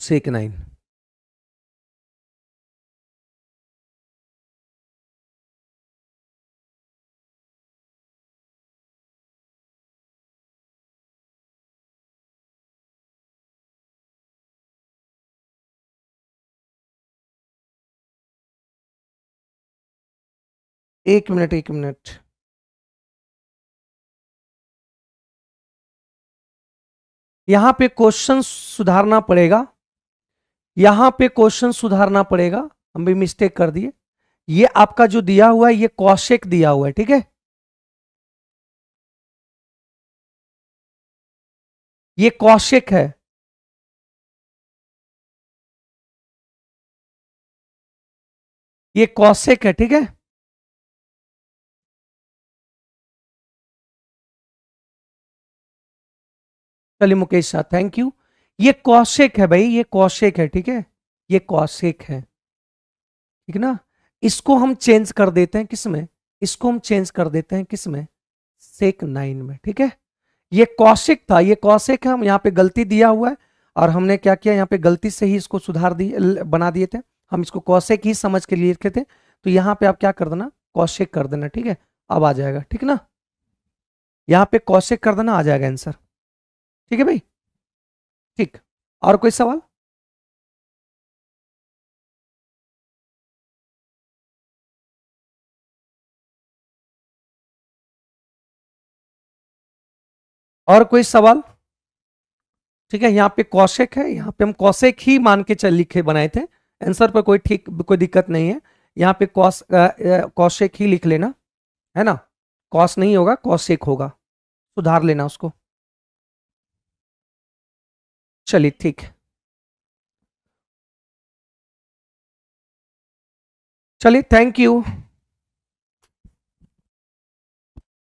Sec nine. एक मिनट एक मिनट। यहाँ पे क्वेश्चन सुधारना पड़ेगा। यहाँ पे क्वेश्चन सुधारना पड़ेगा। हम भी मिस्टेक कर दिए। ये आपका जो दिया हुआ है, ये कौशिक दिया हुआ है, ठीक है? ये कौशिक है। ये कौशिक है, ठीक है? चलिए मुकेश शाह थैंक यू ये कौशिक है भाई, ये कौशिक है, ठीक है? ये कौशिक है, ठीक ना? इसको हम चेंज कर देते हैं किसमें इसको हम चेंज कर देते हैं किसमें सेक नाइन में, ठीक है? ये कौशिक था, ये कौशिक है, हम यहाँ पे गलती दिया हुआ है, और हमने क्या किया? यहाँ पे गलती से ही इसको सुधार दिए बना दिए थे। हम इसको कौशिक ही समझ के लिए लिखे थे। तो यहाँ पे आप क्या कर देना? कौशिक कर देना, ठीक है? अब आ जाएगा, ठीक ना? यहाँ पे कौशिक कर देना, आ जाएगा आंसर ठीक है भाई? ठीक। और कोई सवाल? और कोई सवाल? ठीक है, यहाँ पे कौशिक है, यहाँ पे हम कौशिक ही मान के चल, लिखे, बनाए थे। आंसर पर कोई ठीक, कोई दिक्कत नहीं है। यहाँ पे कौश कौशिक ही लिख लेना, है ना? कौश नहीं होगा, कौशिक होगा। सुधार लेना उसको। चलिए ठीक चलिए थैंक यू